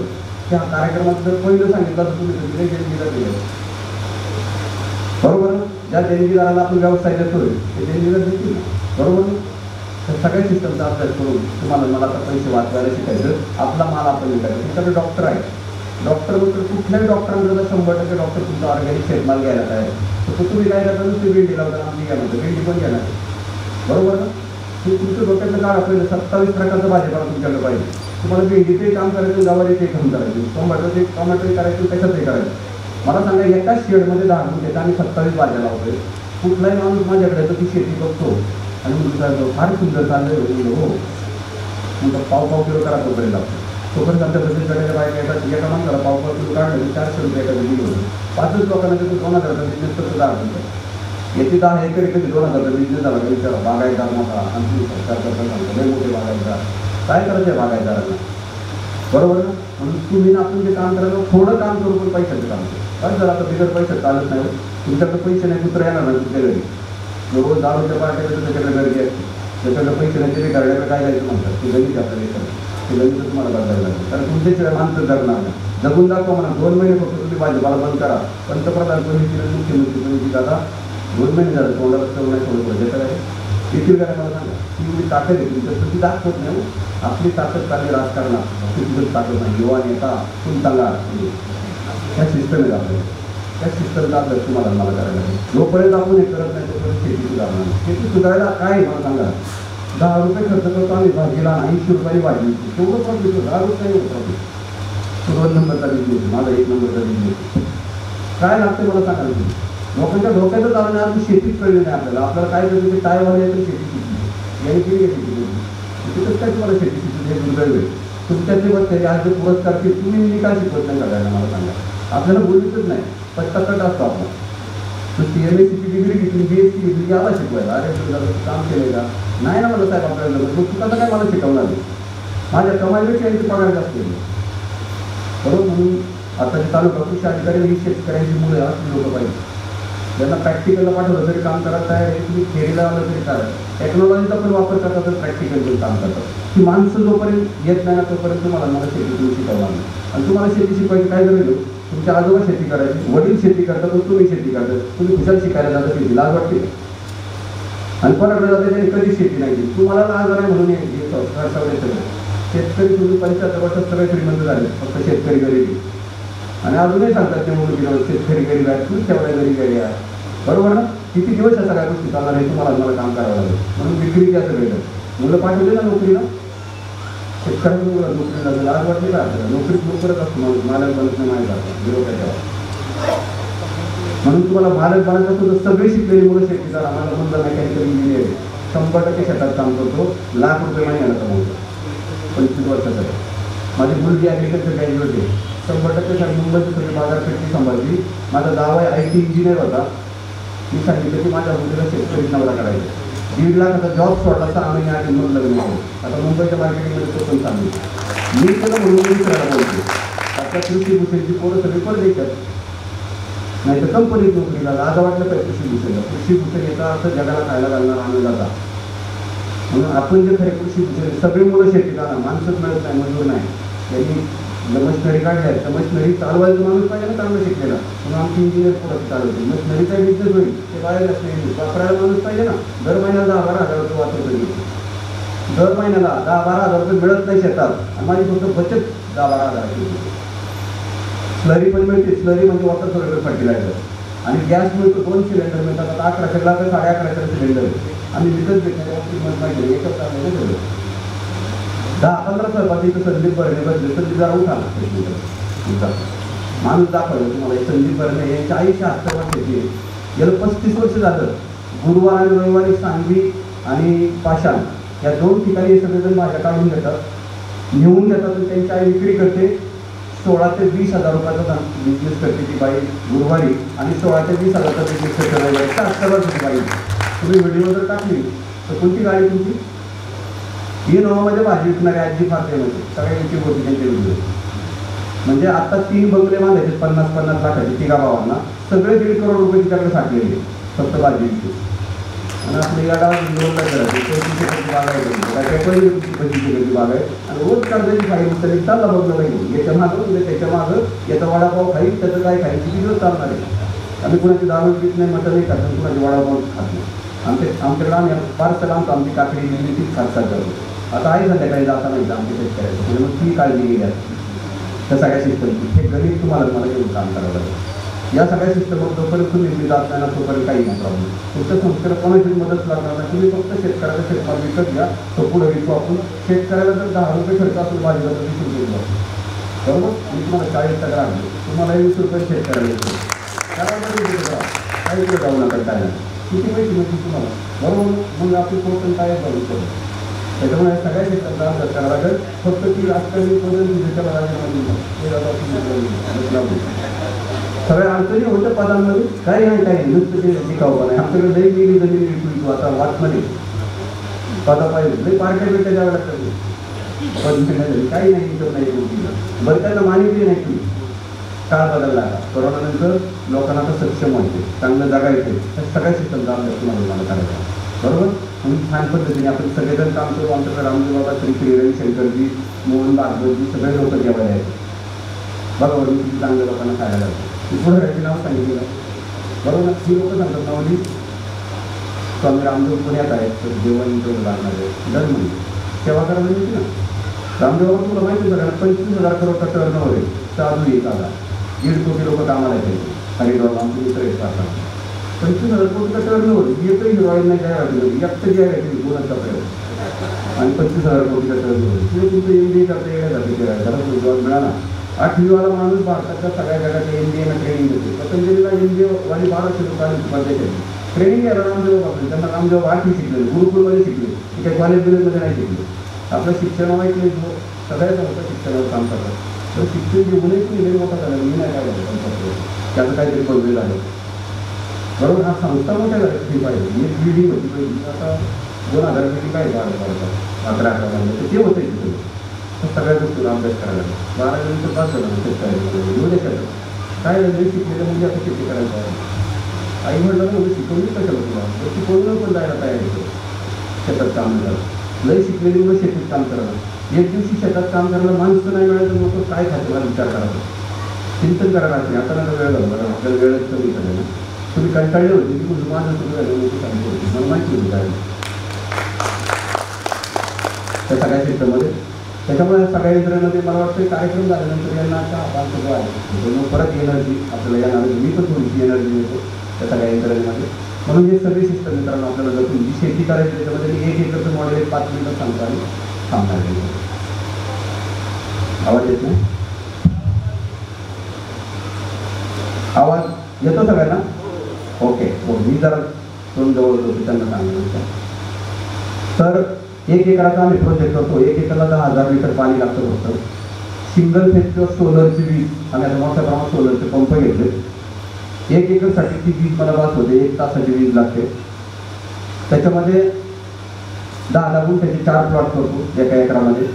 की हा कार्यक्रमात जर पहिलं सांगितलं तर तुम्ही तर दिले दिलं बरोबर ज्या देणगीदाराला आपण व्यवसाय देतोय ते देणगीदार देतील बरोबर ना? तर सगळ्या सिस्टमचा अभ्यास करून तुम्हाला मला आता पैसे वाचवायला शिकायचं. आपला माल आपण विकायचा. हे सगळे डॉक्टर आहे डॉक्टर नंतर कुठल्याही डॉक्टरांकडे शंभर टक्के डॉक्टर तुमचा ऑर्गॅनिक शेतमाल घ्यायला तयार तर तो तुम्ही काय करता नुसती भेंडी लावता आम्ही काय म्हणतो. भेंडी पण घेणार? बरोबर ना? ते तुमचं डोक्यातलं काळ आपल्याला सत्तावीस प्रकारचं भाजीपाला तुमच्याकडे पाहिजे. तुम्हाला भेंडीचे काम करायचं गवारीचंही काम करायचं. टोमॅटोचे टोमॅटो करायचं कशाचंही करायचं. मला सांगा एकाच शेडमध्ये दहा गुंठे आम्ही सत्तावीस भाज्या लावतोय. कुठलाही माणूस माझ्याकडे तर ती शेती बघतो. आणि म्हणतो फार सुंदर चाललंय होईल हो म्हणतो पाव पाव किलो करा तोपर्यंत आपण. तोपर्यंत आमच्या बचत गटाच्या बायका येतात एका माणसाला पाव पाव किलो काढलं की चारशे रुपये एका बिल होतं पाचच लोकांना तिथून दोन हजार बिझनेस करतो दहा रुपये. याची दहा एकर एकर दोन हजार बिझनेस झाला का विचारा बागायतदार मोठा आणखी सरकार करता सांगतो लय मोठे बागायतदार. काय करायचं आहे बागायतदारांना? बरोबर ना? म्हणून तुम्ही ना आपण जे काम करायचं थोडं काम करू पण पैशाचं काम करू. काय जर आता बिगर पैशात चालत नाही तुमच्याकडे पैसे नाही कुत्र येणार नाही तुमच्या घरी. मग रोज दारूच्या पार्ट्या तर त्याच्याकडे गर्दी आहे. त्याच्याकडे पैसे नाही ते गाड्याकडे काय जायचं म्हणतात? ते गणित आपल्याला येतात ते गणित तुम्हाला बदलायला लागेल. कारण तुमच्याशिवाय माणसं जगणार नाही. जगून दाखवा म्हणा. दोन महिने फक्त तुम्ही भाजपाला बंद करा. पंतप्रधान कोणी मुख्यमंत्री कोणी दादा दोन महिने झालं. तोंडाला चव नाही थोडं थोडं तर काय येतील काय मला सांगा. ती एवढी ताकद आहे तुमच्या तर ती दाखवत नाही हो. आपली ताकद चांगली राजकारणात. आपली तुझं ताकद नाही. युवा नेता तुम्ही चांगला ह्या सिस्टम आहेत आपल्याला त्या सिस्टमचा अभ्यास तुम्हाला मला करायला लागेल जोपर्यंत आपण हे करत नाही तोपर्यंत शेती सुधारणार नाही. शेती सुधारायला काय मला सांगा? दहा रुपये खर्च करतो आम्ही भाजीला ऐंशी रुपयाची भाजी. विकतो. तेवढं पण होतं दहा रुपये नाही प्रॉफिट नंबरचा बिझनेस माझा एक नंबरचा बिझनेस काय लागते मला सांगा तुम्ही? लोकांच्या डोक्यातच आलं नाही अजून शेतीच कळली नाही आपल्याला. आपल्याला काय करतो की टायवाले वाले तर शेती शिकली यांनी केली आहे शेती केली तिथंच काय तुम्हाला शेती शिकली हे दुर्दैव आहे. तुमच्यातले बघ त्याचे आज जे पुरस्कार की तुम्ही मी काय शिकवत नाही करायला मला सांगा. आपल्याला बोलतच नाही. पट्टाकट असतो आपण तर सी एम एस सीची डिग्री घेतली बी एस सी घेतली याला शिकवायला. अरे तुला काम केलंय का? नाही ना मला साहेब आपल्याला मग तू कसं काय मला शिकवणार नाही माझ्या कमाईपेक्षा यांची पगार जास्त बरोबर म्हणून आता तालुका कृषी अधिकारी ही शेतकऱ्यांची मुलं असली लोक पाहिजे. ज्यांना प्रॅक्टिकलला पाठवलं तरी काम करत आहे. तुम्ही थेरीला आलं तरी काय टेक्नॉलॉजीचा पण वापर करतात तर प्रॅक्टिकल काम करतात की माणसं जोपर्यंत येत नाही ना तोपर्यंत तुम्हाला मला शेती तुम्ही शिकवणार नाही. आणि तुम्हाला शेती शिकवायची काय गरज आहे? तुमच्या आजोबा शेती करायची वडील शेती करतात तर तुम्ही शेती करतात तुम्ही कुशाल शिकायला जाता शेती लाज वाटते. आणि कोणाकडे जाते त्यांनी कधी शेती नाही केली. तुम्हाला लाज नाही म्हणून सगळे शेतकरी तुम्ही पंच्याहत्तर वर्षात सगळे श्रीमंत झाले. फक्त शेतकरी गरीब. आणि अजूनही सांगतात ते म्हणून शेतकरी गरीब आहे तुम्ही तेवढ्या गरीब गरीब आहे बरोबर ना? किती दिवस या सगळ्या गोष्टी चालणार आहे तुम्हाला मला काम करावं लागेल. म्हणून विक्री द्या सगळं मुलं पाठवले ना नोकरीला? शेतकऱ्यांना मुलं नोकरीला लागेल आज वाटली का आपल्याला नोकरीत नोकरच असतो माणूस मालक बनत नाही माहीत असतो विरोधाच्या म्हणून तुम्हाला मालक बनायचं असतो तर सगळी शिकलेली मुलं शेती करा मला समजा मेकॅनिकल इंजिनियर शंभर टक्के शेतात काम करतो लाख रुपये महिन्याला कमवतो पंचवीस वर्षाचा माझी मुलगी ॲग्रिकल्चर ग्रॅज्युएट आहे शंभर टक्के सर मुंबईची सगळी बाजारपेठी सांभाळली माझा दावा आहे आय टी इंजिनियर होता मी सांगितलं की माझ्या मुलीला शेतकरी नवरा करायचं दीड लाखाचा जॉब सोडला तर आम्ही आधी म्हणून लग्न आहोत आता मुंबईच्या मार्केटिंगमध्ये तो पण सांगितलं मी त्याला म्हणून मी करायला बोलतो आता कृषी भूषणची पोरं सगळी पण देतात नाही तर कंपनीत नोकरीला लाजा वाटलं पाहिजे कृषी भूषणला कृषी भूषण याचा अर्थ जगाला खायला घालणार आनंदाचा म्हणून आपण जे खरे कृषी भूषण सगळी मुलं शेती करा माणसंच मिळत नाही मजूर नाही. त्यांनी मशिनरी काढल्या तर मशिनरी चालवायचं माणूस पाहिजे ना चांगलं शिकलेला. म्हणून आमची इंजिनियर पुढे चालवते. मशिनरीचा बिझनेस होईल. ते बाहेर असते वापरायला माणूस पाहिजे ना. दर महिन्याला दहा बारा हजार रुपये वाचवतो दर महिन्याला दहा बारा हजार रुपये मिळत नाही शेतात. आणि माझी फक्त बचत दहा बारा हजार स्लरी पण मिळते. स्लरी म्हणजे वॉटर सिलेंडर फर्टिलायझर आणि गॅस मिळतो दोन सिलेंडर मिळतात. आता अकराशेला तर साडे अकराशे सिलेंडर आम्ही आणि विकत घेतलेल्या किंमत माहिती एकच चाललेलं दहा पंधरा स्वयंपाकी तर संदीप भरणे बसले संदीप जरा उठा तुमचा माणूस दाखवलं तुम्हाला संदीप भरणे यांची आई शहात्तर वर्षाची गेलं पस्तीस वर्ष झालं. गुरुवार आणि रविवारी सांगवी आणि पाषाण या दोन ठिकाणी हे सगळेजण भाज्या काढून घेतात. नेऊन घेतात आणि त्यांची आई विक्री करते. सोळा ते वीस हजार रुपयाचा बिझनेस करते ती बाई गुरुवारी आणि सोळा ते वीस हजारचा बिझनेस करते रविवारी शहात्तर वर्षाची बाई. तुम्ही व्हिडिओ जर टाकली तर कोणती गाडी तुमची? ही नवामध्ये भाजी विकणारी आजी फार फेमस सगळ्यांची होती त्यांच्या विरुद्ध म्हणजे आता तीन बंगले बांधायचे पन्नास पन्नास लाखाचे तिघा भावांना. सगळे दीड करोड रुपये तिच्याकडे साठलेले फक्त भाजी विकते आणि आपले या बाग आहे काय बाग आहे. आणि रोज कर्जाची फाईल तरी चालला बघलं पाहिजे याच्या मागं म्हणजे त्याच्या मागं याचा वडापाव खाईल त्याचं काय खाईल किती दिवस चालणार आहे? आम्ही कुणाची दारू घेत नाही मटण नाही खात कुणाची वडापाव खात नाही. आमच्या आमच्याकडे आम्ही फारसं आमचं आमची काकडी नेहमी तीच खात करतो आता आहे संध्याकाळी जाताना नाही आमच्या शेतकऱ्याचं. म्हणजे मग ती काळजी घेऊया त्या सगळ्या सिस्टमची हे गणित तुम्हाला तुम्हाला घेऊन काम करावं लागेल. या सगळ्या सिस्टम जोपर्यंत तुम्ही निर्मित जात नाही ना तोपर्यंत काही नाही प्रॉब्लेम तुमच्या संस्थेला कोणाची मदत लागणार नाही. तुम्ही फक्त शेतकऱ्याचा शेतमाल विकत घ्या. तो पुढे विकू आपण. शेतकऱ्याला जर दहा रुपये खर्च असून भाजीला तर वीस रुपये देऊ बरोबर? मी तुम्हाला चाळीस टक्का आणतो तुम्हाला वीस रुपये शेतकऱ्याला येतो त्यामध्ये काही जाऊ. नका काय नाही. किती पैसे मिळतील तुम्हाला? बरोबर? मग आपली पोटन काय करू शकतो त्याच्यामुळे सगळ्यांनी सगळ्या करावं लागेल. फक्त ती राजकारणी पदवी त्याच्या राजकारणामध्ये सगळ्या अडचणी होत्या पदांमध्ये? काही नाही काही नुसतं ते शिकावं नाही. आमच्याकडे लई गेली जमीन विकू आता वाटमध्ये पदा पाहिजे लई पार्ट्या बिट्या द्यावं लागतं पद काही नाही विकत नाही गोष्टीला बरं त्यांना मानिती नाही. तुम्ही काळ बदलला. कोरोनानंतर लोकांना आता सक्षम व्हायचे चांगलं जगायचं सगळ्या सिस्टम अभ्यास तुम्हाला मला करायचा. बरोबर? म्हणून छान पद्धतीने आपण सगळेजण काम करू आमच्याकडे रामदेव बाबा श्री श्री शंकरजी मोहन भागवतजी सगळे लोक जेवायला आहेत बरोबर मी किती चांगल्या लोकांना खायला लागतो मी पुढे राहायचे नाव सांगितलं बरोबर ना ही लोक सांगतात ना म्हणजे स्वामी रामदेव पुण्यात आहेत तर जेवण जेवण लागणार आहे दर महिने सेवा करायला मिळते ना. रामदेव तुला माहिती आहे पंचवीस हजार करोडचा टर्न होईल. तर अजून आहे आता दीड कोटी लोक कामाला येते हरिद्वार आमचे मित्र आहेत पंचवीस हजार कोटीचा टर्न एकही हिरोईन जाहिरात दिली एकटं जाहिरात दिली कोणाचा प्रयोग आणि पंचवीस हजार कोटीचा टर्न पुढे तुमचं एम बी ए करता जॉब मिळाला. आठवीवाला माणूस भारताच्या सगळ्या जगाच्या एम बी एला ट्रेनिंग देते पतंजलीला एम बी ए बाराशे केली. ट्रेनिंग घ्यायला रामदेव बापरे त्यांना रामदेव आठवी शिकले. गुरुकुलमध्ये शिकले. ते काही कॉलेज बिलेजमध्ये नाही शिकले. आपलं शिक्षण माहिती जो सगळ्यात मोठं शिक्षणावर काम करतात. तर शिक्षण जीवनही तुम्ही लई मोठा झाला. मी नाही काय त्याचं काहीतरी पदवी आहे. बरोबर. हा संस्था मोठ्या झाल्या पाहिजे एक बिल्डिंग होती पाहिजे आता दोन हजार बिल्डिंग काय झालं अकरा अकरा म्हणजे तर ते होतं तिथे. सगळ्या गोष्टीला अभ्यास करायला बारा नंतर पास झाला ना शेतकऱ्याला येऊ दे काय झालं शिकलेलं म्हणजे आता शेती करायला आहे आई म्हटलं ना शिकवली कशाला तुला? तर शिकवलं पण जायला तयार होतो शेतात काम करायला लय शिकलेली मग शेतीत काम करायला एक दिवशी शेतात काम करायला माणसं नाही मिळालं मग काय खाते मला विचार करायचा चिंतन करायला लागते आता वेळ लागला आपल्याला वेळच कमी करायला तुम्ही कंटाळले होते की तुझं माझं तुम्ही झालं मोठी सांगतो मला माहिती होती काय त्या सगळ्या क्षेत्रामध्ये त्याच्यामुळे सगळ्या यंत्रणेमध्ये मला वाटतं कार्यक्रम झाल्यानंतर यांना आता आपण सगळं आहे त्याच्यामुळे परत एनर्जी आपल्याला येणार आहे. मी पण थोडीशी एनर्जी मिळतो त्या सगळ्या यंत्रणेमध्ये म्हणून हे सगळी सिस्टम मित्रांनो आपल्याला जपून जी शेती करायची त्याच्यामध्ये मी एक एकरचं मॉडेल एक पाच मिनिटं सांगता आणि सांगता येईल आवाज येत नाही आवाज येतो सगळ्यांना ओके हो मी जरा दोन जवळ होतो त्यांना सांगितलं तर एक एकराचा आम्ही प्रोजेक्ट करतो. एक एकरला दहा हजार लिटर पाणी लागतं फक्त. सिंगल फेज किंवा सोलरची वीज. आम्ही आता मोठ्या प्रमाणात सोलरचे पंप घेतले. एक एकरसाठी ती वीज मला वाच होते. एक तासाची वीज लागते. त्याच्यामध्ये दहा दहा गुंठ्याचे चार प्लॉट करतो एका एकरामध्ये.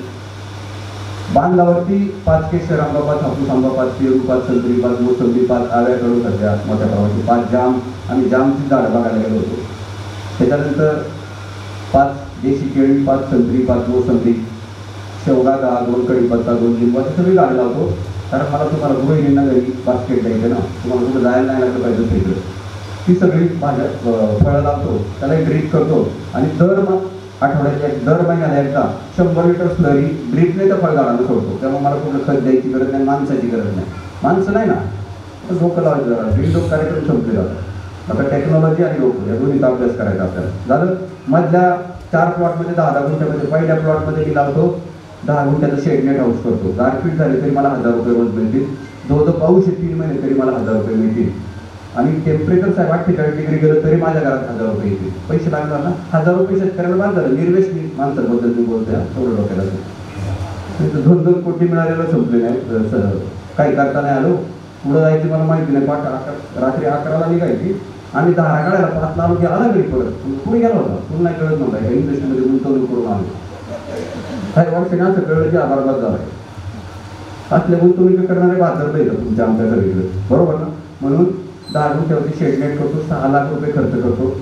बांधावरती पाच केशर आंबा पाच हापूस आंबा पाच पेरू पाच संत्री पाच मोसंबी पाच आव्या करून सध्या मोठ्या प्रमाणात पाच जाम आणि जामची झाडं बघायला गेलो होतो. त्याच्यानंतर पाच देशी केळी पाच संत्री पाच मोसंबी शेवगा दहा दोन कढीपत्ता दोन लिंबू अशी सगळी झाडं लावतो. कारण मला तुम्हाला गृहिणींना घरी बास्केट द्यायचं ना तुम्हाला कुठं जायला नाही लागलं पाहिजे तिकडं ती सगळी माझ्या फळं लावतो त्याला एक ड्रीप करतो आणि दर मग आठवड्यात एक दर महिन्याला एकदा शंभर लिटर स्लरी ड्रीपने त्या फळझाडांना सोडतो. त्यामुळे मला कुठलं खत द्यायची गरज नाही माणसाची गरज नाही. माणसं नाही ना. तर डोकं लावायचं जरा. दीड लोक कार्यक्रम संपले जातात. आता टेक्नॉलॉजी आणि लोक या दोन्हीचा अभ्यास करायचा आपल्याला. झालं? मधल्या चार प्लॉटमध्ये दहा दहा गुंठ्यामध्ये पहिल्या प्लॉटमध्ये मी लावतो. दहा गुंठ्याचं शेडनेट हाऊस करतो. गारपीट झाली तरी मला हजार रुपये रोज मिळतील. जवळजवळ पाऊस आहे तीन महिने तरी मला हजार रुपये मिळतील. आणि टेम्परेचर साहेब अठ्ठेचाळीस डिग्री गेलं तरी माझ्या घरात हजार रुपये येते पैसे लागणार ना? हजार रुपये शेतकऱ्याला बाद झालं निर्वेश मी माणसाबद्दल मी बोलतोय. हा, थोडं डोक्याला दोन दोन कोटी मिळालेलं संपले नाही. काही करता नाही आलो. पुढं जायचं मला माहिती नाही. पाठ अकरा रात्री अकराला निघायची. आणि दहा काढायला पाचला आलो की आला घरी परत. पुढे गेला होता? पुन्हा नाही कळत नव्हता. या इंडस्ट्रीमध्ये गुंतवणूक करून आलो. काही वर्षाने असं कळलं की आभारबाद झाला असल्या गुंतवणूक करणारे बाजार नाही तुमच्या आमच्या सगळीकडे. बरोबर ना? म्हणून दहा गुंठ्यावरती शेडनेट करतो सहा लाख रुपये खर्च करतो.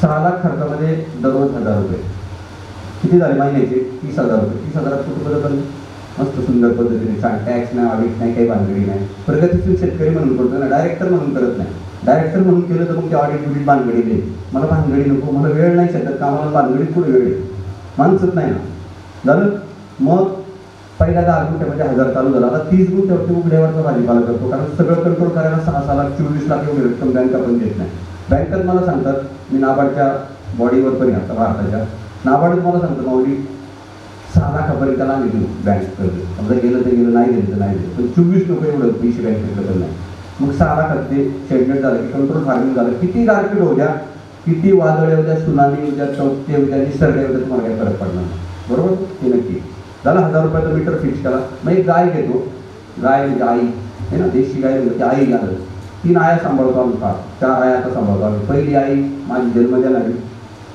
सहा लाख खर्चामध्ये दररोज हजार रुपये. किती झाले महिन्याचे तीस हजार रुपये. तीस हजारात कुटुंब पण मस्त सुंदर पद्धतीने सांग टॅक्स नाही ऑडिट नाही काही भानगडी नाही. प्रगतीशील शेतकरी म्हणून करतो ना डायरेक्टर म्हणून करत नाही. डायरेक्टर म्हणून केलं तर मग ते ऑडिट बिडिट भानगडी दे. मला भानगडी नको मला वेळ नाही शेतात कामाला भानगडीत कुठे वेळ आहे माणसंच नाही ना. झालं? मग पहिल्यांदा दहा गुंठ्यामध्ये म्हणजे हजार चालू झाला. आता तीस गुंठ्यावरती उघड्यावरचा भाजीपाला करतो. कारण सगळं कंट्रोल करायला सहा सहा लाख चोवीस लाख एवढी रक्कम बँका पण देत नाही. बँकात मला सांगतात मी नाबार्डच्या बॉडीवर पण आता भारताच्या. नाबार्डच मला सांगतं माऊली सहा लाखापर्यंत त्याला आम्ही देऊ बँक कर्ज समजा गेलं तर गेलं नाही दिलं तर नाही दिलं पण चोवीस लोक एवढं पैसे बँकेतलं पण नाही मग सहा लाखात ते शेडमेट झालं की कंट्रोल फार्मिंग झालं. किती गारपीट होत्या किती वादळ होत्या सुनामी होत्या चौथे होत्या निसर्ग होत्या तुम्हाला काही फरक पडणार बरोबर? ते नक्की. झाला हजार रुपयाचं मीटर फिक्स केला मग एक गाय घेतो. गाय म्हणजे आई आहे ना? देशी गाय म्हणजे आई घालत तीन आया सांभाळतो आम्ही फार. चार आया आता सांभाळतो आम्ही. पहिली आई माझी जन्म आली.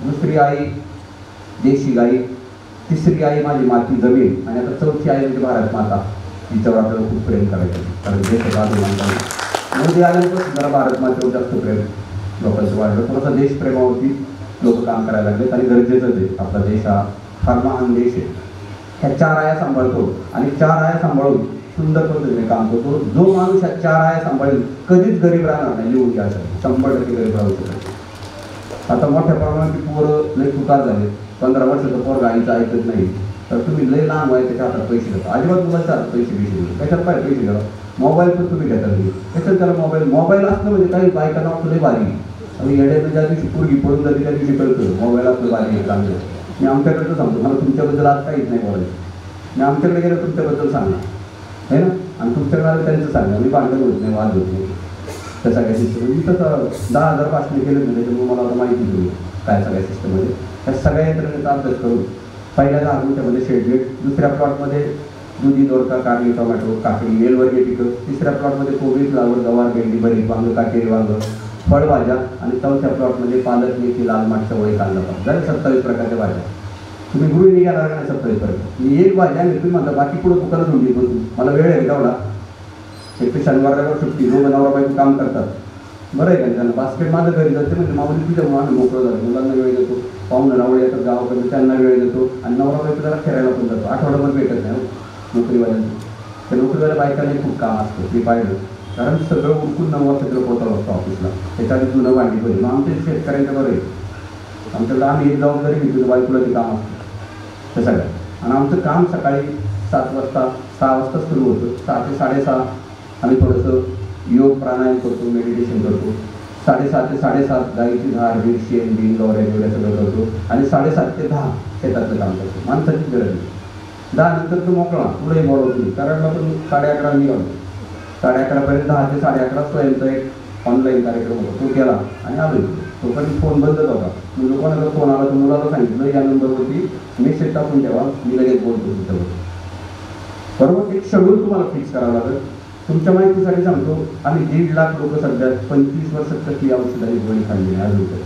दुसरी आई देशी गाई. तिसरी आई माझी माती जमीन. आणि आता चौथी आई म्हणजे भारत माता. तिच्यावर आपल्याला खूप प्रेम करायचं. आहे. कारण देश अभिमान आहे. मोदी आल्यानंतर जरा भारत मातेवर जास्त प्रेम. लोकांचं वाढलं. थोडासा देशप्रेमावरती लोक काम करायला लागलेत. आणि गरजेचंच आहे. आपला देश हा फार महान देश आहे. ह्या चार आया सांभाळतो. आणि चार आया सांभाळून सुंदर पद्धतीने काम करतो. जो माणूस ह्या चार आया सांभाळेल कधीच गरीब राहणार नाही. लिहून घ्या शंभर टक्के गरीब राहू शकत. आता मोठ्या प्रमाणात ती पोरं लई तुकार झाले. पंधरा वर्षाचं पोर आईचं ऐकत नाही. तर तुम्ही लय लांब आहे त्याच्या हातात पैसे देता अजिबात मुलाच्या हातात पैसे पैसे देतो त्याच्यात पाहिजे पैसे द्या मोबाईल पण तुम्ही घेता नाही त्याच्यात त्याला मोबाईल मोबाईल असणं म्हणजे काही बायकांना आपलं लय भारी. आणि येड्याचं ज्या दिवशी पोरगी पडून जाते त्या दिवशी कळतं. मोबाईल आपलं भारी आहे चांगलं मी आमच्याकडचं सांगतो. मला तुमच्याबद्दल आज काहीच नाही बोलायचं. मी आमच्याकडे गेलं तुमच्याबद्दल सांगा है ना? आणि तुमच्याकडे आलं त्यांचं सांगणार. मी भांडण होत नाही वाद होत नाही. त्या सगळ्या सिस्टम मी तसं दहा हजार भाषणे केलं ना त्याच्यामुळे मला आता माहिती दिली काय सगळ्या सिस्टममध्ये त्या सगळ्या यंत्रणेचा अभ्यास करून पहिल्या दहा मिनिटामध्ये शेडगेट दुसऱ्या प्लॉटमध्ये दुधी दोडका कारली टोमॅटो काकडी वेलवर्गीय पिकं तिसऱ्या प्लॉटमध्ये कोबी फ्लावर गवार भेंडी बरी वांग काटेरी वांग. फळभाज्या आणि चौथ्या प्लॉटमध्ये पालक मेथी लाल माठ चवळी कांदा पात झाले सत्तावीस प्रकारच्या भाज्या. तुम्ही गृहिणी घ्या लागणार सत्तावीस प्रकार मी एक भाज्या आणि तुम्ही म्हणता बाकी पुढं दुकानात होऊन बसून मला वेळ आहे तेवढा. एक ते शनिवार सुट्टी दोघं नवरा बायको काम करतात. बरं आहे का? त्यांना बास्केट माझं घरी जाते म्हणजे माऊली तुझ्या मान मोकळं जातो. मुलांना वेळ देतो. पाहुणं रावळे येतात गावाकडे त्यांना वेळ देतो. आणि नवरा बायको जरा फिरायला पण जातो. आठवड्याभर भेटत नाही हो, नोकरीवाल्यांना त्या नोकरीवाल्या बायकांनी खूप काम असतं ते पाहिलं. कारण सगळं उरकून नवा सगळं तिकडे असतो ऑफिसला. त्याच्या आधी जुनं पाहिजे मग आमच्या शेतकऱ्यांचं बरं आहे. आमचं आम्ही एक जबाबदारी घेतो बायकोला ते काम असतं. ते सगळं आणि आमचं काम सकाळी सात वाजता सहा वाजता सुरू होतं. सहा ते साडेसहा आम्ही थोडंसं योग प्राणायाम करतो मेडिटेशन करतो. साडेसात ते साडेसात गाईची धार बीड शेण बीन गवऱ्या एवढ्या सगळं करतो. आणि साडेसात ते दहा शेतातलं काम करतो. माणसाची गरज नाही दहा नंतर तो मोकळा पुढे बोलवत नाही. कारण आपण साडे अकरा निघालो. साडे अकरापर्यंत दहा ते साडे अकरा स्वयंचा एक ऑनलाईन कार्यक्रम होता. तो केला आणि आलो तोपर्यंत फोन बंदच होता. मी लोकांना फोन आला तर मुलाला सांगितलं या नंबरवरती मेसेज टाकून ठेवा. मी लगेच बोलतो तुमच्यावर बरोबर एक शेड्यूल तुम्हाला फिक्स करावं लागेल. तुमच्या माहितीसाठी सांगतो आम्ही दीड लाख लोक सध्या पंचवीस वर्षात कसली औषधाची गोळी खाल्ली नाही अजून तर.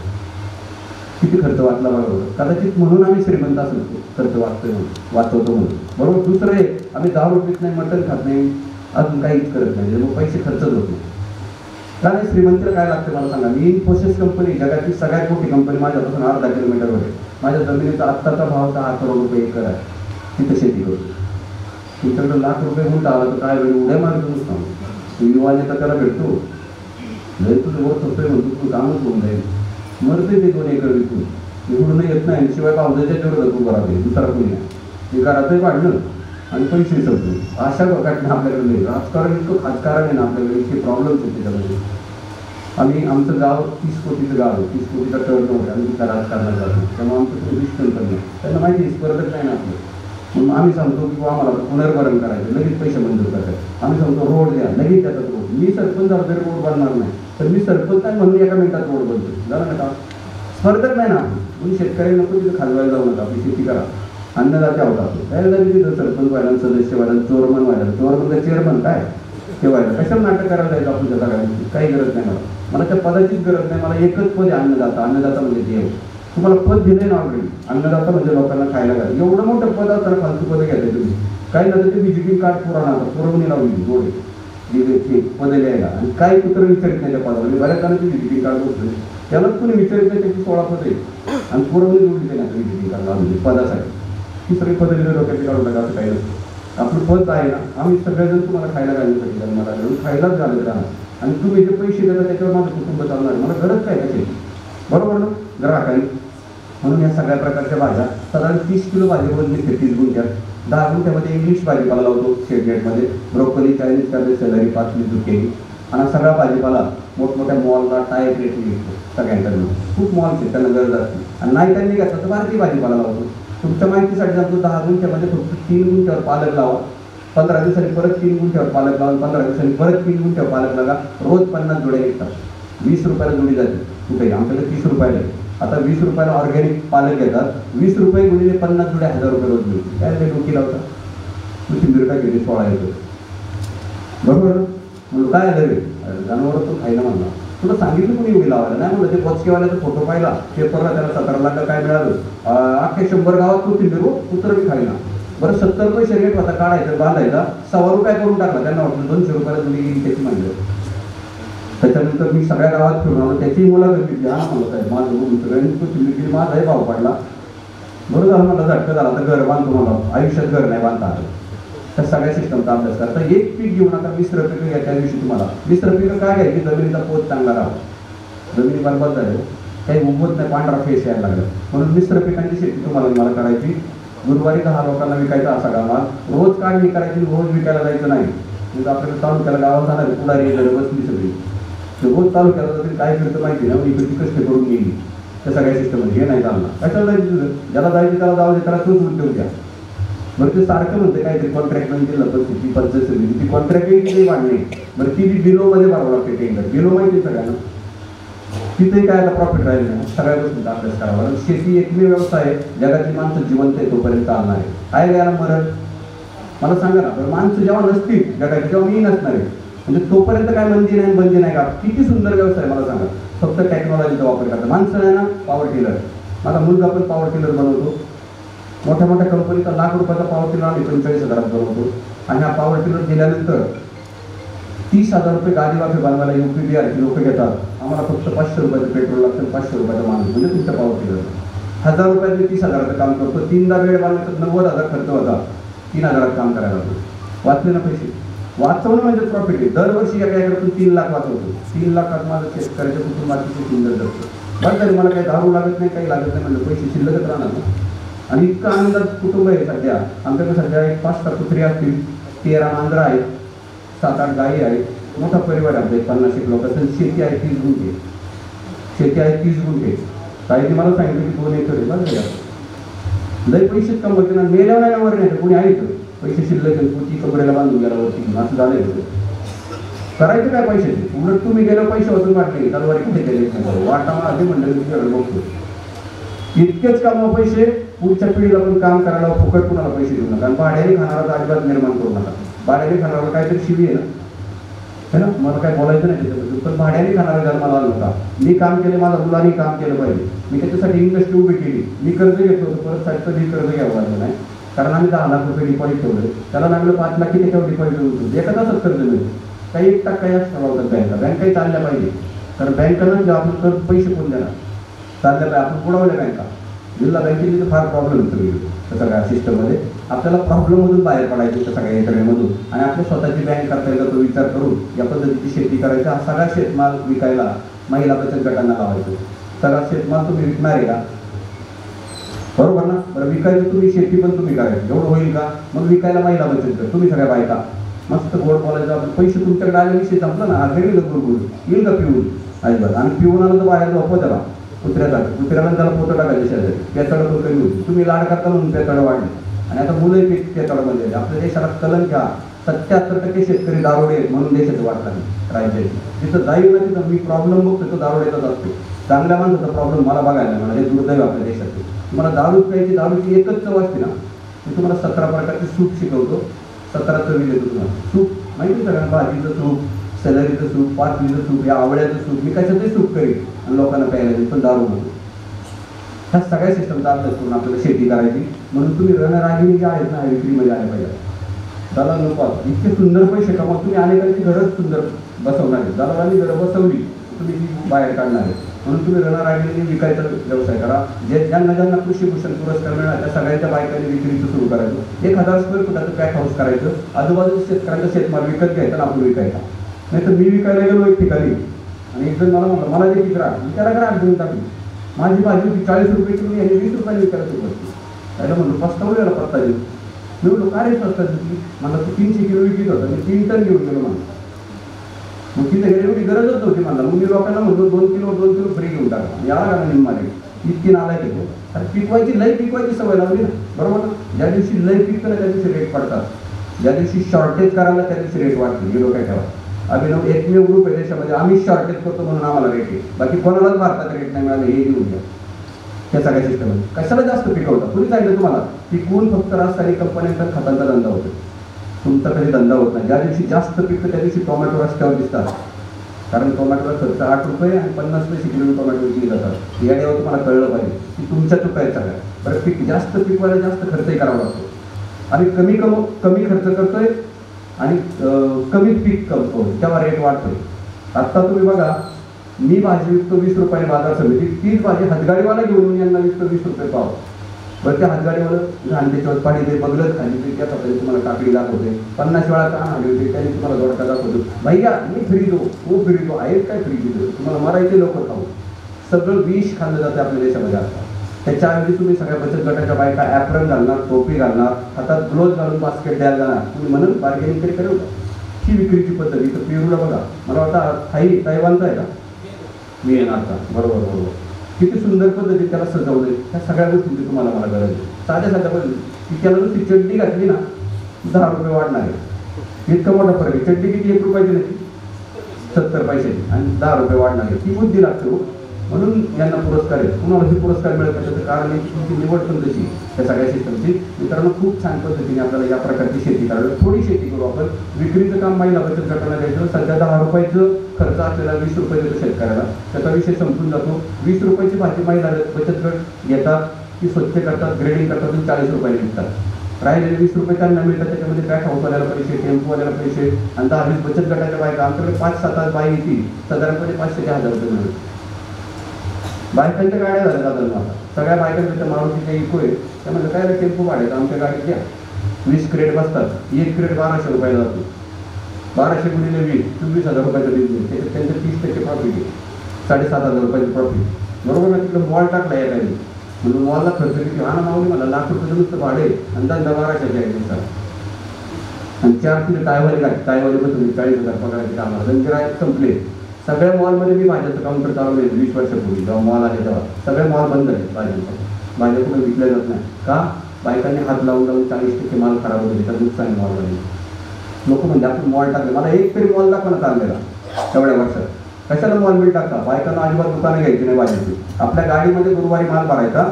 किती खर्च वाचला बरोबर कदाचित म्हणून आम्ही श्रीमंत असतो खर्च वाचतोय म्हणून वाचवतो म्हणून. बरोबर दुसरं एक आम्ही दहा पित नाही मटण खात नाही. अजून काहीच करत नाही. म्हणजे मग पैसे खर्चच होतो कारण श्रीमंत काय लागतं मला सांगा? मी इन्फोसिस कंपनी जगातली सगळ्यात मोठी कंपनी माझ्यापासून अर्धा किलोमीटरवर आहे. माझ्या जमिनीचा आत्ताचा भाव दहा करोड रुपये एकर आहे. तिथं शेती करतो. तुमच्याकडे लाख रुपये होऊन आला तर काय वेळ? उड्या मारतो नुसतं. तू युवा नेता त्याला भेटतो. लय तुझं वर होतोय म्हणतो तू कामच होऊन जाईल मरते ते दोन एकर विकून निवडून येत नाही. शिवाय पावसाच्या जेवढं उभं करावे दुसरा कोणी नाही. ते घरातही वाढलं. आणि पैसे संपले. अशा घटना आपल्याकडे नाही राजकारण इतकं खासकारण आहे ना आपल्याकडे इतके प्रॉब्लेम्स आहेत त्याच्यामध्ये. आम्ही आमचं गाव तीस कोटीचं गाव आहे. तीस कोटीचा टर्न ओव्हर आम्ही तिथं राजकारणात जातो. त्यामुळे आमचं तुम्ही विश्लेषण नाही. त्यांना माहिती आहे स्पर्धक नाही ना आपलं. मग आम्ही सांगतो की बुवा आम्हाला पुनर्भरण करायचं लगेच पैसे मंजूर करायचे आम्ही सांगतो रोड द्या. लगेच त्याचा रोड. मी सरपंच जर रोड बनणार नाही तर मी सरपंच नाही म्हणून एका मिनिटात रोड बनतो. झालं ना का? स्पर्धक नाही ना आपण. म्हणून शेतकरी नको तिथं खालवायला जाऊ नका. आपली शेती करा. अन्नदाते आहोत आपण त्यावेळेला तिथं? सरपंच व्हायला सदस्य व्हायला चोरमन व्हायला. चोरमनचा चेअरमन काय? ते व्हायला. कशाला नाटक करायला जायचं आपण त्या सगळ्यांची काही गरज नाही मला. मला त्या पदाचीच गरज नाही. मला एकच पद आहे अन्नदाता. अन्नदाता म्हणजे देव तुम्हाला पद दिलंय ना ऑलरेडी अन्नदाता म्हणजे लोकांना खायला घाल. एवढं मोठं पद असताना फालतू पद घ्यायचं तुम्ही. काही झालं? ते व्हिजिटिंग कार्ड पुराणा पुरवणी लावली. जोडे दिले पद लिहायला. आणि काही कुत्र विचारित नाही त्या पदावर? म्हणजे बऱ्याच जणांची व्हिजिटिंग कार्ड बसले त्यालाच कोणी विचारित नाही त्याची सोळा पद आहे आणि पुरवणी जोडली त्याने आता व्हिजिटिंग कार्ड लावली पदासाठी. ही सगळी पद लिहिलं डोक्याची काढून टाका असं काही नसतं. आपलं पद आहे ना आम्ही सगळेजण तुम्हाला खायला घालण्यासाठी जन्माला आलो खायलाच घालत राहणार आणि तुम्ही जे पैसे देता त्याच्यावर माझं कुटुंब चालणार मला गरज काय त्याची? बरोबर ना? ग्राहकांनी. म्हणून या सगळ्या प्रकारच्या भाज्या साधारण तीस किलो भाजी रोज तीस गुंठ्यात. दहा गुंठ्यामध्ये इंग्लिश भाजीपाला लावतो शेडगेटमध्ये ब्रोकोली चायनीज कॅबेज सॅलरी पाचवी दुकेली आणि सगळा भाजीपाला मोठमोठ्या मॉलला टायर रेटने विकतो सगळ्यांकडनं. खूप मॉल्स आहेत त्यांना गरज असते. आणि नाही त्यांनी घेतलं तर भारतीय भाजीपाला लावतो. तुमच्या माहितीसाठी सांगतो दहा गुंठ्यामध्ये फक्त तीन गुंठ्यावर पालक लावा. पंधरा दिवसांनी परत तीन गुंठ्यावर पालक लावा पंधरा दिवसांनी परत तीन गुंठ्यावर पालक लागा. रोज पन्नास जोड्या निघतात वीस रुपयाला जोडी जाते कुठे आमच्याकडे तीस रुपयाला आता वीस रुपयाला ऑर्गॅनिक पालक घेतात. वीस रुपये गुणिले पन्नास जोड्या हजार रुपये रोज मिळते काय ते डोकी लावतात कोथिंबीर गेली सोळा येतो. बरोबर म्हणून काय आलं रे जनावर तो खायला म्हणला. तुला सांगितलं कोणी एवढी लावायला. नाही म्हणलं ते बचकेवाल्याचा फोटो पाहिला. पेपरला त्याला सतरा लाख काय मिळालं? अख्ख्या शंभर गावात तू हो कुत्र बी खायला. बरं सत्तर पैसे रेट होता काढायचा बांधायचा. सव्वा रुपये करून टाकला. त्यांना वाटलं दोनशे रुपयाला तुम्ही येईल त्याची मांडलं. त्याच्यानंतर मी सगळ्या गावात फिरून आलो. त्याची मुलाखत घेतली हा म्हणत आहे माझं मित्रांनी तो कोथिंबीर माझाही भाव पडला. बरं झालं मला झटकं झाला. तर घर बांधतो मला आयुष्यात घर नाही बांधता आलं. तर सगळ्या सिस्टमचा अभ्यास करा. तर एक पीक घेऊ नका मिश्र पिकं घ्या त्या दिवशी तुम्हाला. मिश्र पिकं काय घ्यायची? जमिनीचा पोत चांगला राहा जमिनी बरबाद झाले हो. काही उमत नाही पांढरा फेस यायला लागला. म्हणून मिश्र पिकांची शेती तुम्हाला मला करायची. गुरुवारी दहा लोकांना विकायचा असा गावा रोज काढणी करायची? रोज विकायला जायचं नाही. म्हणजे आपल्याला तालुक्याला गावात जाणार पुढारी येणार बसली सगळी. रोज तालुक्याला जातील काय करतं माहिती ना? इकडची कष्ट करून गेली. त्या सगळ्या सिस्टम हे नाही चालणार. काय जायचं ज्याला जायचं त्याला जाऊ दे त्याला तोच उद्योग द्या. बरं ते सारखं म्हणते काहीतरी कॉन्ट्रॅक्टमध्ये दिलं पण ती पद्धत सगळी ती कॉन्ट्रॅक्ट किती वाढली. बरं ती बी बिलो मध्ये भरावं लागते टेंडर बिलो माहिती आहे सगळ्यांना? तिथे काय आता प्रॉफिट राहील नाही. सगळ्या गोष्टीचा अभ्यास करावा लागेल. शेती एकमेव व्यवसाय आहे. जगातली माणसं जिवंत आहे तोपर्यंत चालणार आहे काय घ्यायला मरण? मला सांगा ना. बरं माणसं जेव्हा नसतील जगाची तेव्हा मी नसणार आहे म्हणजे तोपर्यंत काय बंदी नाही बंदी नाही का? किती सुंदर व्यवसाय मला सांगा. फक्त टेक्नॉलॉजीचा वापर करतात माणसं आहे ना पॉवर टिलर माझा मुलगा पण पॉवर टिलर बनवतो. मोठ्या मोठ्या कंपनीचा लाख रुपयाचा पॉवर टिलर आम्ही पंचेचाळीस हजारात बनवतो. आणि हा पॉवर टिलर दिल्यानंतर तीस हजार रुपये गाडी वाफे पी वी आर लोक घेतात. आम्हाला फक्त पाचशे रुपयाचं पेट्रोल लागतं पाचशे रुपयाचा माणूस म्हणजे तुमच्या पॉवर टिलर हजार रुपयाचे तीस हजाराचं काम करतो. तीनदा वेळ बांधला तर नव्वद हजार खर्च होता. तीन हजारात काम करायला लागतो. वाचले ना पैसे? वाचवणं म्हणजे प्रॉफिट आहे. दरवर्षी एका एकरातून तीन लाख वाचवतो. तीन लाखात माझं शेतकऱ्याच्या कुटुंबाची तीन सुंदर जगतो बरं तरी मला काही दारू लागत नाही काही लागत नाही म्हणजे पैसे शिल्लकच राहणार ना. आणि इतकं आनंदात कुटुंब आहे सध्या. आमच्याकडे सध्या एक पाच सहा कुत्री असतील तेरा मांजरं आहेत सात आठ गायी आहेत मोठा परिवार आहे आमचा एक पन्नास एक लोकांचा शेती आहे तीस गुंठे. शेती आहे तीस गुंठे. ताईने मला सांगितलं की दोन एकर आहे बरं का? लय पैसेच कमवते ना मेल्या नाही वर नाही कोणी आहे पैसे शिल्लक आहे, कपड्याला बांधून गेला वरती असं झालं होतं करायचं काय पैशाचे? उलट तुम्ही गेल्यावर पैसे वाचून वाटले तलवारी कुठे गेले वाटा आधी म्हणलं तुझ्याकडे बघतो इतकेच कमवा पैसे पुढच्या पिढीला पण काम करायला फुकट कुणाला पैसे देऊ नका. आणि भाड्याने खाणारा अजिबात निर्माण करू नका. भाड्याने खाणारा काहीतरी शिवी आहे ना. है ना? मला काय बोलायचं नाही त्याच्याबद्दल. पण भाड्याने खाणारा जन्माला आला होता मी काम केले माझ्या मुलांनी काम केलं पाहिजे. मी त्याच्यासाठी इंडस्ट्री उभी केली. मी कर्ज घेतलं होतं परत साहेब कधी कर्ज घ्यावं लागलं नाही. कारण आम्ही दहा लाख रुपये डिपॉझिट ठेवले. त्याला लागलं पाच लाख त्याच्यावर डिपॉझिट होतो एका तासात कर्ज मिळेल. काही एक टक्का जास्त होतं बँका. बँकाही चालल्या पाहिजे. कारण बँकांना जे आपण कर्ज पैसे कोण देणार? चालल्या पाहिजे. आपण बुडवल्या बँका. जिल्हा बँकेमध्ये तर फार प्रॉब्लेम होतो त्या सगळ्या सिस्टममध्ये आपल्याला प्रॉब्लेममधून बाहेर पडायचं त्या सगळ्या यंत्रणेमधून आणि आपल्या स्वतःची बँक करता येईल तो विचार करून या पद्धतीची शेती करायची हा सगळा शेतमाल विकायला महिला बचत गटांना लावायचो. सगळा शेतमाल तुम्ही विकणार आहे का? बरोबर ना? बरं विकायचं तुम्ही शेती पण तुम्ही करायची एवढं होईल का? मग विकायला महिला बचत गट तुम्ही सगळ्या बायका. मस्त गोड बोलायचं. आपण पैसे तुमच्याकडे आले विषय संपला ना? आज वेगळी गुरगुर येईल का पिऊन? अजिबात. आणि पिऊन आलं तर बाहेर झोपव त्याला. कुत्र्याचा कुत्र्याला त्याला पोतं टाकायचं शेजारी. त्याच्याकडे तो कमी होती तुम्ही लाड करता म्हणून पेताडं वाढले. आणि आता मुलंही पे पेताडमध्ये आपल्या देशाला कलंक हा सत्याहत्तर टक्के शेतकरी दारोडे आहेत म्हणून देशाचं वाटतात राज्याचे. तिथं जाईल ना तिथं मी प्रॉब्लेम बघतो तो दारोडेचाच असतो. चांगल्या माणसाचा प्रॉब्लेम मला बघायला मिळाला मला हे दुर्दैव आपल्या देशात. तुम्हाला दारू प्यायची दारूची एकच चव असते ना मी तुम्हाला सतरा प्रकारचे सूप शिकवतो. सतरा चवी देतो तुम्हाला. सूप माहिती सगळ्यांना? भाजीचं सूप सलरीचं सूप पाचवीचं सूप या आवळ्याचं सूप मी कशाचंही सूप करेन आणि लोकांना प्यायला देईल पण दारू नको. ह्या सगळ्या सिस्टमचा अभ्यास करून आपल्याला शेती करायची. म्हणून तुम्ही रणरागिणी जे आहेत ना विक्रीमध्ये आले पाहिजे. दादा नको इतके सुंदर पैसे कमा तुम्ही अनेकांची घरच सुंदर बसवणार आहे दलालांनी घरं बसवली तुम्ही ती बाहेर काढणार आहे म्हणून तुम्ही रणरागिणी विकायचा व्यवसाय करा. जे ज्यांना ज्यांना कृषीभूषण पुरस्कार मिळणार त्या सगळ्यांच्या बायकांनी विक्रीचं सुरू करायचं. एक हजार स्क्वेअर फुटाचं पॅक हाऊस करायचं. आजूबाजूच्या शेतकऱ्यांचा शेतमाल विकत घ्यायचा आणि आपण विकायचा. नाही तर मी विकायला गेलो एक ठिकाणी. आणि एक जण मला म्हणलं मला जे विकरा मी त्याला ग्राहक देऊन टाकली माझी भाजी होती चाळीस रुपये किलो यांनी वीस रुपयाने विकायला सुरुवात केली. त्याला म्हणलो पस्तावलेला पत्ता देऊ. मी म्हणलो काय रे पस्ता विकली मला तू तीनशे किलो विकत होता मी तीन टन घेऊन गेलो म्हणलं. मग तिथे गेली एवढी गरजच नव्हती मला मग मी लोकांना म्हणतो दोन किलो दोन किलो फ्री घेऊन टाका. याला का निम्मा रे इतकी नाला येतो अरे पिकवायची लय पिकवायची सवय लावली ना. बरोबर ना? ज्या दिवशी लय पिकलं त्या दिवशी रेट पडतात. ज्या दिवशी शॉर्टेज करायला त्या दिवशी रेट वाढते. गेलो काय ठेवा. अभिनव एकमेव ग्रुप आहे देशामध्ये. आम्ही शॉर्टेज करतो म्हणून आम्हाला रेट आहे. बाकी कोणालाच भारतात रेट नाही मिळालं हे घेऊन घ्या त्या सगळ्या सिस्टम कशाला जास्त पिकवता? कुणी सांगितलं तुम्हाला? पिकवून फक्त रासायनिक कंपन्यांचा खतांचा धंदा होतो. तुमचा कधी धंदा होत नाही. ज्या दिवशी जास्त पिकतं त्या दिवशी टोमॅटो रस्त्यावर दिसतात. कारण टोमॅटोला खर्च आठ रुपये आणि पन्नास पैसे किलो टोमॅटो विकली जातात. याच्यावर तुम्हाला कळलं पाहिजे. की तुमच्या चुका आहेत सगळ्या. बरं पीक जास्त पिकवायला जास्त खर्चही करावा लागतो. आम्ही कमी कम कमी खर्च करतोय आणि कमी पीक कमतो तेव्हा रेट वाढतोय. आत्ता तुम्ही बघा मी भाजी विकतो वीस रुपयाने बाजार समिती तीच भाजी हातगाडीवाला घेऊन यांना विकतो वीस रुपये पाव. पण त्या हातगाडीवाला घाण त्याच्यावर पाणी ते बगलत खाली ते त्या पद्धतीने तुम्हाला काकडी दाखवते. पन्नास वेळा का आली होती त्यांनी तुम्हाला दोडका दाखवतो. भैया मी फ्री दो तो फ्री दो आहेत काय फ्री देतो तुम्हाला मरायचे लोक खाऊ. सगळं विष खाल्लं जाते आपल्या देशामध्ये आता. त्याच्याऐवजी तुम्ही सगळ्या बचत गटाच्या बायका ॲप्रन घालणार टोपी घालणार हातात ग्लोव्ह घालून बास्केट द्यायला जाणार. तुम्ही म्हणून बार्गेनिंग तरी करू का? ही विक्रीची पद्धती तर पेरूला बघा. मला वाटतं थाई तैवानचा आहे का? मी येणार का? बरोबर बरोबर. किती सुंदर पद्धतीने त्याला सजवलंय. ह्या सगळ्या गोष्टींची तुम्हाला मला गरज आहे. साध्या साध्या पद्धती की त्याला नुसती चड्डी घातली ना दहा रुपये वाढणार आहे. इतकं मोठा फरक आहे चड्डी किती? एक रुपयाची नाही. सत्तर पैशाची. आणि दहा रुपये वाढणार आहे. ती बुद्धी लागते हो. म्हणून यांना पुरस्कार आहेत कुणाला हे पुरस्कार मिळत त्याचं कारण तुमची निवड पण तशी त्या सगळ्या सिस्टमची मित्रांनो खूप छान पद्धतीने आपल्याला या प्रकारची शेती करावी थोडी शेती करू आपण. विक्रीचं काम महिला बचत गटाला द्यायचं सध्या दहा रुपयाचं खर्च आपल्याला वीस रुपये देतो शेतकऱ्याला त्याचा विषय संपून जातो. वीस रुपयाची भाजी महिला बचत गट घेतात ती स्वच्छ करतात ग्रेडिंग करतात आणि चाळीस रुपये विकतात. राहिलेले वीस रुपये त्यांना मिळतात त्याच्यामध्ये काय हाऊसवाल्याला पैसे टेम्पोवाल्याला पैसे आणि दहा वीस बचत गटाच्या बायका आमच्याकडे पाच सात आठ बाई येतील. साधारणपणे पाचशे ते हजार रुपये मिळतात. बायकांच्या गाड्या झाल्या दादा आता सगळ्या बायकांच्या त्या मारुतीच्या इको आहे. त्यामध्ये काय टेम्पो काढायचं आमच्या गाडीत घ्या वीस क्रेट बसतात. एक क्रेट बाराशे रुपयाला जातो. बाराशे गुणिले वीस चोवीस हजार रुपयाचा बिझनेस त्याच्यात त्यांचं तीस टक्के प्रॉफिट आहे. साडेसात हजार रुपयाचं प्रॉफिट बरोबर ना? तिथं मॉल टाकला या काही म्हणून मॉलला खर्च किती? हा ना माऊली मला लाख रुपयाचं नुसतं भाडे आणि त्यांचा बाराशे आहे दिवसाला. आणि चार तिथे टायवाले गाडी टायवाले बसून चाळीस हजार पगाराचे कामाला गिरायक संपले. सगळ्या मॉलमध्ये मी भाज्याचं काउंटर चालवलं आहे वीस वर्षापूर्वी. जेव्हा मॉल आले तेव्हा. सगळे मॉल बंद आहेत भाज्यांचे भाज्या कुठे विकल्या जात नाही. का? बायकांनी हात लावून लावून चाळीस टक्के माल खराब होतो त्या नुकसान मॉल मॉलमध्ये. लोक म्हणजे आपण मॉल टाकले. मला एक तरी मॉल दाखवा ना चाललेला तेवढ्या वर्षात. कशाला मॉल बिल टाका बायकांना अजिबात दुकानं घ्यायची नाही भाज्याची आपल्या गाडीमध्ये गुरुवारी माल भरायचा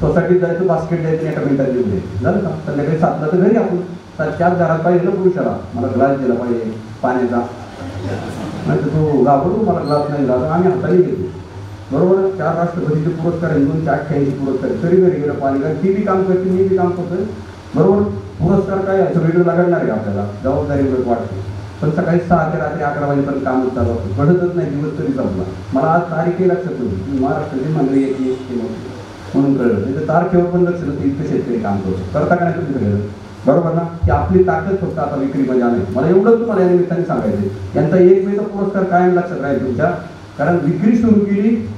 सोसायटीत जायचं बास्केट द्यायचं एका मिनिटात देऊ द्यायचं. झालं का? संध्याकाळी सातला तर घरी आपण. सातच्या घरात पाहिजे ना पुरुषाला. मला ग्लास दिला पाहिजे पाण्याचा. नाही तर तो घाबरतो मला ग्लास नाही दिला आम्ही हाताने घेतो. बरोबर चार राष्ट्रपतीचे पुरस्कार आहे दोनशे अठ्ठ्याऐंशी पुरस्कार आहे. तरी घरी गेलं पाणी कारण ती बी काम करते मी बी काम करतोय. बरोबर पुरस्कार काय? असं वेगळं लागणार आहे आपल्याला. जबाबदारी वगैरे वाटते. पण सकाळी सहा ते रात्री अकरा वाजेपर्यंत काम चालू असतं. घडतच नाही दिवस तरी संपला. मला आज तारीखही लक्षात होती की महाराष्ट्राची मंडळी एक म्हणून कळलं. त्याच्या तारखेवर पण लक्ष नसतं इतकं शेतकरी काम करतो. करता काय नाही तुम्ही सगळं? बरोबर ना? की आपली ताकद फक्त आता विक्रीमध्ये आली. मला एवढंच तुम्हाला या निमित्ताने सांगायचं यांचा एक मेचा पुरस्कार कायम लक्षात राहील तुमच्या. कारण विक्री सुरू केली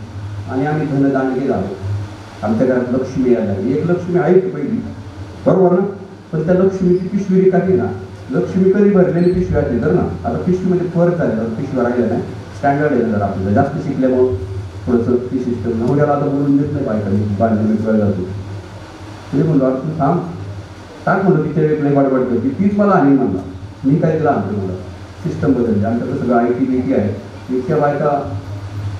आणि आम्ही धनदानगे झालो. आमच्या घरात लक्ष्मी आल्या. एक लक्ष्मी आहे की पहिली? बरोबर ना? पण त्या लक्ष्मीची पिशवी रिकामी ना. लक्ष्मी कधी भरलेली पिशवी असली तर ना? आता पिशवीमध्ये फरक झालेला पिशवी राहिल्या नाही. स्टँडर्ड आहे जर आपल्याला. जास्त शिकल्यामुळं थोडंसं ती सिस्टम नवऱ्याला आता बोलून देत नाही बायकांनी. बांधलेली वेळ जातो तुम्ही बोललो अरे तू थांब. काय म्हणलं तिच्या वेगळे बडबड करते तीच मला आणि म्हणला. मी काय तिला आणतो मला सिस्टम बदलली. आमच्याकडे सगळं आय टी बी टी आहे. इतक्या बायका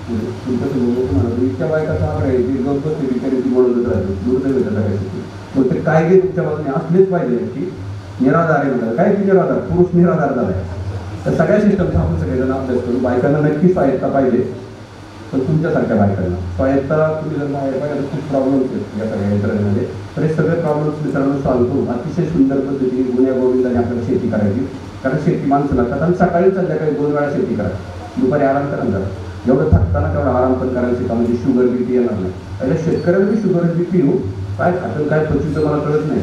म्हणजे तुमचं म्हणा इतक्या बायका चांगलं आहे? ती गप्प बिचारी ती बोलत राहते दुर्दैव येतं सगळ्यासाठी मग ते कायदे तुमच्या बाजूने असलेच पाहिजे की निराधार आहे म्हणतात काय की निराधार? पुरुष निराधार झाला आहे तर सगळ्या सिस्टमचा आपण सगळेजण अभ्यास करू. बायकांना नक्कीच स्वायत्ता पाहिजे. पण तुमच्यासारख्या बायकांना. स्वायत्ता तुम्ही जर बाहेर पाहिजे खूप प्रॉब्लेम्स आहेत या सगळ्या यंत्रणेमध्ये. तर हे सगळे प्रॉब्लेम्स मित्रांनो सॉल्व्ह करून अतिशय सुंदर पद्धतीने गुन्ह्या गोविंदाने आपल्याला शेती करायची. कारण शेती माणसं लागतात आणि सकाळी संध्याकाळी दोन वेळा शेती करा दुपारी आराम करा जरा. जेवढं थकताना तेवढा आराम पण करायला शिका. म्हणजे शुगर बीपी येणार नाही. पहिल्या शेतकऱ्याला शुगर बीपी येऊ? काय खातं काय पचूचं मला कळत नाही.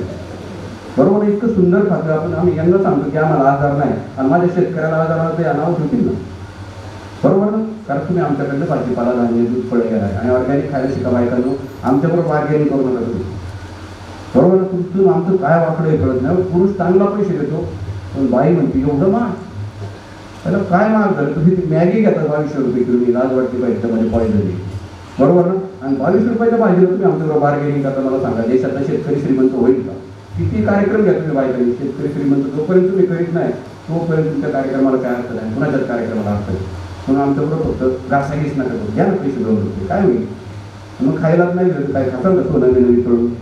बरोबर इतकं सुंदर खातं आपण. आम्ही यांना सांगतो की आम्हाला आजार नाही. आणि माझ्या शेतकऱ्याला आजार ते तर नाव ना. बरोबर ना? कारण तुम्ही आमच्याकडनं भाजीपाला धान्य दूध फळे घ्यायला आणि ऑर्गॅनिक खायला शिका बायकांनो आमच्याबरोबर बार्गेनिंग करू नका तुम्ही. बरोबर ना? तुमचं आमचं काय वाकडं हे कळत नाही. पुरुष चांगला पैसे शिकतो पण बाई म्हणते एवढं महाग? त्याला काय महाग झालं? तुम्ही ती मॅगी घेता बावीसशे रुपये किलो. मी लाज वाटते पाहिजे त्यामध्ये पॉईंट बरोबर ना? आणि बावीस रुपयाच्या भाजीला तुम्ही आमच्याबरोबर बार्गेनिंग करता मला सांगा. देशातला शेतकरी श्रीमंत होईल का? किती कार्यक्रम घ्या तुम्ही बायकांनी? शेतकरी श्रीमंत जोपर्यंत तुम्ही करीत नाही तोपर्यंत तुमच्या कार्यक्रमाला काय अर्थ नाही? कुणाच्याच कार्यक्रमाला अर्थ नाही. म्हणून आमच्याबरोबर फक्त घासाघीस नका करू. घ्या ना पैसे दोन रुपये. काय होईल? मग खायलाच नाही गेलं काय खातं ना सोनं नवीन करून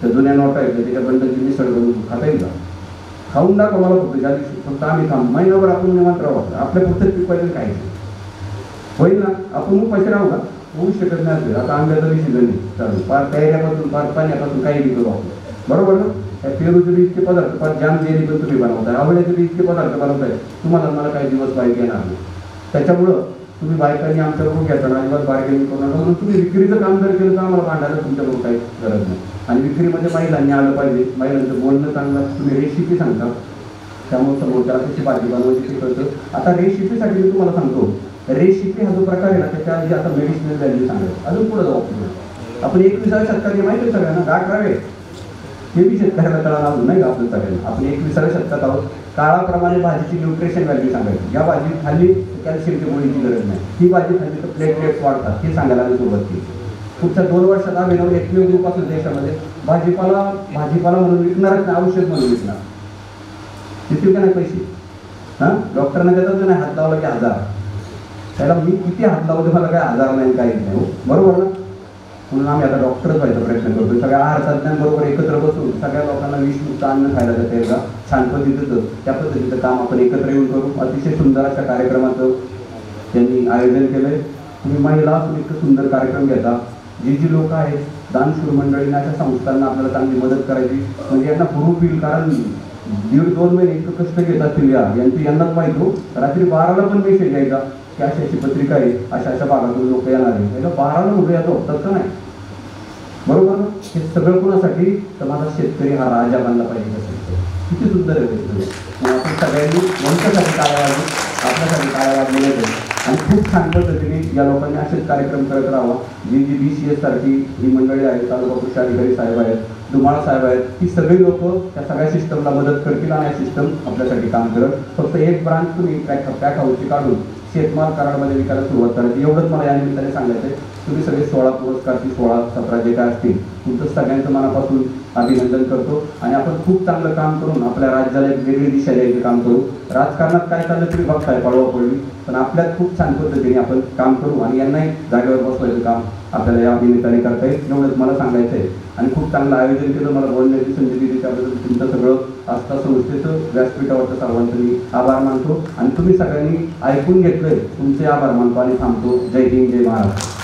त्या जुन्या नोटा येतं त्याच्या बंडलची मिसळ करून खाता येईल का? खाऊन दाखवा मला फक्त. ज्या दिवशी फक्त आम्ही थांब. महिनाभर आपण निवांत राहू आपल्या फक्त पिकवायचं पाहिजे काय? होईल ना? आपण मग पैसे राहू का? होऊ शकत नाही आता आंब्याचा विषय झाली चालू. पार तयाऱ्यापासून पार पाण्यापासून काही बी करू आपण. बरोबर ना? त्या पेरूचे इतके पदार्थ पार जाम जेरी पण तुम्ही बनवताय. आवळ्याचे इतके पदार्थ बनवताय. तुम्हाला मला काही दिवस पाहिजे येणार नाही. त्याच्यामुळं तुम्ही बायकांनी आमच्याकडून घेताना अजिबात बार्गेनिंग करू नका. म्हणून तुम्ही विक्रीचं काम जर केलं तर आम्हाला भांडायला तुमच्याकडून काही गरज नाही. आणि विक्रीमध्ये महिलांनी आलं पाहिजे. महिलांचं बोलणं चांगलं तुम्ही रेसिपी सांगता. त्यामुळे समोरच्याला कशी भाजी बनवायची ते कळतं आता रेसिपीसाठी मी तुम्हाला सांगतो. रेसिपी हा जो प्रकार आहे ना त्याच्या आधी आता मेडिसिनल व्हॅल्यू सांगायचं. अजून पुढे जाऊ आपण. एकविसाव्या शतकात माहिती सगळ्यांना. गाठ रावे. हे बी शेतकऱ्याला कळालं अजून नाही का आपल्या आपण एकविसाव्या शतकात आहोत. काळाप्रमाणे भाजीची न्यूट्रिशन व्हॅल्यू सांगायची. या भाजी खाल्ली कॅल्शियमची गोळीची गरज नाही. ही भाजी खाल्ली तर प्लेटलेट्स वाढतात. हे सांगायला आम्ही सुरुवात केली. पुढच्या दोन वर्षात आम्ही नऊ एकमेव ग्रुप देशामध्ये भाजीपाला भाजीपाला म्हणून विकणारच नाही औषध म्हणून विकणार. देतील का नाही पैसे? हां? डॉक्टरना देतात नाही? हात लावला की हजार. त्याला मी किती हात लावतो मला काय आजार नाही काही नाही. हो? बरोबर ना? म्हणून आम्ही आता डॉक्टरच व्हायचा प्रयत्न करतो सगळ्या आहार तज्ञांबरोबर एकत्र बसून सगळ्या लोकांना विषमुक्त अन्न खायला देता येईल का छान पद्धतीचं त्या पद्धतीचं काम आपण एकत्र येऊन करू. अतिशय सुंदर अशा कार्यक्रमाचं त्यांनी आयोजन केलंय. तुम्ही महिला इतकं सुंदर कार्यक्रम घेता. जी जी लोक आहेत दानशूर मंडळींना अशा संस्थांना आपल्याला चांगली मदत करायची. म्हणजे यांना हुरूप येईल कारण दीड दोन महिने इतकं कष्ट घेत असतील या. यांनाच पाहिजे हो. रात्री बाराला पण मेसेज यायचा. की अशी अशी पत्रिका आहे अशा अशा भागातून लोक येणार आहे याला म्हणजे बाराला उभे याचं होतात का नाही. बरोबर ना? हे सगळं कोणासाठी? तर माझा शेतकरी हा राजा बनला पाहिजे कसं किती सुंदर आहे मग आपण सगळ्यांनी वंशासाठी काय वाजू आपल्यासाठी काय वाजलेलं आहे आणि खूप छान पद्धतीने या लोकांनी असेच कार्यक्रम करत राहावा. जी जी बी सी एस सारखी ही मंडळी आहेत तालुका कृषी अधिकारी साहेब आहेत दुमाळ साहेब आहेत ही सगळी लोक त्या सगळ्या सिस्टमला मदत करतील आणि सिस्टम आपल्यासाठी काम करत. फक्त एक ब्रांच तुम्ही पॅक पॅक हाऊसची काढून शेतमाल कराडमध्ये विकायला सुरुवात करायची. एवढंच मला या निमित्ताने सांगायचं आहे तुम्ही सगळे सोळा पुरस्कारची सोळा सतरा जे काय असतील तुमचं सगळ्यांचं मनापासून अभिनंदन करतो. आणि आपण खूप चांगलं काम करून आपल्या राज्याला एक वेगळी दिशा द्यायचं काम करू. राजकारणात काय चाललं तुम्ही बघताय पळवा पडली पण आपल्यात खूप छान पद्धतीने आपण काम करू आणि यांनाही जागेवर बसवायचं काम आपल्याला या निमित्ताने करता येईल. एवढंच मला सांगायचं आहे आणि खूप चांगलं आयोजन केलं मला बोलण्याची संधी दिली त्याबद्दल तुमचं सगळं आस्था संस्थेचं व्यासपीठावरचं सर्वांचं आभार मानतो. आणि तुम्ही सगळ्यांनी ऐकून घेतलंय. तुमचे आभार मानतो आणि थांबतो. जय हिंद जय महाराष्ट्र.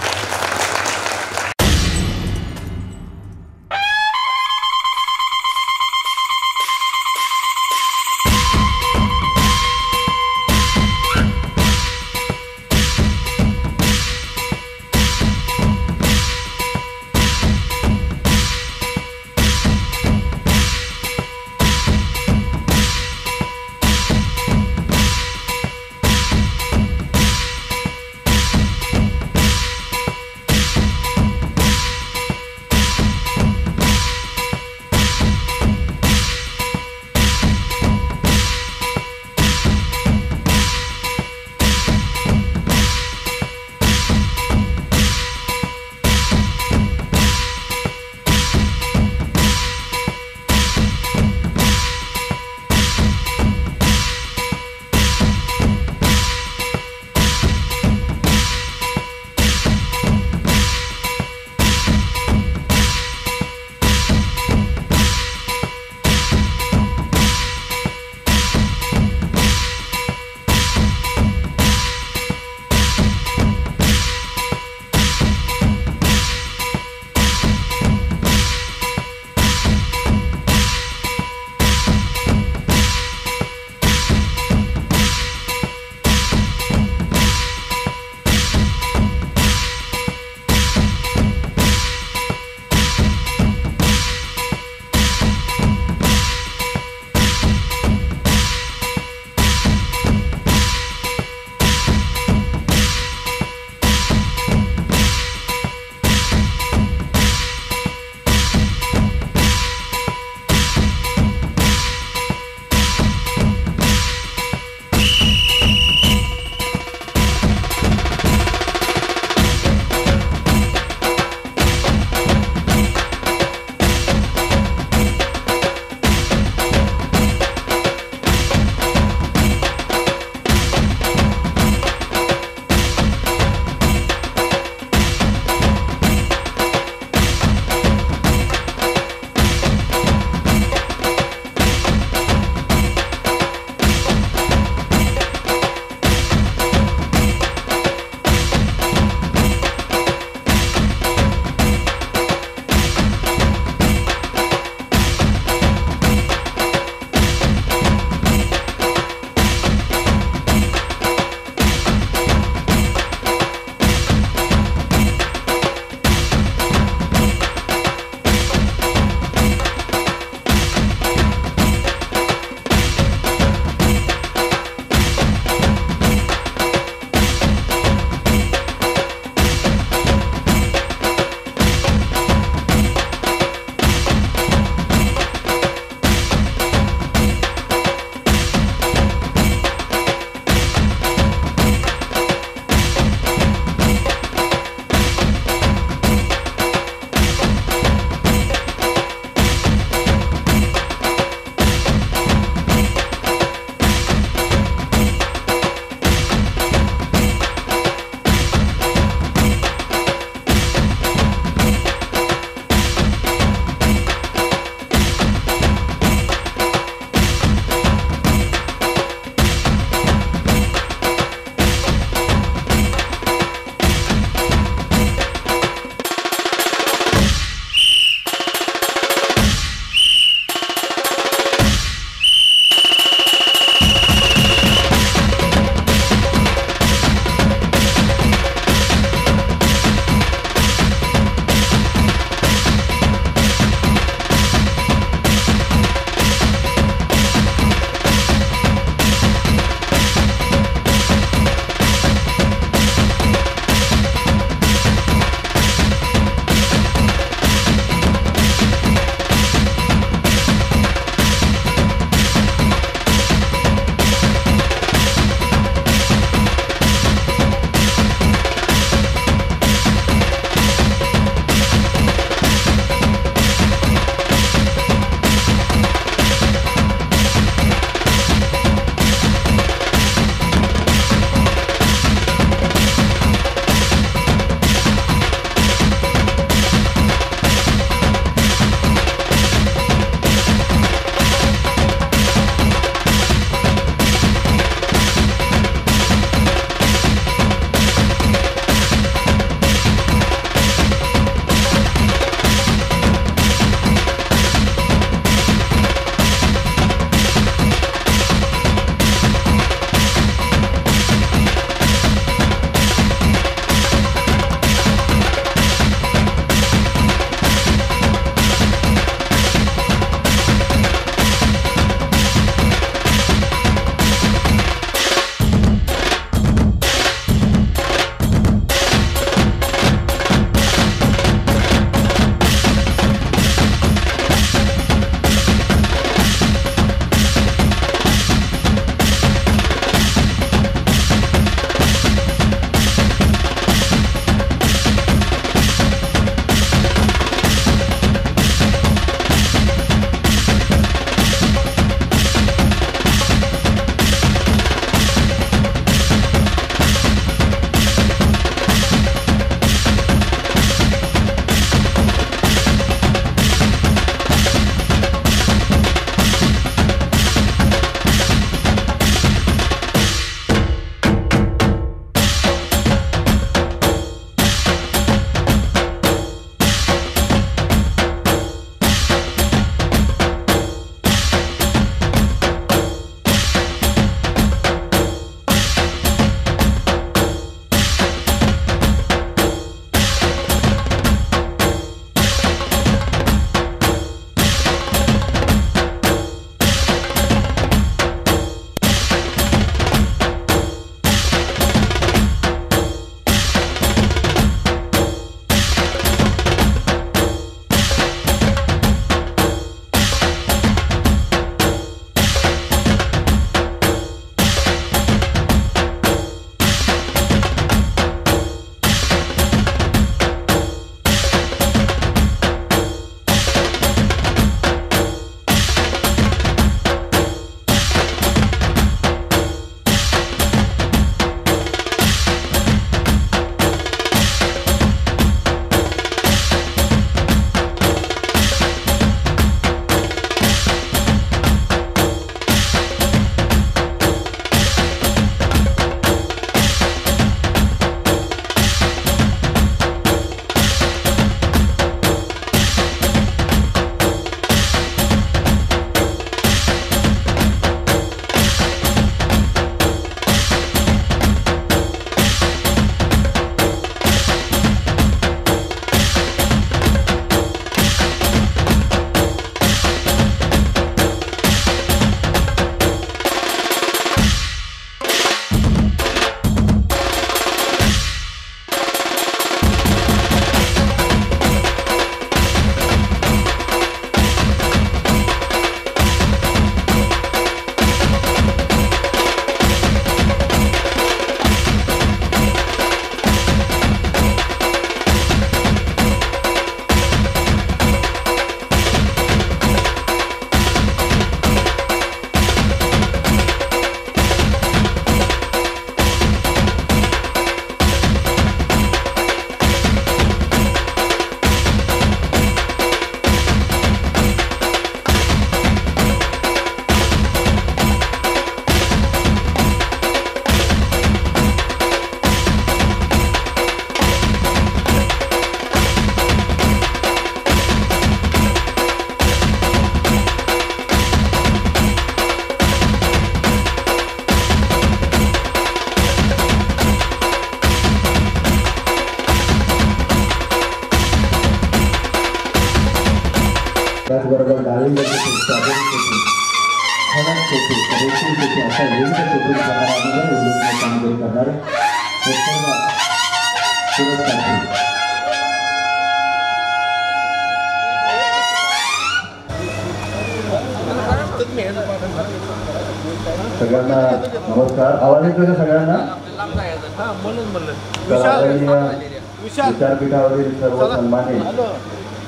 विचारपीठावरील सर्व सन्मानित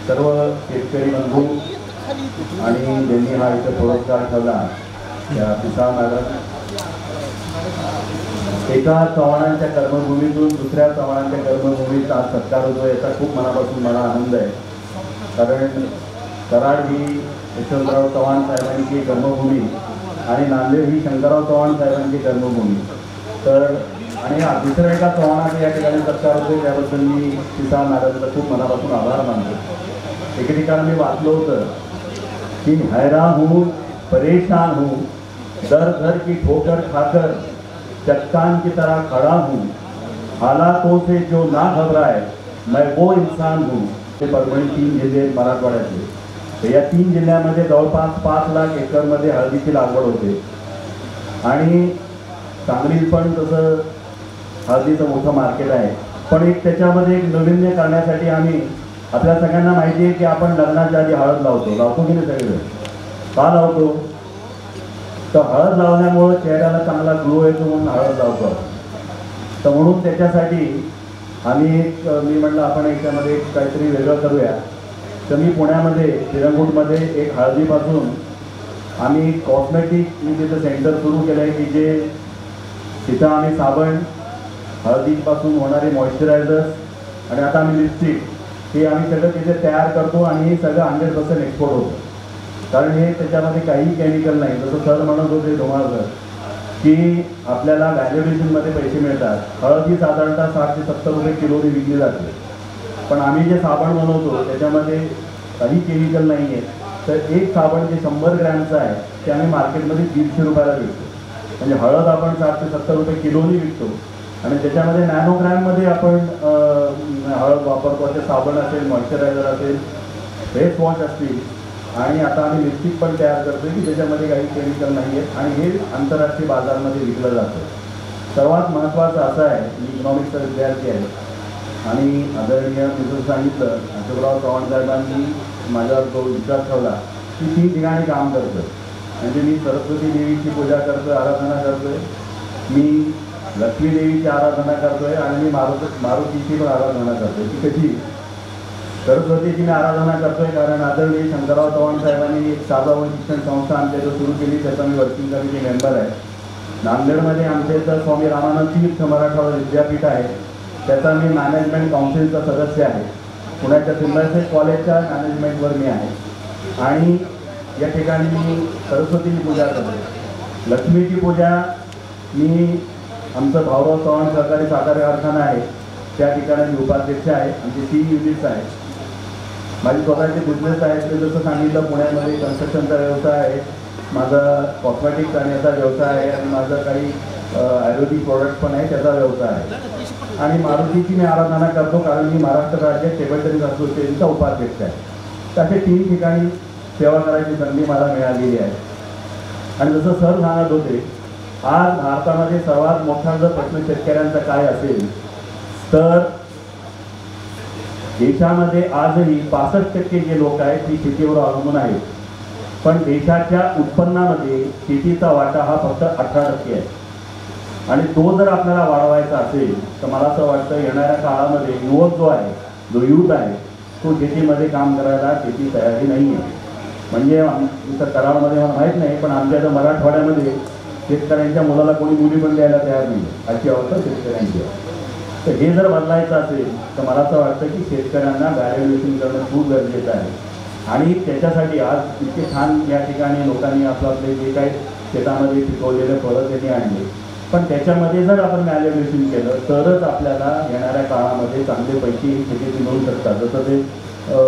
सर्व शेतकरी बंधू आणि ज्यांनी हा इथे पुरस्कार ठेवला. त्या पिसा मॅडम एका चव्हाणांच्या कर्मभूमीतून दुसऱ्या चव्हाणांच्या कर्मभूमीत आज सत्कार होतो याचा खूप मनापासून मला आनंद आहे. कारण कराड ही यशवंतराव चव्हाण साहेबांची कर्मभूमी आणि नांदेड ही शंकरराव चव्हाण साहेबांची कर्मभूमी. तर हा दुसऱ्या एका चव्हाणाचा या ठिकाणी चर्चा होते त्याबद्दल मी किसान मॅडमचा खूप मनापासून आभार मानतो. एके ठिकाणी मी वाचलं होतं की हैरान हूँ परेशान हूँ दर घर की ठोकर खाकर चट्टान की तरह खड़ा हूँ। हालातों से जो ना घबराए मैं वो इंसान हूँ। ते परभणी तीन जिल्हे आहेत मराठवाड्यातले. तर या तीन जिल्ह्यामध्ये जवळपास पाच लाख एकरमध्ये हळदीची लागवड होते. आणि सांगलीत पण तसं हळदीचं मोठं मार्केट आहे. पण एक त्याच्यामध्ये एक नवीन्य करण्यासाठी आम्ही आपल्या सगळ्यांना माहिती आहे की आपण लग्नाच्या आधी हळद लावतो. लावतो की नाही सगळे? का लावतो? तर हळद लावल्यामुळं चेहऱ्याला चांगला ग्लो येतो म्हणून हळद लावतो. तर म्हणून त्याच्यासाठी आम्ही एक मी म्हटलं आपण याच्यामध्ये काहीतरी वेगळं करूया. तर मी पुण्यामध्ये तिरंगूटमध्ये एक हळदीपासून आम्ही कॉस्मेटिक मी तिथं सेंटर सुरू केलं आहे की जे तिथं आम्ही साबण हळदीपासून होणारे मॉइश्चरायझर्स आणि आता आम्ही लिपस्टिक हे आम्ही सगळं तिथे तयार करतो आणि हे सगळं हंड्रेड पर्सेंट एक्सपोर्ट होतं. कारण हे त्याच्यामध्ये काही केमिकल नाही. जसं सर म्हणत होते धुमाळकर की आपल्याला व्हॅल्युएशनमध्ये पैसे मिळतात. हळद ही साधारणतः साठ ते सत्तर रुपये किलोने विकली जाते. पण आम्ही जे साबण बनवतो त्याच्यामध्ये काही केमिकल नाही आहे तर एक साबण जे शंभर ग्रॅमचं आहे ते आम्ही मार्केटमध्ये दीडशे रुपयाला विकतो. म्हणजे हळद आपण साठ ते सत्तर रुपये किलोनी विकतो. आणि त्याच्यामध्ये नॅनोग्रॅममध्ये आपण हळद वापरतो असे साबण असेल मॉइश्चरायझर असेल फेस वॉश असतील आणि आता आम्ही लिपस्टिक पण तयार करतो की त्याच्यामध्ये काही केमिकल नाही आहेत आणि हे आंतरराष्ट्रीय बाजारमध्ये विकलं जातं. सर्वात महत्त्वाचं असं आहे मी इकॉनॉमिक्सचा विद्यार्थी आहे आणि आदरणीय मी सांगितलं अशोकराव चव्हाण साहेबांनी माझ्यावर जो विचार ठेवला की तीन ठिकाणी काम करतं म्हणजे मी सरस्वती देवीची पूजा करतो आराधना करतोय. मी लक्ष्मीदेवीची आराधना करतोय आणि मी मारुत मारुतीची पण आराधना करतोय. ती कशी? सरस्वतीची मी आराधना करतोय कारण आदरणीय शंकरराव चव्हाण साहेबांनी एक साधावण शिक्षण संस्था आमच्या इथं सुरू केली त्याचा मी वर्किंग कमिटी मेंबर आहे. नांदेडमध्ये आमच्या इथं स्वामी रामानंद तीर्थ मराठवाडा विद्यापीठ आहे. त्याचा मी मॅनेजमेंट काउन्सिलचा सदस्य आहे. पुण्याच्या सिंबायसेस कॉलेजच्या मॅनेजमेंटवर मी आहे. आणि या ठिकाणी मी सरस्वतीची पूजा करतो लक्ष्मीची पूजा मी आमचं भाऊराव चव्हाण सहकारी साखर कारखाना आहे. त्या ठिकाणी मी उपाध्यक्ष आहे. आमचे तीन युनिट्स आहेत माझे स्वतःचे बिझनेस आहेत ते जसं सांगितलं पुण्यामध्ये कन्स्ट्रक्शनचा व्यवसाय आहे. माझा कॉस्मेटिक्स करण्याचा व्यवसाय आहे आणि माझा काही आयुर्वेदिक प्रॉडक्ट पण आहे त्याचा व्यवसाय आहे. आणि मारुतीची मी आराधना करतो कारण मी महाराष्ट्र राज्य टेबल टेनिस असोसिएशनचा उपाध्यक्ष आहे. तर असे तीन ठिकाणी सेवा करायची संधी मला मिळालेली आहे. आणि जसं सर सांगत होते आज भारतामध्ये सर्वात मोठा जर प्रश्न शेतकऱ्यांचा काय असेल तर देशामध्ये आजही पासष्ट टक्के जे लोक आहेत ती शेतीवर अवलंबून आहेत. पण देशाच्या उत्पन्नामध्ये शेतीचा वाटा हा फक्त अठरा टक्के आहे. आणि तो जर आपल्याला वाढवायचा असेल तर मला असं वाटतं येणाऱ्या काळामध्ये युवक जो आहे जो युथ आहे तो शेतीमध्ये काम करायला शेती तयारी नाही आहे म्हणजे आम- इथं कराडमध्ये मला माहीत नाही पण आमच्या इथं मराठवाड्यामध्ये शेतकऱ्यांच्या मुलाला कोणी मुली पण द्यायला तयार नाही. अशी अवस्था शेतकऱ्यांची आहे. तर हे जर बदलायचं असेल तर मला असं वाटतं की शेतकऱ्यांना व्हॅल्युएशन करणं खूप गरजेचं आहे. आणि त्याच्यासाठी आज इतके छान या ठिकाणी लोकांनी आपलं आपले जे काही शेतामध्ये पिकवलेले फळं त्यांनी आणले. पण त्याच्यामध्ये जर आपण व्हॅल्युएशन केलं तरच आपल्याला येणाऱ्या काळामध्ये चांगले पैकी शेती शेतीत मिळू शकतात. जसं ते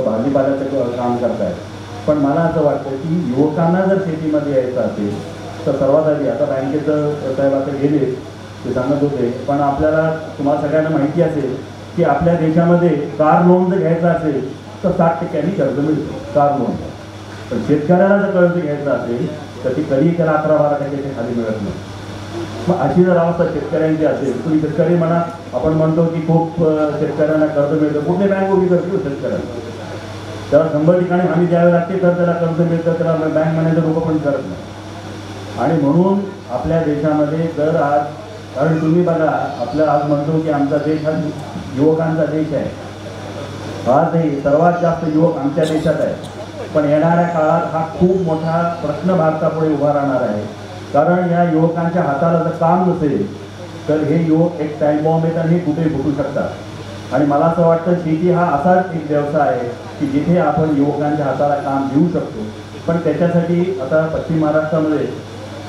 भाजीपाल्याचं काम करतायत. पण मला असं वाटतं की युवकांना जर शेतीमध्ये यायचं असेल तर सर्वात आधी आता बँकेचं साहेब आता गेले ते सांगत होते. पण आपल्याला तुम्हाला सगळ्यांना माहिती असेल की आपल्या देशामध्ये कार लोन जर घ्यायचं असेल तर साठ टक्क्यांनी कर्ज मिळतं कार लोन पण शेतकऱ्याला जर कर्ज घ्यायचं असेल तर ती कधीही त्याला अकरा बारा टक्क्याच्या खाली मिळत नाही. मग अशी जर अवस्था शेतकऱ्यांची असेल तुम्ही शेतकरी म्हणा आपण म्हणतो की खूप शेतकऱ्यांना कर्ज मिळतं. कुठली बँक उभी करते हो शेतकऱ्यांना त्याला शंभर ठिकाणी हमी द्यावी लागते तर त्याला कर्ज मिळतं त्याला बँक मॅनेजर लोक पण करत नाही. आणि म्हणून आपल्या देशामध्ये जर आज कारण तुम्ही बघा आपलं आज म्हणतो की आमचा देश हा युवकांचा देश आहे. आजही सर्वात जास्त युवक आमच्या देशात आहे. पण येणाऱ्या काळात हा खूप मोठा प्रश्न भारतापुढे उभा राहणार आहे. कारण या युवकांच्या हाताला जर काम नसेल तर हे युवक एक टाईम बॉम्ब आहेत आणि कुठे फुटू शकतात? आणि मला असं वाटतं शेती हा असाच एक व्यवसाय आहे की जिथे आपण युवकांच्या हाताला काम देऊ शकतो. पण त्याच्यासाठी आता पश्चिम महाराष्ट्रामध्ये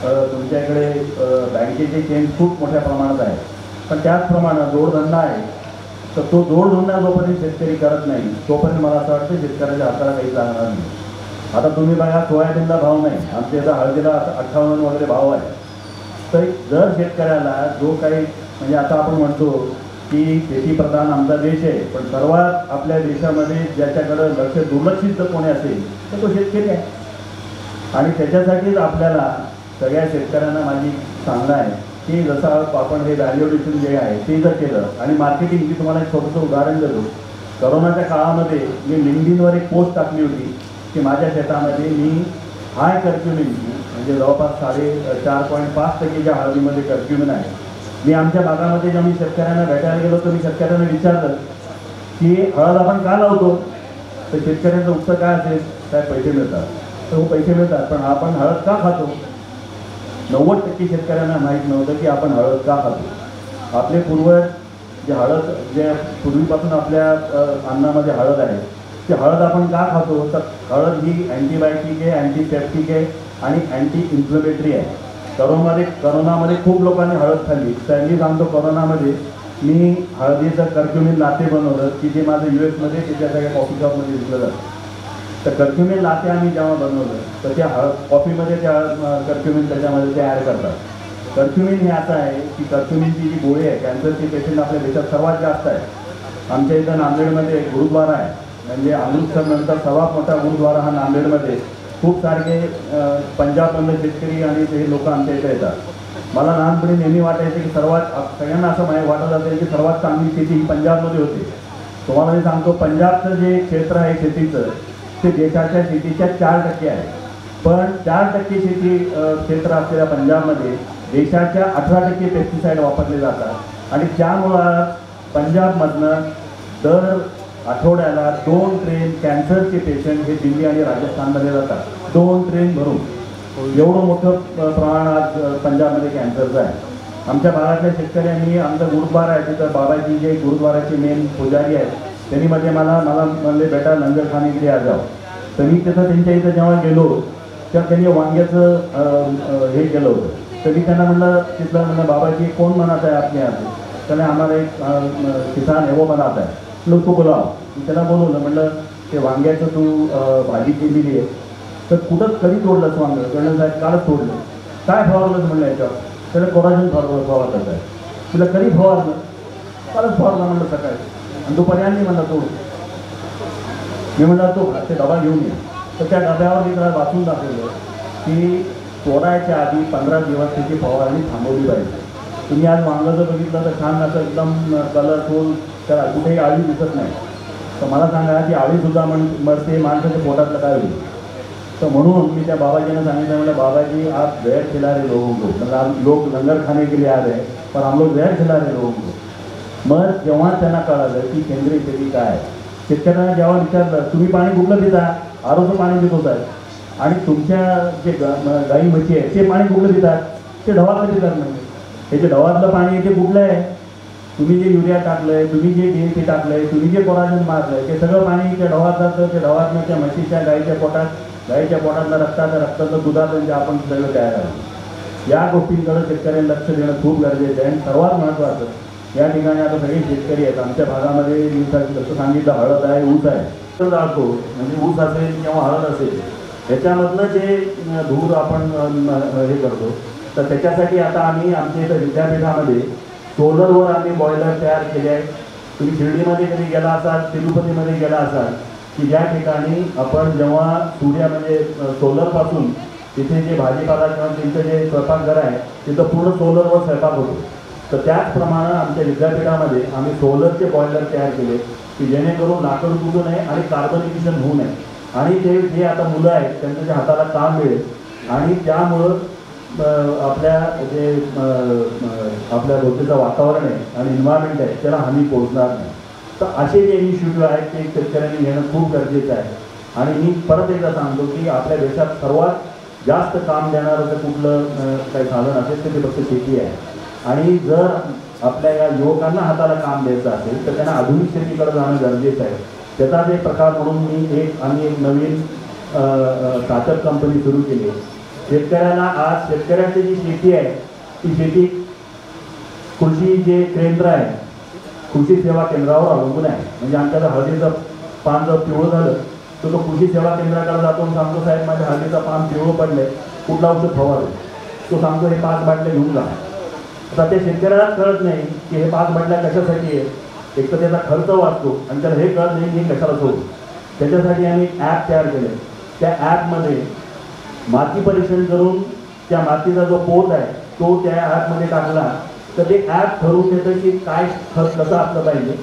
तुमच्याकडे बँकेचे चेंज खूप मोठ्या प्रमाणात आहे पण त्याचप्रमाणे जोडधंदा आहे. तर तो जोडधंदा जोपर्यंत शेतकरी करत नाही तोपर्यंत मला असं वाटतं शेतकऱ्याच्या हाताला काही जाणार नाही. आता तुम्ही बघा सोयाबीनला भाव नाही. आमच्या इथं हळदीला अठ्ठावन्न वगैरे भाव आहे. तर जर शेतकऱ्याला जो काही म्हणजे आता आपण म्हणतो की शेतीप्रधान आमचा देश आहे पण सर्वात आपल्या देशामध्ये ज्याच्याकडं लक्ष दुर्लक्षित जर कोणी असेल तर तो शेतकरी आहे. आणि त्याच्यासाठीच आपल्याला सगळ्या शेतकऱ्यांना माझी सांगणं आहे की जसं आपण हे व्हॅल्युएशन जे आहे ते जर केलं आणि मार्केटिंगची तुम्हाला एक छोटंसं उदाहरण देतो. करोनाच्या काळामध्ये मी लिंगडीनवर एक पोस्ट टाकली होती की माझ्या शेतामध्ये मी हाय कर्क्युमिनची म्हणजे जवळपास साडे चार पॉईंट पाच टक्केच्या हळदीमध्ये कर्क्युमिन आहे मी आमच्या भागामध्ये जेव्हा मी शेतकऱ्यांना भेटायला गेलो तर मी शेतकऱ्यांना विचारलं की हळद आपण का लावतो? तर शेतकऱ्यांचं उत्तर काय असेल? काय पैसे मिळतात. तर हो, पैसे मिळतात पण आपण हळद का खातो? नव्वद टक्के शेतकऱ्यांना माहीत नव्हतं की आपण हळद का खातो. आपले पूर्वज जे हळद जे पूर्वीपासून आपल्या अन्नामध्ये हळद आहे ते हळद आपण का खातो? तर हळद ही अँटीबायोटिक आहे अँटीसेप्टिक आहे आणि अँटी इन्फ्लेमेटरी आहे. करोनामध्ये करोनामध्ये खूप लोकांनी हळद खाल्ली. तर मी सांगतो करोनामध्ये मी हळदीचं कर्क्युमिन लाते बनवलं की जे माझं यू एसमध्ये त्याच्या सगळ्या कॉफी शॉपमध्ये विकलं जातं. तर कर्फ्युमिन लाते आम्ही जेव्हा बनवलं तर त्या हळ कॉफीमध्ये त्या कर्फ्युमिन त्याच्यामध्ये ते ॲड करतात. कर्फ्युमिन हे असं आहे की कर्फ्युमिनची जी गोळी आहे कॅन्सरची पेशंट आपल्या देशात सर्वात जास्त आहे. आमच्या इथं नांदेडमध्ये एक गुरुद्वारा आहे. म्हणजे अमृतसर नंतर सर्वात मोठा गुरुद्वारा हा नांदेडमध्ये खूप सारखे पंजाबमधले शेतकरी आणि ते लोक आमच्या इथे येतात. मला लहानपणी नेहमी वाटायचं की सर्वात सगळ्यांना असं माहिती वाटत असेल की सर्वात चांगली शेती ही पंजाबमध्ये होती. तुम्हाला मी सांगतो पंजाबचं जे क्षेत्र आहे शेतीचं ते देशाच्या शेतीच्या चार टक्के आहे पण चार टक्के शेती क्षेत्र असलेल्या पंजाबमध्ये देशाच्या अठरा टक्के पेस्टिसाईड वापरले जातात. आणि त्यामुळं पंजाबमधनं दर आठवड्याला दोन ट्रेन कॅन्सरचे पेशंट हे दिल्ली आणि राजस्थानमध्ये जातात. दोन ट्रेन भरून. एवढं मोठं प्रमाण आज पंजाबमध्ये कॅन्सरचं आहे. आमच्या भागातल्या शेतकऱ्यांनी आमचा गुरुद्वारा आहे तिथं बाबाजी जे गुरुद्वाराचे मेन पुजारी आहेत त्यांनी म्हणजे मला मला म्हणले बेटा लंगर खाने आ जाव. तर मी तिथं त्यांच्या इथं जेव्हा गेलो तेव्हा त्यांनी वांग्याचं हे केलं होतं. तर मी त्यांना म्हणलं तिथलं म्हणलं बाबाजी कोण म्हणत आहे आपल्या यहाँ त्याने आम्हाला एक किसान एवो वो आहे. लोक बोलाव मी त्याला बोलवलं म्हणलं ते वांग्याचं तू भाजी केलेली आहे. तर कुठं कधी तोडलंस वांग? कर्नल साहेब कालच तोडलं. काय फवारलंच म्हणलं याच्यावर? त्याला कोराजन फवार फवारलं आहे. तुला कधी फवारलं कालच फवारलं म्हणलं सकाळी. आणि दुपारी आणली म्हणला तोड. मी म्हणला तो ते डबा घेऊन ये. तर त्या डब्यावर मी त्याला वाचून दाखवलं की चोरायच्या आधी पंधरा दिवस त्याची फवारणी थांबवली पाहिजे. तुम्ही आज वांगं जर बघितलं तर छान असं एकदम कलरफुल त्याला कुठेही आळी दिसत नाही. तर मला सांगा की आळीसुद्धा म्हण मरते माणसाच्या पोटातलं काय होईल तर म्हणून मी त्या बाबाजीने सांगितलं म्हणलं बाबाजी आप जहर खिला रे लोगों को मतलब लोग लंगर खाने के लिए आ रहे पर हम लोग जहर खिला रहे लोगों को मग जेव्हा त्यांना कळालं की सेंद्रिय शेती काय आहे शेतकऱ्यांना जेव्हा विचारलं तुम्ही पाणी कुठलं देता आरोचं पाणी देत साहेब. आणि तुमच्या जे ग गाई म्हशी आहे ते पाणी कुठलं देतात ते ढवातलं देतात म्हणजे हे जे ढवातलं पाणी आहे ते कुठलं आहे? तुम्ही जे युरिया टाकलंय तुम्ही जे डी एन पी टाकलंय तुम्ही जे कोराजन मारलंय ते सगळं पाणी त्या ढवात जातं ते ढवातनं त्या म्हशीच्या गाईच्या पोटात गाईच्या पोटातलं रक्ताचं रक्ताचं दुधाचं जे आपण सगळं तयार आहोत या गोष्टींकडे शेतकऱ्यांनी लक्ष देणं खूप गरजेचं आहे आणि सर्वात महत्त्वाचं या ठिकाणी आता सगळे शेतकरी आहेत. आमच्या भागामध्ये मी जसं सांगितलं हळद आहे ऊस आहे. तर जातो. म्हणजे ऊस असेल किंवा हळद असेल ह्याच्यामधलं जे धूर आपण हे करतो तर त्याच्यासाठी आता आम्ही आमच्या इथं विद्यापीठामध्ये सोलरवर आम्ही बॉयलर तयार केले आहे तुम्ही शिर्डीमध्ये कधी गेला असाल तिरुपतीमध्ये गेला असाल की ज्या ठिकाणी आपण जेव्हा सूर्य म्हणजे सोलरपासून तिथे जे भाजीपाला किंवा तिथं जे स्वयंपाकघर आहे तिथं पूर्ण सोलरवर स्वयंपाक होतो. तर त्याचप्रमाणे आमच्या विद्यापीठामध्ये आम्ही सोलरचे बॉयलर तयार केले की जेणेकरून लाकड तुटू नये आणि कार्बन इमिशन होऊ नये. आणि ते जे आता मुलं आहेत त्यांच्या जे हाताला काम मिळेल. आणि त्यामुळं आपल्या जे आपल्या भोवतीचं वातावरण आहे आणि इन्व्हायरमेंट आहे त्याला हमी पोहोचणार नाही. तर असे जे इनिशिएटिव्ह आहेत ते शेतकऱ्यांनी घेणं खूप गरजेचं आहे. आणि मी परत एकदा सांगतो की आपल्या देशात सर्वात जास्त काम देणारं जर कुठलं काही साधन असेल तर ते फक्त शेती आहे. आणि जर आपल्या या युवकांना हाताला काम द्यायचं असेल तर त्यांना आधुनिक शेतीकडे जाणं गरजेचं आहे. त्याचाच एक प्रकार म्हणून मी एक आम्ही एक नवीन स्टार्टअप कंपनी सुरू केली. शेतकऱ्याला आज शेतकऱ्यांची जी शेती आहे ती शेती कृषी जे केंद्र आहे कृषी सेवा केंद्रावर अवलंबून आहे. म्हणजे आमच्याकडे हळदीचं पान जर पिवळं झालं तर तो कृषी सेवा केंद्राकडे जातो आणि सांगतो साहेब माझ्या हळदीचं पान पिवळं पडलंय. कुठला औषध फवारलं? तो सांगतो हे पाच बाटल्या घेऊन जा. आता ते शेतकऱ्यालाच कळत नाही की हे पाच बाटल्या कशासाठी आहे एक तर त्याचा खर्च वाचतो आणि त्याला हे कळत नाही की हे कशाला सोडू. त्याच्यासाठी आम्ही ॲप तयार केले त्या ॲपमध्ये माती परीक्षण करून त्या मातीचा जो पोत आहे तो त्या ॲपमध्ये टाकला तर ते ॲप ठरवून देतं की काय खत कसं असलं पाहिजे.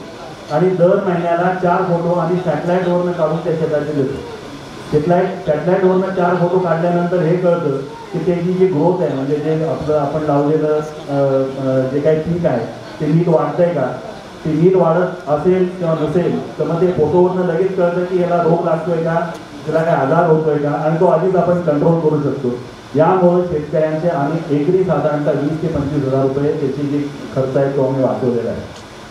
आणि दर महिन्याला चार फोटो आम्ही सॅटेलाईटवरनं काढून त्या शेताचे देतो. सॅटेलाईट सॅटेलाईटवरनं चार फोटो काढल्यानंतर हे कळतं की त्याची जी ग्रोथ आहे म्हणजे जे आपलं आपण लावलेलं जे काही पीक आहे ते नीट वाढतंय का? ते नीट वाढत असेल किंवा नसेल तर मग ते फोटोवरनं लगेच कळतं की याला रोग लागतोय का? त्याला काय आजार होतोय का? आणि तो आधीच आपण कंट्रोल करू शकतो. यामुळे शेतकऱ्यांचे आम्ही एकरी साधारणतः वीस ते पंचवीस हजार रुपये त्याची जी खर्च आहे तो आम्ही वाचवलेला आहे.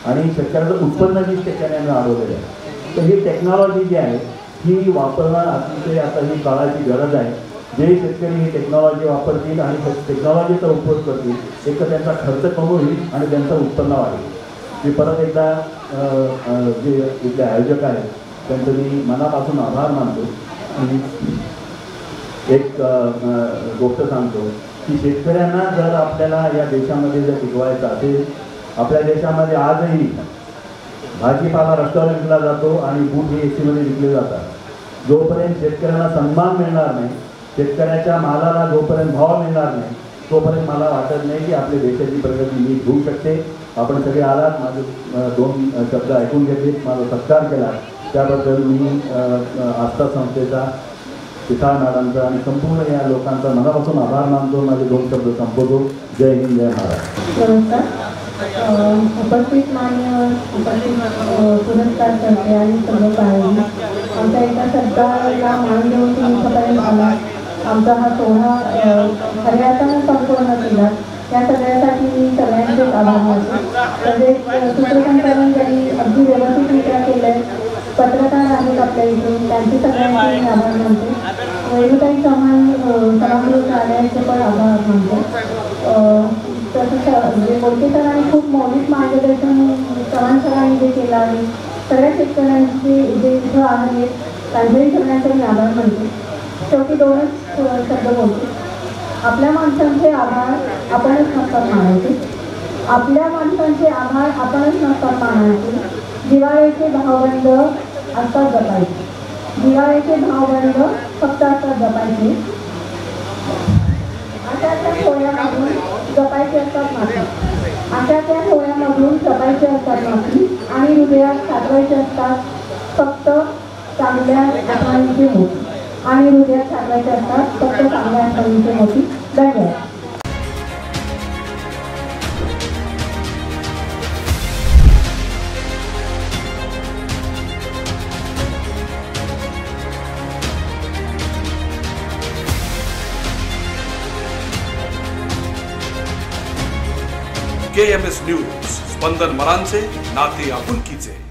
आणि शेतकऱ्याचं उत्पन्न जी शेतकऱ्यांना आम्ही वाढवलेलं आहे. तर ही टेक्नॉलॉजी जी आहे ही वापरणं अतिशय आता ही काळाची गरज आहे. जे शेतकरी ही टेक्नॉलॉजी वापरतील आणि टेक्नॉलॉजीचा उपयोग करतील एक तर त्यांचा खर्च कमी होईल आणि त्यांचं उत्पन्न वाढेल. मी परत एकदा जे इथले आयोजक आहेत त्यांचं मी मनापासून आभार मानतो. आणि एक गोष्ट सांगतो की शेतकऱ्यांना जर आपल्याला या देशामध्ये जर टिकवायचं असेल आपल्या देशामध्ये आजही भाजीपाला रस्त्यावर विकला जातो आणि बूट हे एसीमध्ये विकले जातात. जोपर्यंत शेतकऱ्यांना सन्मान मिळणार नाही शेतकऱ्याच्या मालाला जोपर्यंत भाव मिळणार नाही तोपर्यंत मला वाटत नाही की आपल्या देशाची प्रगती नीट होऊ शकते. आपण सगळे आलात माझे दोन शब्द ऐकून घेतले माझा सत्कार केला. त्याबद्दल मी आस्था संस्थेचा किसान मॅडमचा आणि संपूर्ण या लोकांचा मनापासून आभार मानतो. माझे दोन शब्द संपवतो. जय हिंद जय महाराज उपस्थित मान्य उपस्थित पुरस्कार करते आणि सर्व पाहिजे आमच्या एका सरकारला मान देऊन तुम्ही सकाळी आला आमचा हा सोहळा अ, खऱ्या अर्थानं संपूर्ण केला. त्या सगळ्यासाठी मी सगळ्यांचे आभार मानतो. तसेच अ, सूत्रसंचालन ज्यांनी अगदी व्यवस्थितरित्या केलं आहे पत्रकार आहेत आपल्या इथून त्यांचे सगळ्यांचे मी आभार मानतो. वेणुताई चव्हाण अ, सभागृह कार्यालयाचे पण आभार मानतो. म्हणजे तसंच सरांनी खूप मौलिक मार्गदर्शन चव्हाण सरांनी जे केलं आहे. सगळ्या शेतकऱ्यांचे जे इथं आहेत त्यांच्याही सगळ्यांचे मी आभार म्हणते शेवटी दोनच शब्द बोलतो. आपल्या माणसांचे आभार आपणच नसतात मानायचे. आपल्या माणसांचे आभार आपणच नसतात मानायचे. दिवाळीचे भावबंद असतात जपायचे. दिवाळीचे भावबंद फक्त असतात जपायचे. अशा त्या पोळ्यामधून जपायचे असतात माती. अशा त्या पोळ्यामधून जपायचे असतात माती आणि हृदयात साठवायचे असतात फक्त चांगल्या आठवणीचे मोती. आणि हृदयात साठवायचे असतात फक्त चांगल्या आठवणीचे मोती. धन्यवाद. एम एस न्यूज स्पंदन मरांचे नाते आपुलकीचे.